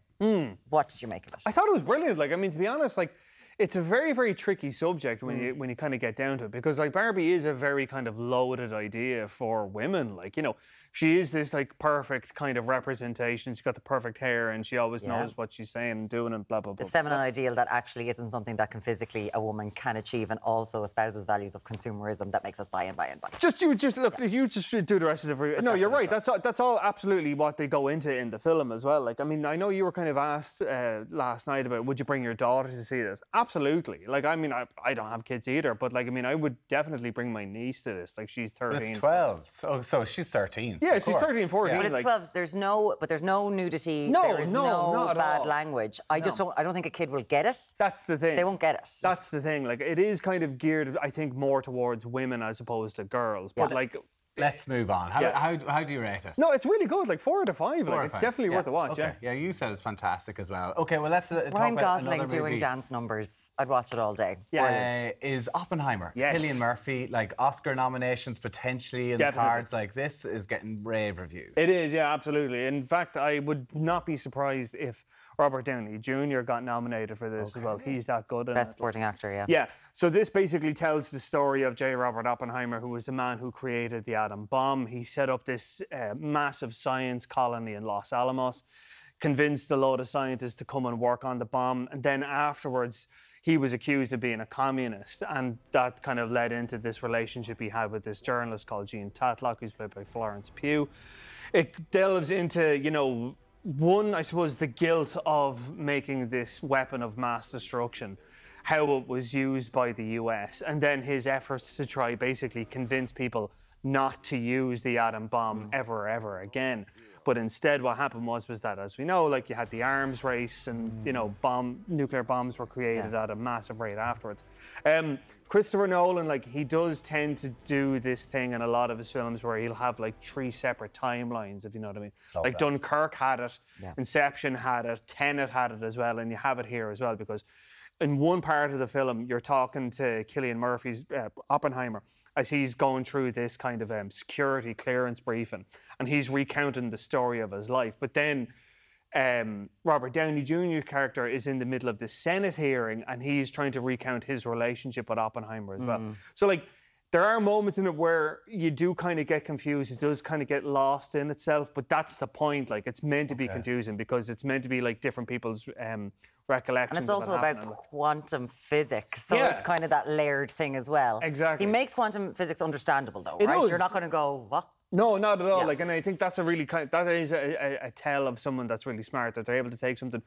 Speaker 1: what did you make of it?
Speaker 23: I thought it was brilliant. Like, I mean, to be honest, like, it's a very, very tricky subject when
Speaker 1: Mm.
Speaker 23: you when you kind of get down to it because like Barbie is a very kind of loaded idea for women. Like, you know, she is this like perfect kind of representation. She's got the perfect hair and she always
Speaker 1: Yeah.
Speaker 23: knows what she's saying and doing and blah blah blah.
Speaker 1: This feminine ideal that actually isn't something that can physically a woman can achieve and also espouses values of consumerism that makes us buy and buy and buy.
Speaker 23: Just you just look. You just should do the rest of the review. No, you're right. That's all, that's all absolutely what they go into in the film as well. Like, I mean, I know you were kind of asked uh, last night about would you bring your daughter to see this? Absolutely. Like, I mean, I, I don't have kids either, but like, I mean, I would definitely bring my niece to this. Like, she's
Speaker 2: But
Speaker 23: 13.
Speaker 2: it's 12. So, so she's 13.
Speaker 23: Yeah, she's
Speaker 2: course.
Speaker 23: 13, 14.
Speaker 2: Yeah.
Speaker 1: But it's 12. There's no, but there's no nudity.
Speaker 23: No,
Speaker 1: there is
Speaker 23: no,
Speaker 1: no,
Speaker 23: not at
Speaker 1: bad
Speaker 23: all.
Speaker 1: language. I just don't. I don't think a kid will get it.
Speaker 23: That's the thing.
Speaker 1: They won't get it.
Speaker 23: That's the thing. Like, it is kind of geared, I think, more towards women as opposed to girls. But
Speaker 2: Yeah.
Speaker 23: like,
Speaker 2: Let's move on. How,
Speaker 23: Yeah.
Speaker 2: how, how do you rate it?
Speaker 23: no, it's really good. Like four out of five.
Speaker 2: Four
Speaker 23: like, it's
Speaker 2: five.
Speaker 23: definitely
Speaker 2: Yeah,
Speaker 23: worth a watch.
Speaker 2: okay.
Speaker 23: Yeah.
Speaker 2: Yeah, you said it's fantastic as well. Okay, well, let's uh, talk
Speaker 1: Ryan
Speaker 2: about
Speaker 1: Gosling
Speaker 2: another
Speaker 1: doing
Speaker 2: movie.
Speaker 1: dance numbers. I'd watch it all day. Yeah,
Speaker 2: Uh, is Oppenheimer.
Speaker 23: Yes.
Speaker 2: Cillian Murphy, like Oscar nominations potentially in
Speaker 23: Definitely.
Speaker 2: the cards like this is getting rave reviews.
Speaker 23: It is, yeah, absolutely. In fact, I would not be surprised if Robert Downey Jr. got nominated for this as well. He's that good.
Speaker 1: Best
Speaker 23: it.
Speaker 1: supporting actor. Yeah.
Speaker 23: Yeah. So this basically tells the story of J. Robert Oppenheimer, who was the man who created the atom bomb. He set up this uh, massive science colony in Los Alamos. convinced a load of scientists to come and work on the bomb. And then afterwards, he was accused of being a communist. And that kind of led into this relationship he had with this journalist called Jean Tatlock, who's played by Florence Pugh. It delves into, you know, one, I suppose, the guilt of making this weapon of mass destruction, how it was used by the US, and then his efforts to try basically convince people not to use the atom bomb hmm. ever, ever again. But instead, what happened was was that, as we know, like you had the arms race, and you know, bomb nuclear bombs were created at a massive rate afterwards. Um, Christopher Nolan, like he does tend to do this thing in a lot of his films where he'll have like three separate timelines, if you know what I mean.
Speaker 2: Love
Speaker 23: like
Speaker 2: that.
Speaker 23: Dunkirk had it,
Speaker 2: Yeah.
Speaker 23: Inception had it, Tenet had it as well, and you have it here as well because in one part of the film you're talking to Cillian Murphy's uh, Oppenheimer as he's going through this kind of um, security clearance briefing, and he's recounting the story of his life. But then um, Robert Downey Jr.'s character is in the middle of the Senate hearing, and he's trying to recount his relationship with Oppenheimer as well.
Speaker 2: Mm.
Speaker 23: So like. There are moments in it where you do kind of get confused. It does kind of get lost in itself, but that's the point. Like it's meant to be confusing because it's meant to be like different people's um, recollections.
Speaker 1: And it's also about quantum physics. So
Speaker 23: Yeah.
Speaker 1: it's kind of that layered thing as well.
Speaker 23: Exactly.
Speaker 1: He makes quantum physics understandable, though,
Speaker 23: It
Speaker 1: right?
Speaker 23: does.
Speaker 1: You're not going to go, what?
Speaker 23: No, not at all.
Speaker 1: Yeah.
Speaker 23: Like, and I think that's a really kind. That is a, a, a tell of someone that's really smart that they're able to take something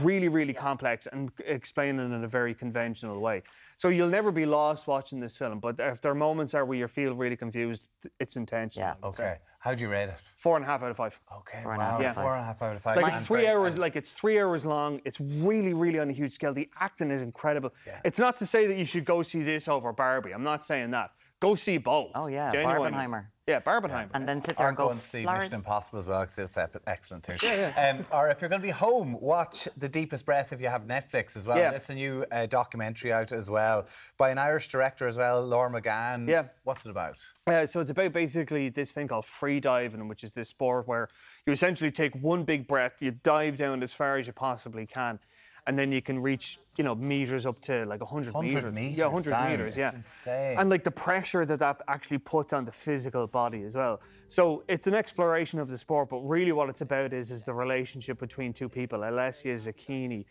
Speaker 23: really, really complex and explain it in a very conventional way. So you'll never be lost watching this film. But if there are moments there where you feel really confused, it's intentional. Yeah.
Speaker 2: Okay. How do you rate it?
Speaker 23: Four and a half out of five.
Speaker 2: Okay.
Speaker 23: Four
Speaker 2: and a half.
Speaker 23: Yeah.
Speaker 2: Four and a half out of five.
Speaker 23: Like
Speaker 2: I'm
Speaker 23: it's three
Speaker 2: very-
Speaker 23: hours. Like it's three hours long. It's really, really on a huge scale. The acting is incredible. Yeah. It's not to say that you should go see this over Barbie. I'm not saying that. Go see both.
Speaker 1: Oh, yeah,
Speaker 23: Genuinely.
Speaker 1: Barbenheimer.
Speaker 23: Yeah, Barbenheimer.
Speaker 1: And then sit there
Speaker 2: Or
Speaker 1: and go,
Speaker 2: and see
Speaker 1: Florida.
Speaker 2: Mission Impossible as well, because it's ep- excellent too.
Speaker 23: Yeah,
Speaker 2: Um, or if you're going to be home, watch The Deepest Breath if you have Netflix as well.
Speaker 23: Yeah.
Speaker 2: It's a new uh, documentary out as well by an Irish director as well, Laura McGann.
Speaker 23: Yeah.
Speaker 2: What's it about?
Speaker 23: Uh, so it's about basically this thing called free diving, which is this sport where you essentially take one big breath, you dive down as far as you possibly can, and then you can reach, you know, meters up to like 100,
Speaker 2: 100
Speaker 23: meters. Yeah, 100
Speaker 2: down.
Speaker 23: meters.
Speaker 2: It's
Speaker 23: Yeah,
Speaker 2: insane.
Speaker 23: And like the pressure that that actually puts on the physical body as well. So it's an exploration of the sport, but really what it's about is is the relationship between two people, Alessia Zecchini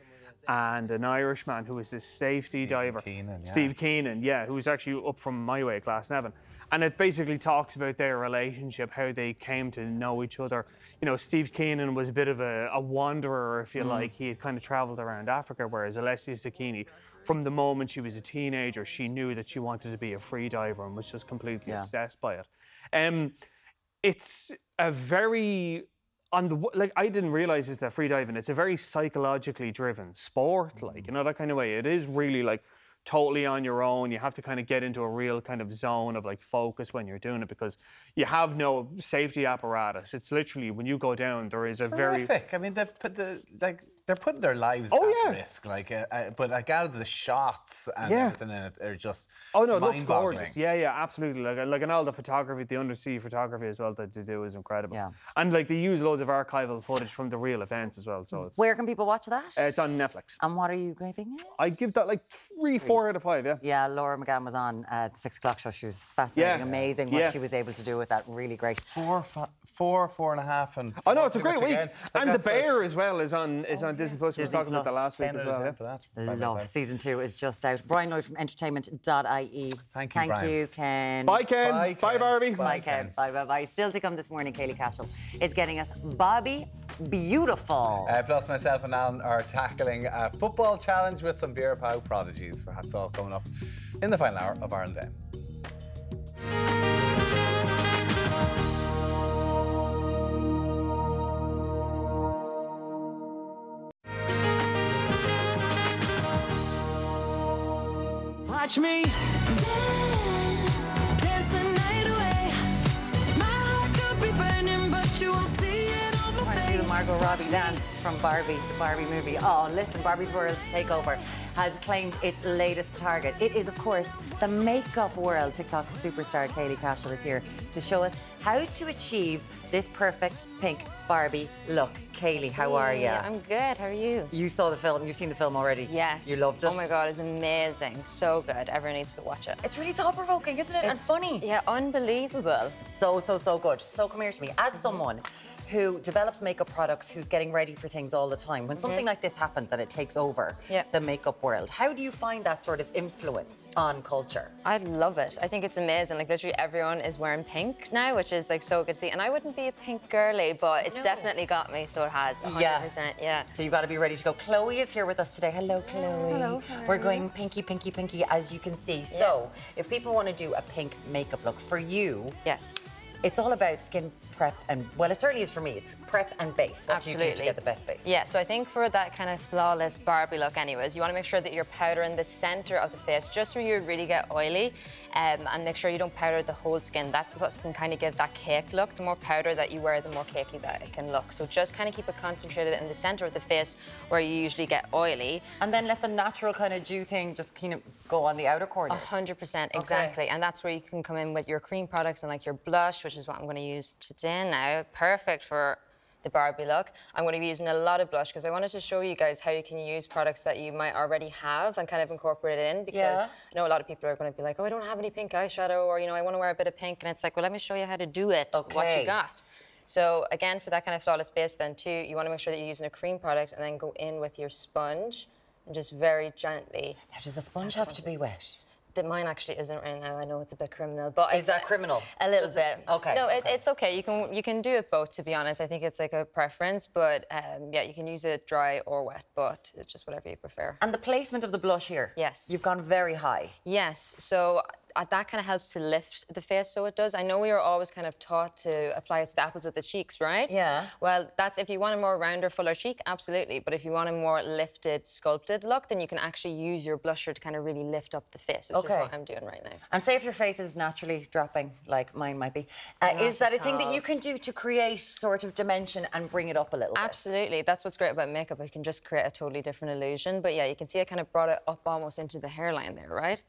Speaker 23: and an Irishman who is this safety diver,
Speaker 2: Keenan, yeah.
Speaker 23: Steve Keenan, yeah, who's actually up from my way, class seven. And it basically talks about their relationship, how they came to know each other. You know, Steve Keenan was a bit of a, a wanderer, if you
Speaker 2: Mm.
Speaker 23: like. He had kind of traveled around Africa, whereas Alessia Zecchini, from the moment she was a teenager, she knew that she wanted to be a free diver and was just completely
Speaker 1: Yeah.
Speaker 23: obsessed by it. Um, it's a very on the like I didn't realize is that free diving. It's a very psychologically driven sport, like you know that kind of way. It is really like totally on your own. You have to kind of get into a real kind of zone of like focus when you're doing it because you have no safety apparatus. It's literally when you go down, there is a very
Speaker 2: Terrific. I mean, they've put the like they're putting their lives
Speaker 23: Oh,
Speaker 2: at
Speaker 23: yeah.
Speaker 2: risk. Like, uh, uh, but I gather the shots and
Speaker 23: Yeah.
Speaker 2: everything in it are just
Speaker 23: Oh no, it looks gorgeous. Yeah, yeah, absolutely. Like like and all the photography, the undersea photography as well that they do is incredible.
Speaker 1: Yeah.
Speaker 23: And like they use loads of archival footage from the real events as well. So it's
Speaker 1: Where can people watch that?
Speaker 23: uh, it's on Netflix.
Speaker 1: And what are you giving it?
Speaker 23: I give that like three, four out of five. Yeah.
Speaker 1: Yeah, Laura McGann was on at six o'clock show. She was fascinating,
Speaker 23: Yeah.
Speaker 1: amazing what
Speaker 23: Yeah.
Speaker 1: she was able to do with that. Really great.
Speaker 2: Four, fi- four, four and a half, and
Speaker 23: I know
Speaker 2: four
Speaker 23: it's a great
Speaker 2: much
Speaker 23: week.
Speaker 2: Like,
Speaker 23: and the
Speaker 2: that's- that's
Speaker 23: Bear as well is on is on Disney Plus. We were
Speaker 1: Disney
Speaker 23: talking about that last week
Speaker 2: Ten
Speaker 23: as well. yeah.
Speaker 2: for that. Bye, bye,
Speaker 1: Love.
Speaker 2: bye.
Speaker 1: Season two is just out. Brian Lloyd from entertainment.ie.
Speaker 2: Thank you,
Speaker 1: Thank
Speaker 2: Brian.
Speaker 1: you, Ken.
Speaker 23: Bye, Ken.
Speaker 2: Bye,
Speaker 23: Bye,
Speaker 2: Ken.
Speaker 23: Barbie.
Speaker 1: Bye, Ken. Bye, bye, bye. Still to come this morning, Keilidh Cashell is getting us Bobby Beautiful.
Speaker 2: Uh, plus, myself and Alan are tackling a football challenge with some Vera Pauw prodigies. That's all coming up in the final hour of Ireland AM.
Speaker 28: Watch me
Speaker 1: Margot Robbie dance from Barbie, the Barbie movie. Oh, listen, Barbie's World Takeover has claimed its latest target. It is, of course, the makeup world. TikTok superstar Keilidh Cashell is here to show us how to achieve this perfect pink Barbie look. Keilidh, how are you?
Speaker 22: I'm good. How are you?
Speaker 1: You saw the film. You've seen the film already.
Speaker 22: Yes.
Speaker 1: You loved it.
Speaker 22: Oh my god, it's amazing. So good. Everyone needs to watch it.
Speaker 1: It's really thought-provoking, isn't it? and funny.
Speaker 22: Yeah, unbelievable.
Speaker 1: So, so, so good. So come here to me. As someone who develops makeup products, who's getting ready for things all the time. When something mm-hmm. like this happens and it takes over
Speaker 22: Yeah.
Speaker 1: the makeup world, how do you find that sort of influence on culture?
Speaker 22: I love it. I think it's amazing. Like literally everyone is wearing pink now, which is like so good to see. And I wouldn't be a pink girly, but it's
Speaker 1: No.
Speaker 22: definitely got me. So it has. 100%.
Speaker 1: Yeah.
Speaker 22: Yeah.
Speaker 1: So you've got to be ready to go. Chloe is here with us today. Hello, Chloe.
Speaker 22: Hello,
Speaker 1: We're going pinky, pinky, pinky, as you can see. So if people want to do a pink makeup look for you,
Speaker 22: yes,
Speaker 1: it's all about skin prep and well, it certainly is for me. It's prep and base. What do you do to
Speaker 22: Absolutely.
Speaker 1: get the best base?
Speaker 22: Yeah, so I think for that kind of flawless Barbie look, anyways, you want to make sure that you're powdering the center of the face just where you really get oily. Um, and make sure you don't powder the whole skin. That's what can kind of give that cake look. The more powder that you wear, the more cakey that it can look. So just kind of keep it concentrated in the center of the face where you usually get oily.
Speaker 1: And then let the natural kind of dew thing just kind of go on the outer
Speaker 22: A
Speaker 1: corners.
Speaker 22: hundred percent, exactly. And that's where you can come in with your cream products and like your blush, which is what I'm going to use today now. Perfect for the Barbie look. I'm going to be using a lot of blush because I wanted to show you guys how you can use products that you might already have and kind of incorporate it in because
Speaker 1: Yeah.
Speaker 22: I know a lot of people are going to be like, oh, I don't have any pink eyeshadow or, you know, I want to wear a bit of pink. And it's like, well, let me show you how to do it, what you got. So again, for that kind of flawless base then too, you want to make sure that you're using a cream product and then go in with your sponge and just very gently.
Speaker 1: Now, does the sponge have to be wet?
Speaker 22: That mine actually isn't right now. I know it's a bit criminal, but
Speaker 1: Is that criminal?
Speaker 22: A little bit.
Speaker 1: okay,
Speaker 22: No, it, it's okay. You can you can do it both. To be honest, I think it's like a preference, but um, yeah, you can use it dry or wet, but it's just whatever you prefer.
Speaker 1: And the placement of the blush here.
Speaker 22: Yes.
Speaker 1: You've gone very high.
Speaker 22: Yes, so that kind of helps to lift the face, so it does. I know we were always kind of taught to apply it to the apples of the cheeks, right?
Speaker 1: Yeah.
Speaker 22: Well, that's if you want a more rounder, fuller cheek, absolutely. But if you want a more lifted, sculpted look, then you can actually use your blusher to kind of really lift up the face, which
Speaker 1: Okay.
Speaker 22: is what I'm doing right now.
Speaker 1: And say if your face is naturally dropping, like mine might be, uh, is that a thing that you can do to create sort of dimension and bring it up a little bit?
Speaker 22: Absolutely. That's what's great about makeup. You can just create a totally different illusion. But yeah, you can see I kind of brought it up almost into the hairline there, right?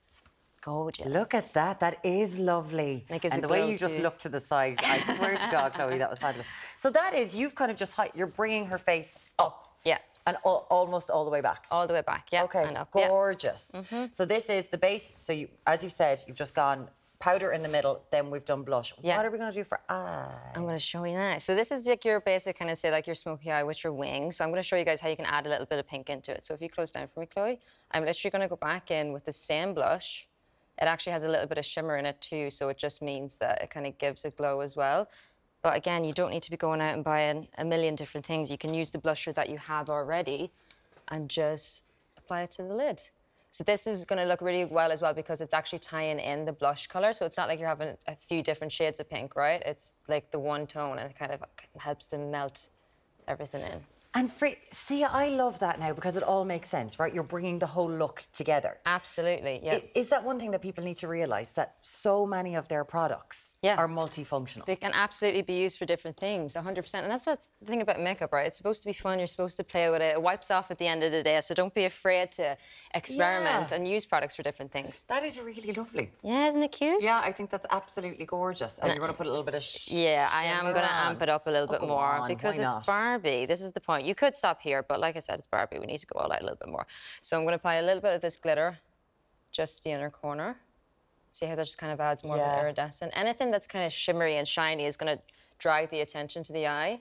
Speaker 22: Gorgeous.
Speaker 1: Look at that. That is lovely.
Speaker 22: And
Speaker 1: and the way you just
Speaker 22: too.
Speaker 1: look to the side, I swear to God, Chloe, that was fabulous. So that is, you've kind of just, you're bringing her face up.
Speaker 22: Yeah.
Speaker 1: And al- almost all the way back.
Speaker 22: All the way back, yeah.
Speaker 1: Okay,
Speaker 22: and up, yeah.
Speaker 1: gorgeous.
Speaker 22: Mhm.
Speaker 1: So this is the base. So you, as you said, you've just gone powder in the middle, then we've done blush.
Speaker 22: Yeah.
Speaker 1: What are we going to do for eye?
Speaker 22: I'm going to show you now. So this is like your basic kind of say like your smoky eye with your wing. So I'm going to show you guys how you can add a little bit of pink into it. So if you close down for me, Chloe, I'm literally going to go back in with the same blush. It actually has a little bit of shimmer in it too, so it just means that it kind of gives a glow as well. But again, you don't need to be going out and buying a million different things. You can use the blusher that you have already and just apply it to the lid. So this is going to look really well as well because it's actually tying in the blush color. So it's not like you're having a few different shades of pink, right? It's like the one tone and it kind of helps to melt everything in.
Speaker 1: And for, see, I love that now because it all makes sense, right? You're bringing the whole look together.
Speaker 22: Absolutely, yeah.
Speaker 1: I- Is that one thing that people need to realise that so many of their products
Speaker 22: Yeah.
Speaker 1: are multifunctional?
Speaker 22: They can absolutely be used for different things, 100%. And that's what's the thing about makeup, right? It's supposed to be fun. You're supposed to play with it. It wipes off at the end of the day. So don't be afraid to experiment
Speaker 1: Yeah.
Speaker 22: and use products for different things.
Speaker 1: That is really lovely.
Speaker 22: Yeah, isn't it cute?
Speaker 1: Yeah, I think that's absolutely gorgeous. And
Speaker 22: No.
Speaker 1: you're going to put a little bit of
Speaker 22: Yeah, I am going to amp it up a little
Speaker 1: Oh,
Speaker 22: bit more
Speaker 1: on,
Speaker 22: because it's? Barbie. This is the point. You could stop here, but like I said, it's Barbie. We need to go all out a little bit more. So I'm going to apply a little bit of this glitter, just the inner corner. See how that just kind of adds more of an iridescent. Anything that's kind of shimmery and shiny is going to drag the attention to the eye.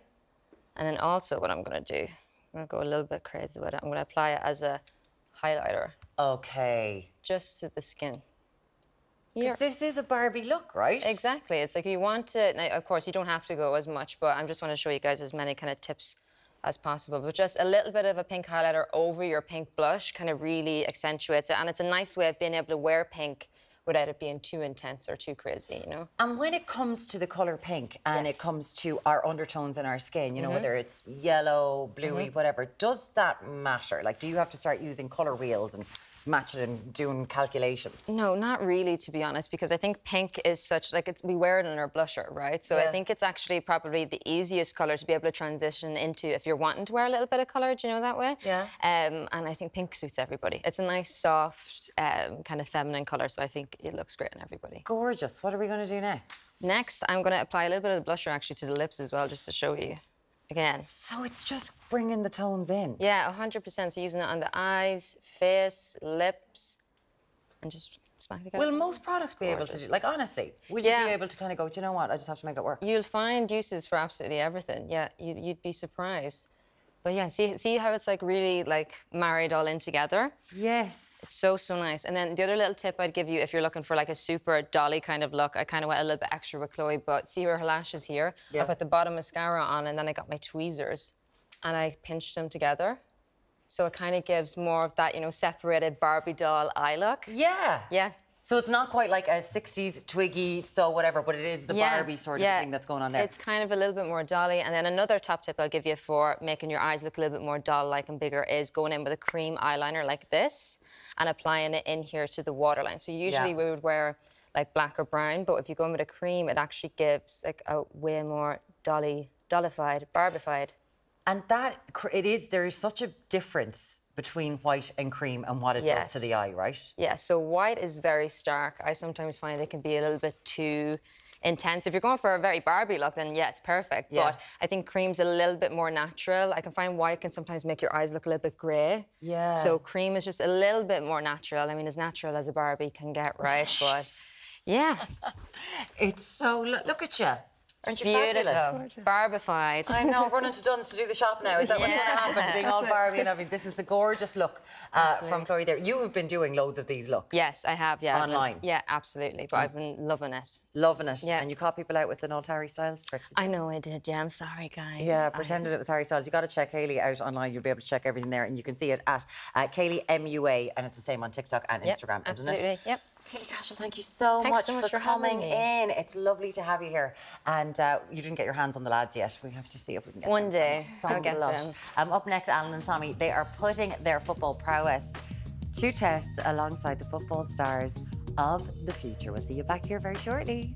Speaker 22: And then also what I'm going to do, I'm going to go a little bit crazy with it. I'm going to apply it as a highlighter.
Speaker 1: Okay.
Speaker 22: Just to the skin.
Speaker 1: Because this is a Barbie look, right?
Speaker 22: Exactly. It's like you want to, now, of course, you don't have to go as much, but I'm just want to show you guys as many kind of tips as possible. But just a little bit of a pink highlighter over your pink blush kind of really accentuates it. And it's a nice way of being able to wear pink without it being too intense or too crazy, you know?
Speaker 1: And when it comes to the colour pink and it comes to our undertones in our skin, you know,
Speaker 22: Mhm.
Speaker 1: whether it's yellow, bluey,
Speaker 22: Mhm.
Speaker 1: whatever, does that matter? Like, do you have to start using colour wheels and match it and doing calculations?
Speaker 22: No, not really, to be honest, because I think pink is such like it's we wear it in our blusher, right? So
Speaker 1: Yeah.
Speaker 22: I think it's actually probably the easiest color to be able to transition into if you're wanting to wear a little bit of color. Do you know that way?
Speaker 1: Yeah.
Speaker 22: Um, and I think pink suits everybody. It's a nice, soft, um, kind of feminine color, so I think it looks great on everybody.
Speaker 1: Gorgeous. What are we going to do next?
Speaker 22: Next, I'm going to apply a little bit of blusher actually to the lips as well, just to show you. Again.
Speaker 1: So it's just bringing the tones in.
Speaker 22: Yeah, 100%. So using it on the eyes, face, lips, and just back together.
Speaker 1: Will most products be able to do, like, honestly, will you be able to kind of go, do you know what, I just have to make it work?
Speaker 22: You'll find uses for absolutely everything. Yeah, you, you'd be surprised. But yeah, see, see how it's like really like married all in together.
Speaker 1: Yes.
Speaker 22: It's so so nice. And then the other little tip I'd give you if you're looking for like a super dolly kind of look, I kind of went a little bit extra with Chloe. But see her lashes here.
Speaker 1: Yeah.
Speaker 22: I put the bottom mascara on, and then I got my tweezers, and I pinched them together. So it kind of gives more of that, you know, separated Barbie doll eye look.
Speaker 1: Yeah.
Speaker 22: Yeah.
Speaker 1: So it's not quite like a 60s Twiggy, so whatever, but it is the
Speaker 22: Yeah,
Speaker 1: Barbie sort of
Speaker 22: yeah.
Speaker 1: thing that's going on there.
Speaker 22: It's kind of a little bit more dolly. And then another top tip I'll give you for making your eyes look a little bit more doll-like and bigger is going in with a cream eyeliner like this and applying it in here to the waterline. So usually
Speaker 1: Yeah.
Speaker 22: we would wear like black or brown, but if you go in with a cream, it actually gives like a way more dolly, dollified, barbified.
Speaker 1: And that, it is, there is such a difference between white and cream and what it does to the eye, right?
Speaker 22: Yeah, so white is very stark. I sometimes find it can be a little bit too intense. If you're going for a very Barbie look, then yeah, it's perfect.
Speaker 1: Yeah.
Speaker 22: But I think cream's a little bit more natural. I can find white can sometimes make your eyes look a little bit grey.
Speaker 1: Yeah.
Speaker 22: So cream is just a little bit more natural. I mean, as natural as a Barbie can get, right? but yeah.
Speaker 1: It's so, look, look at you. Aren't you
Speaker 22: Beautiful.
Speaker 1: fabulous?
Speaker 22: Barbified.
Speaker 1: I know, running to Dunnes to do the shop now. Is that what's going to happen? Being all Barbie and everything. This is the gorgeous look uh, from Chloe there. You have been doing loads of these looks.
Speaker 22: Yes, I have, yeah. I've been-
Speaker 1: Online.
Speaker 22: yeah, absolutely. But I've been loving it.
Speaker 1: Loving it.
Speaker 22: Yeah.
Speaker 1: And you caught people out with the old Harry Styles trick.
Speaker 22: I know I did, yeah. I'm sorry, guys.
Speaker 1: Yeah,
Speaker 22: I-
Speaker 1: pretended it was Harry Styles. You got to check Keilidh out online. You'll be able to check everything there, and you can see it at uh, Keilidh MUA, and it's the same on TikTok and
Speaker 22: Yep,
Speaker 1: Instagram, isn't
Speaker 22: absolutely.
Speaker 1: it?
Speaker 22: Yep.
Speaker 1: Keilidh Cashell, thank you so
Speaker 22: Thanks
Speaker 1: much,
Speaker 22: so much
Speaker 1: for,
Speaker 22: for
Speaker 1: coming in. It's lovely to have you here. And uh, you didn't get your hands on the lads yet. We have to see if we can get
Speaker 22: One day,
Speaker 1: some
Speaker 22: I'll get
Speaker 1: lush.
Speaker 22: them.
Speaker 1: Um, up next, Alan and Tommy, they are putting their football prowess to test alongside the football stars of the future. We'll see you back here very shortly.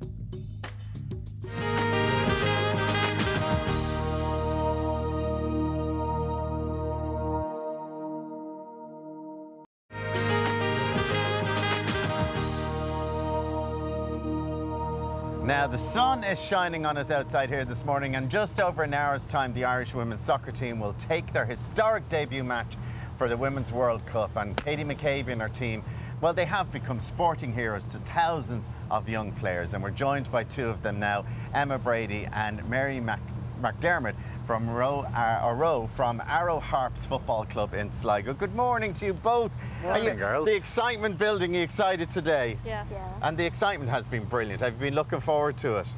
Speaker 3: Now, the sun is shining on us outside here this morning, and just over an hour's time, the Irish women's soccer team will take their historic debut match for the Women's World Cup. And Katie McCabe and her team, well, they have become sporting heroes to thousands of young players. And we're joined by two of them now Emma Brady and Mary Mac- McDermott from Row, uh, or Row from Arrow Harps Football Club in Sligo. Good morning to you both. Are you-
Speaker 2: Morning, girls.
Speaker 3: The excitement building, are you excited today?
Speaker 24: Yes.
Speaker 3: And the excitement has been brilliant. I've been looking forward to it.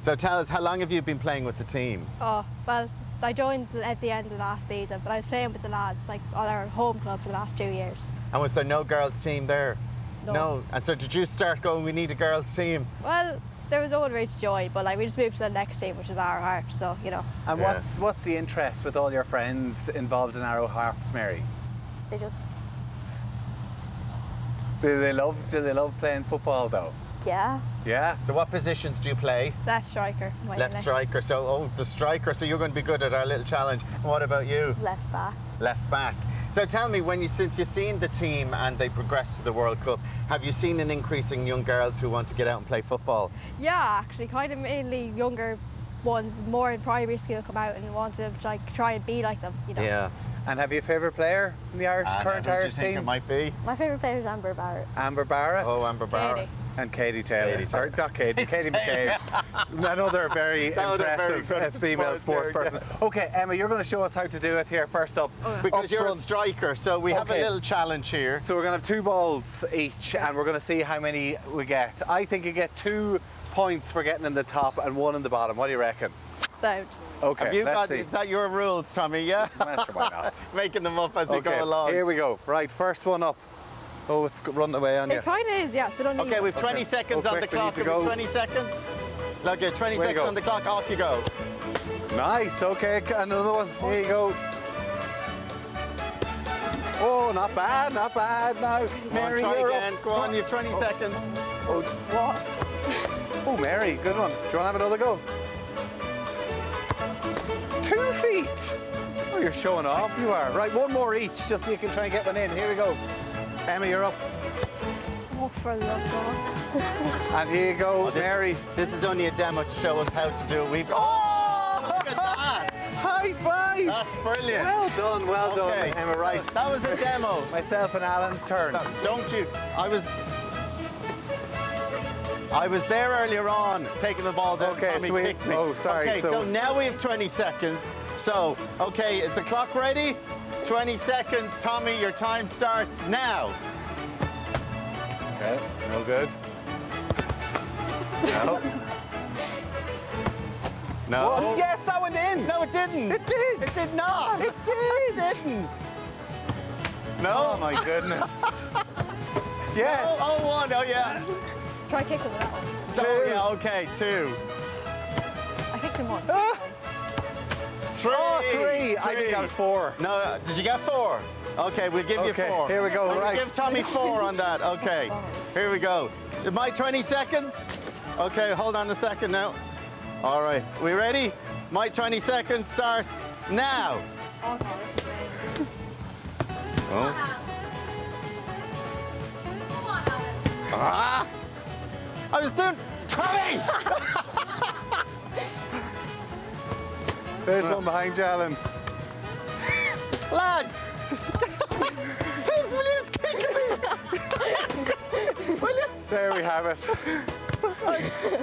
Speaker 3: So tell us, how long have you been playing with the team?
Speaker 24: Oh, well, I joined at the end of last season, but I was playing with the lads, like on our home club for the last two years.
Speaker 3: And was there no girls' team there?
Speaker 24: No. No.
Speaker 3: And so did you start going, we need a girls' team?
Speaker 24: Well, there was no one really to join, but like we just moved to the next team, which is our heart. So you know,
Speaker 2: And
Speaker 3: Yeah.
Speaker 2: what's what's the interest with all your friends involved in Arrow Harps, Mary?
Speaker 24: they just
Speaker 2: Do they love do they love playing football though?
Speaker 24: yeah,
Speaker 3: Yeah. So what positions do you play?
Speaker 24: left striker, mainly.
Speaker 3: Left striker. So, oh, the striker. So you're going to be good at our little challenge. And what about you?
Speaker 24: left back.
Speaker 3: Left back. So tell me, when you since you've seen the team and they progressed to the World Cup, have you seen an increase in young girls who want to get out and play football?
Speaker 24: Yeah, actually, kind of mainly younger ones, more in primary school, come out and want to like try and be like them. You know.
Speaker 3: Yeah.
Speaker 2: And have you a favourite player in the Irish
Speaker 3: And
Speaker 2: current
Speaker 3: who do you
Speaker 2: Irish
Speaker 3: think
Speaker 2: team?
Speaker 3: it might be?
Speaker 24: My favourite player is Amber Barrett.
Speaker 2: Amber Barrett.
Speaker 3: Oh, Amber Barrett.
Speaker 24: Katie.
Speaker 2: And Katie Taylor.
Speaker 3: Katie Taylor.
Speaker 2: Or not Katie, Katie McCabe. Another very
Speaker 3: Another very
Speaker 2: impressive uh, female
Speaker 3: sports
Speaker 2: sports
Speaker 3: nerd,
Speaker 2: person. Okay, Emma, you're going to show us how to do it here first up.
Speaker 3: Because
Speaker 2: Up
Speaker 3: you're a striker, so we have a little challenge here.
Speaker 2: So we're going to have two balls each, and we're going to see how many we get. I think you get two points for getting in the top and one in the bottom. What do you reckon?
Speaker 24: Sound.
Speaker 2: Okay,
Speaker 3: have you
Speaker 2: let's
Speaker 3: got?
Speaker 2: see.
Speaker 3: Is that your rules, Tommy? Yeah.
Speaker 2: Well, sure, why not?
Speaker 3: Making them up as we
Speaker 2: Okay,
Speaker 3: go along.
Speaker 2: here we go. Right, first one up. Oh, it's go- running away on you.
Speaker 24: It kind of is, yeah. It's a bit uneven.
Speaker 3: Okay, we've 20
Speaker 2: Okay.
Speaker 3: seconds
Speaker 2: Oh,
Speaker 3: on the
Speaker 2: quick,
Speaker 3: we've we
Speaker 2: go.
Speaker 3: 20 seconds? Look, Okay, 20
Speaker 2: Way
Speaker 3: seconds on the clock. Off you go.
Speaker 2: Nice. Okay, another one. Here you go. Oh, not bad, not bad. Now,
Speaker 3: Come on,
Speaker 2: Mary,
Speaker 3: try
Speaker 2: you're
Speaker 3: again.
Speaker 2: up.
Speaker 3: Go on, you've 20 seconds.
Speaker 2: Oh, what? Oh, Mary, good one. Do you want to have another go? Two feet. Oh, you're showing off. You are. Right, one more each, just so you can try and get one in. Here we go. Emma, you're up.
Speaker 24: Oh, for love, God.
Speaker 2: And here you go,
Speaker 3: Oh, this-
Speaker 2: Mary.
Speaker 3: This is only a demo to show us how to do it. We've. Oh, look at that!
Speaker 2: High five.
Speaker 3: That's brilliant.
Speaker 2: Well done, well
Speaker 3: Okay,
Speaker 2: done, Emma. Right.
Speaker 3: That was a demo.
Speaker 2: Myself and Alan's turn.
Speaker 3: So, don't you? I was. I was there earlier on, taking the ball down.
Speaker 2: Okay,
Speaker 3: Tommy
Speaker 2: so we-
Speaker 3: kicked me.
Speaker 2: oh, sorry,
Speaker 3: Okay,
Speaker 2: so-
Speaker 3: so now we have 20 seconds. So, okay, is the clock ready? 20 seconds. Tommy, your time starts now.
Speaker 2: Okay, no good. No.
Speaker 3: No.
Speaker 2: Oh, yes, that went in.
Speaker 3: No, it didn't.
Speaker 2: It did.
Speaker 3: It did not.
Speaker 2: It did.
Speaker 3: It didn't. No.
Speaker 2: Oh my goodness. yes.
Speaker 3: Oh, oh, one. Oh, yeah.
Speaker 24: Try kicking him with that one.
Speaker 3: Oh, yeah, okay, two.
Speaker 24: I kicked him once. Ah.
Speaker 3: Three.
Speaker 2: Oh, three. I think that was four.
Speaker 3: No, did you get four? Okay, we'll give
Speaker 2: Okay,
Speaker 3: you four.
Speaker 2: here we go,
Speaker 3: We'll
Speaker 2: right.
Speaker 3: Give Tommy four on that. Okay, here we go. My 20 seconds. Okay, hold on a second now. All right, we ready? My 20 seconds starts now.
Speaker 24: Oh, God, this is amazing.
Speaker 3: Oh. Ah! I was doing. Tommy!
Speaker 2: There's one behind you, Alan.
Speaker 3: Lads! Please, will you kick me? will you?
Speaker 2: There we have it.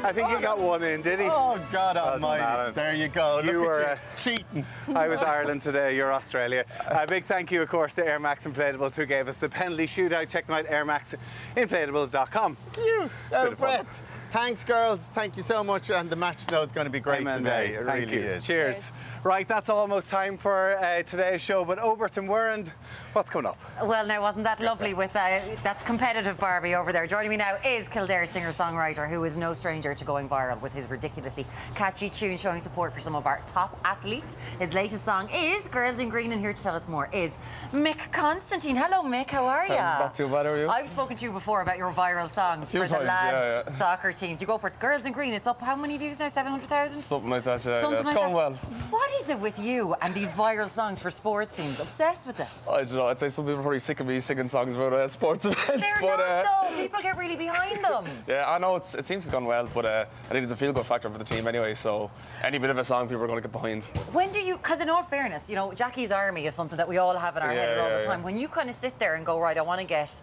Speaker 2: I think he got one in, did he?
Speaker 3: Oh, God
Speaker 2: Well done,
Speaker 3: almighty.
Speaker 2: Alan.
Speaker 3: there you go.
Speaker 2: You
Speaker 3: Look
Speaker 2: were,
Speaker 3: at
Speaker 2: uh,
Speaker 3: cheating.
Speaker 2: I was Ireland today, you're Australia. A big thank you, of course, to Air Max Inflatables who gave us the penalty shootout. Check them out, airmaxinflatables.com.
Speaker 3: You,
Speaker 2: Bit
Speaker 3: out
Speaker 2: of
Speaker 3: of
Speaker 2: fun.
Speaker 3: breath. Thanks, girls. Thank you so much. And the match though, is going to be great
Speaker 2: Amen,
Speaker 3: today. It
Speaker 2: Thank
Speaker 3: really
Speaker 2: you.
Speaker 3: is.
Speaker 2: Cheers. Right, that's almost time for uh, today's show. But over to Muireann, what's coming up?
Speaker 1: Well, now, wasn't that lovely with uh, that's competitive Barbie over there? Joining me now is Kildare singer-songwriter who is no stranger to going viral with his ridiculously catchy tune showing support for some of our top athletes. His latest song is Girls in Green and here to tell us more is Mick Constantine. Hello Mick, how are you?
Speaker 29: Not too bad, are you?
Speaker 1: I've spoken to you before about your viral songs for the lads
Speaker 29: yeah, yeah.
Speaker 1: soccer teams. You go for it. Girls in Green, it's up how many views now? 700,000?
Speaker 29: Something like that, yeah.
Speaker 1: Something
Speaker 29: yeah. It's
Speaker 1: like
Speaker 29: going
Speaker 1: that.
Speaker 29: well.
Speaker 1: What is it with you and these viral songs for sports teams? Obsessed with it.
Speaker 29: I don't know, I'd say some people are probably sick of me singing songs about uh, sports events,
Speaker 1: They're
Speaker 29: but
Speaker 1: not
Speaker 29: uh,
Speaker 1: though. People get really behind them.
Speaker 29: yeah, I know it's, it seems to have gone well, but uh, I think it's a feel-good factor for the team anyway. So any bit of a song, people are going to get behind.
Speaker 1: When do you? Because in all fairness, you know, Jackie's Army is something that we all have in our head
Speaker 29: Yeah,
Speaker 1: all the time.
Speaker 29: yeah.
Speaker 1: When you kind of sit there and go, right, I want to get.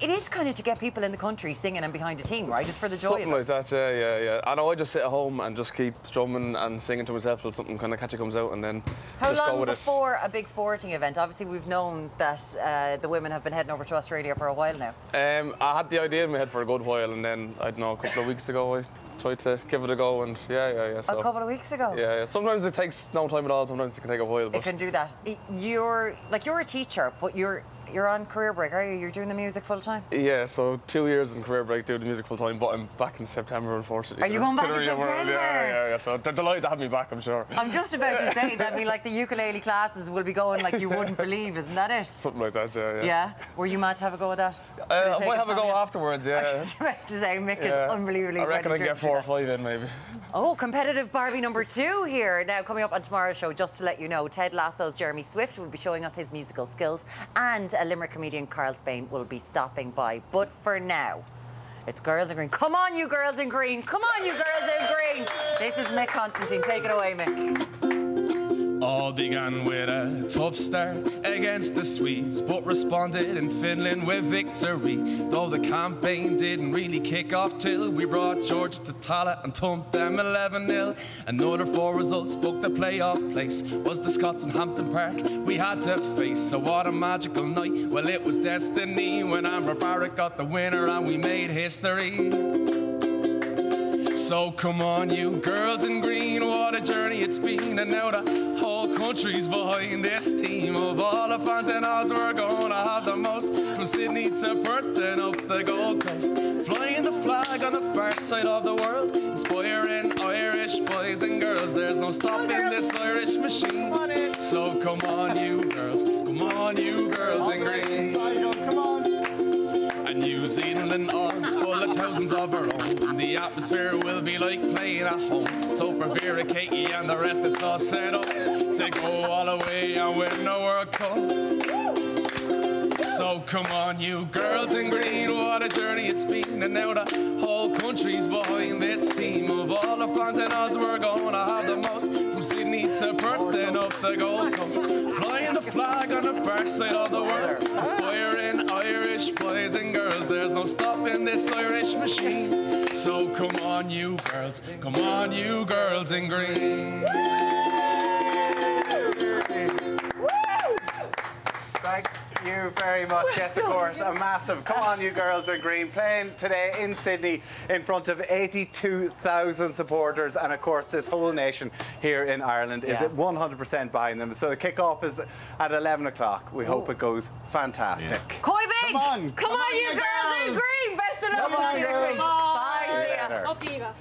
Speaker 1: It is kind of to get people in the country singing and behind a team, right? It's for the joy
Speaker 29: something
Speaker 1: of
Speaker 29: like
Speaker 1: it.
Speaker 29: that, yeah, yeah, yeah. I know I just sit at home and just keep strumming and singing to myself till something kind of catchy comes out, and then
Speaker 1: How long
Speaker 29: with it.
Speaker 1: before a big sporting event? Obviously, we've known that uh, the women have been heading over to Australia for a while now.
Speaker 29: Um, I had the idea in my head for a good while, and then I don't know a couple of weeks ago I tried to give it a go, and yeah, yeah, yeah. So.
Speaker 1: A couple of weeks ago.
Speaker 29: Yeah, yeah. Sometimes it takes no time at all. Sometimes it can take a while.
Speaker 1: It can do that. You're like you're a teacher, but you're you're on career break, are you? You're doing the music full time.
Speaker 29: yeah, so two years in career break doing the music full time, but I'm back in September, unfortunately.
Speaker 1: Are you going back in
Speaker 29: real world.
Speaker 1: September?
Speaker 29: Yeah, yeah, yeah. So they're delighted to have me back. I'm sure.
Speaker 1: I'm just about to say that be like the ukulele classes will be going like you wouldn't believe, isn't that it?
Speaker 29: Something like that. Yeah, yeah.
Speaker 1: Yeah. Were you mad to have a go at that?
Speaker 29: Uh, I might have a go afterwards.
Speaker 1: I
Speaker 29: Yeah.
Speaker 1: was about to say Mick is
Speaker 29: Yeah.
Speaker 1: unbelievably
Speaker 29: I reckon I get four or five in maybe.
Speaker 1: Oh, competitive Barbie number two here. Now, coming up on tomorrow's show, just to let you know, Ted Lasso's Jeremy Swift will be showing us his musical skills, and a Limerick comedian, Carl Spain, will be stopping by. But for now, it's Girls in Green. Come on, you girls in green. Come on, you girls in green. This is Mick Constantine. Take it away, Mick.
Speaker 30: All began with a tough start against the Swedes, but responded in Finland with victory. Though the campaign didn't really kick off till we brought Georgia to Tallaght and thumped them 11 0. Another four results booked the playoff place was the Scots in Hampden Park we had to face. So, what a magical night! Well, it was destiny when Amber Barrett got the winner and we made history. So come on, you girls in green, what a journey it's been. And now the whole country's behind this team. Of all the fans and Oz, we're gonna have the most. From Sydney to Perth and up the Gold Coast. Flying the flag on the far side of the world. Inspiring Irish boys and girls. There's no stopping this Irish machine. So come on, you girls. Come on, you girls in green.
Speaker 3: Come on.
Speaker 30: Zealand and Oz full of thousands of our own. The atmosphere will be like playing at home. So for Vera, Katie, and the rest, it's all set up to go all the way and win the World Cup. So come on, you girls in green, what a journey it's been. And now the whole country's behind this team. Of all the fans in Oz, we're gonna have the most. From Sydney to Perth and up the Gold Coast. Flying the flag on the far side of the world. Inspiring boys and girls. There's no stopping this Irish machine. So come on, you girls, come on, you girls in green.
Speaker 2: Thank you very much. Yes, of course, a massive. Come on, you girls in green, playing today in Sydney in front of 82,000 supporters, and of course, this whole nation here in Ireland is
Speaker 1: Yeah.
Speaker 2: at 100% behind them. So the kick-off is at 11 o'clock. We hope it goes fantastic.
Speaker 1: Koi Big!
Speaker 2: Come on.
Speaker 1: Come, on, you girls in green! Best of luck.
Speaker 2: Come on,
Speaker 1: See you next
Speaker 2: girls.
Speaker 1: week. Bye. See ya.
Speaker 24: Up Eva.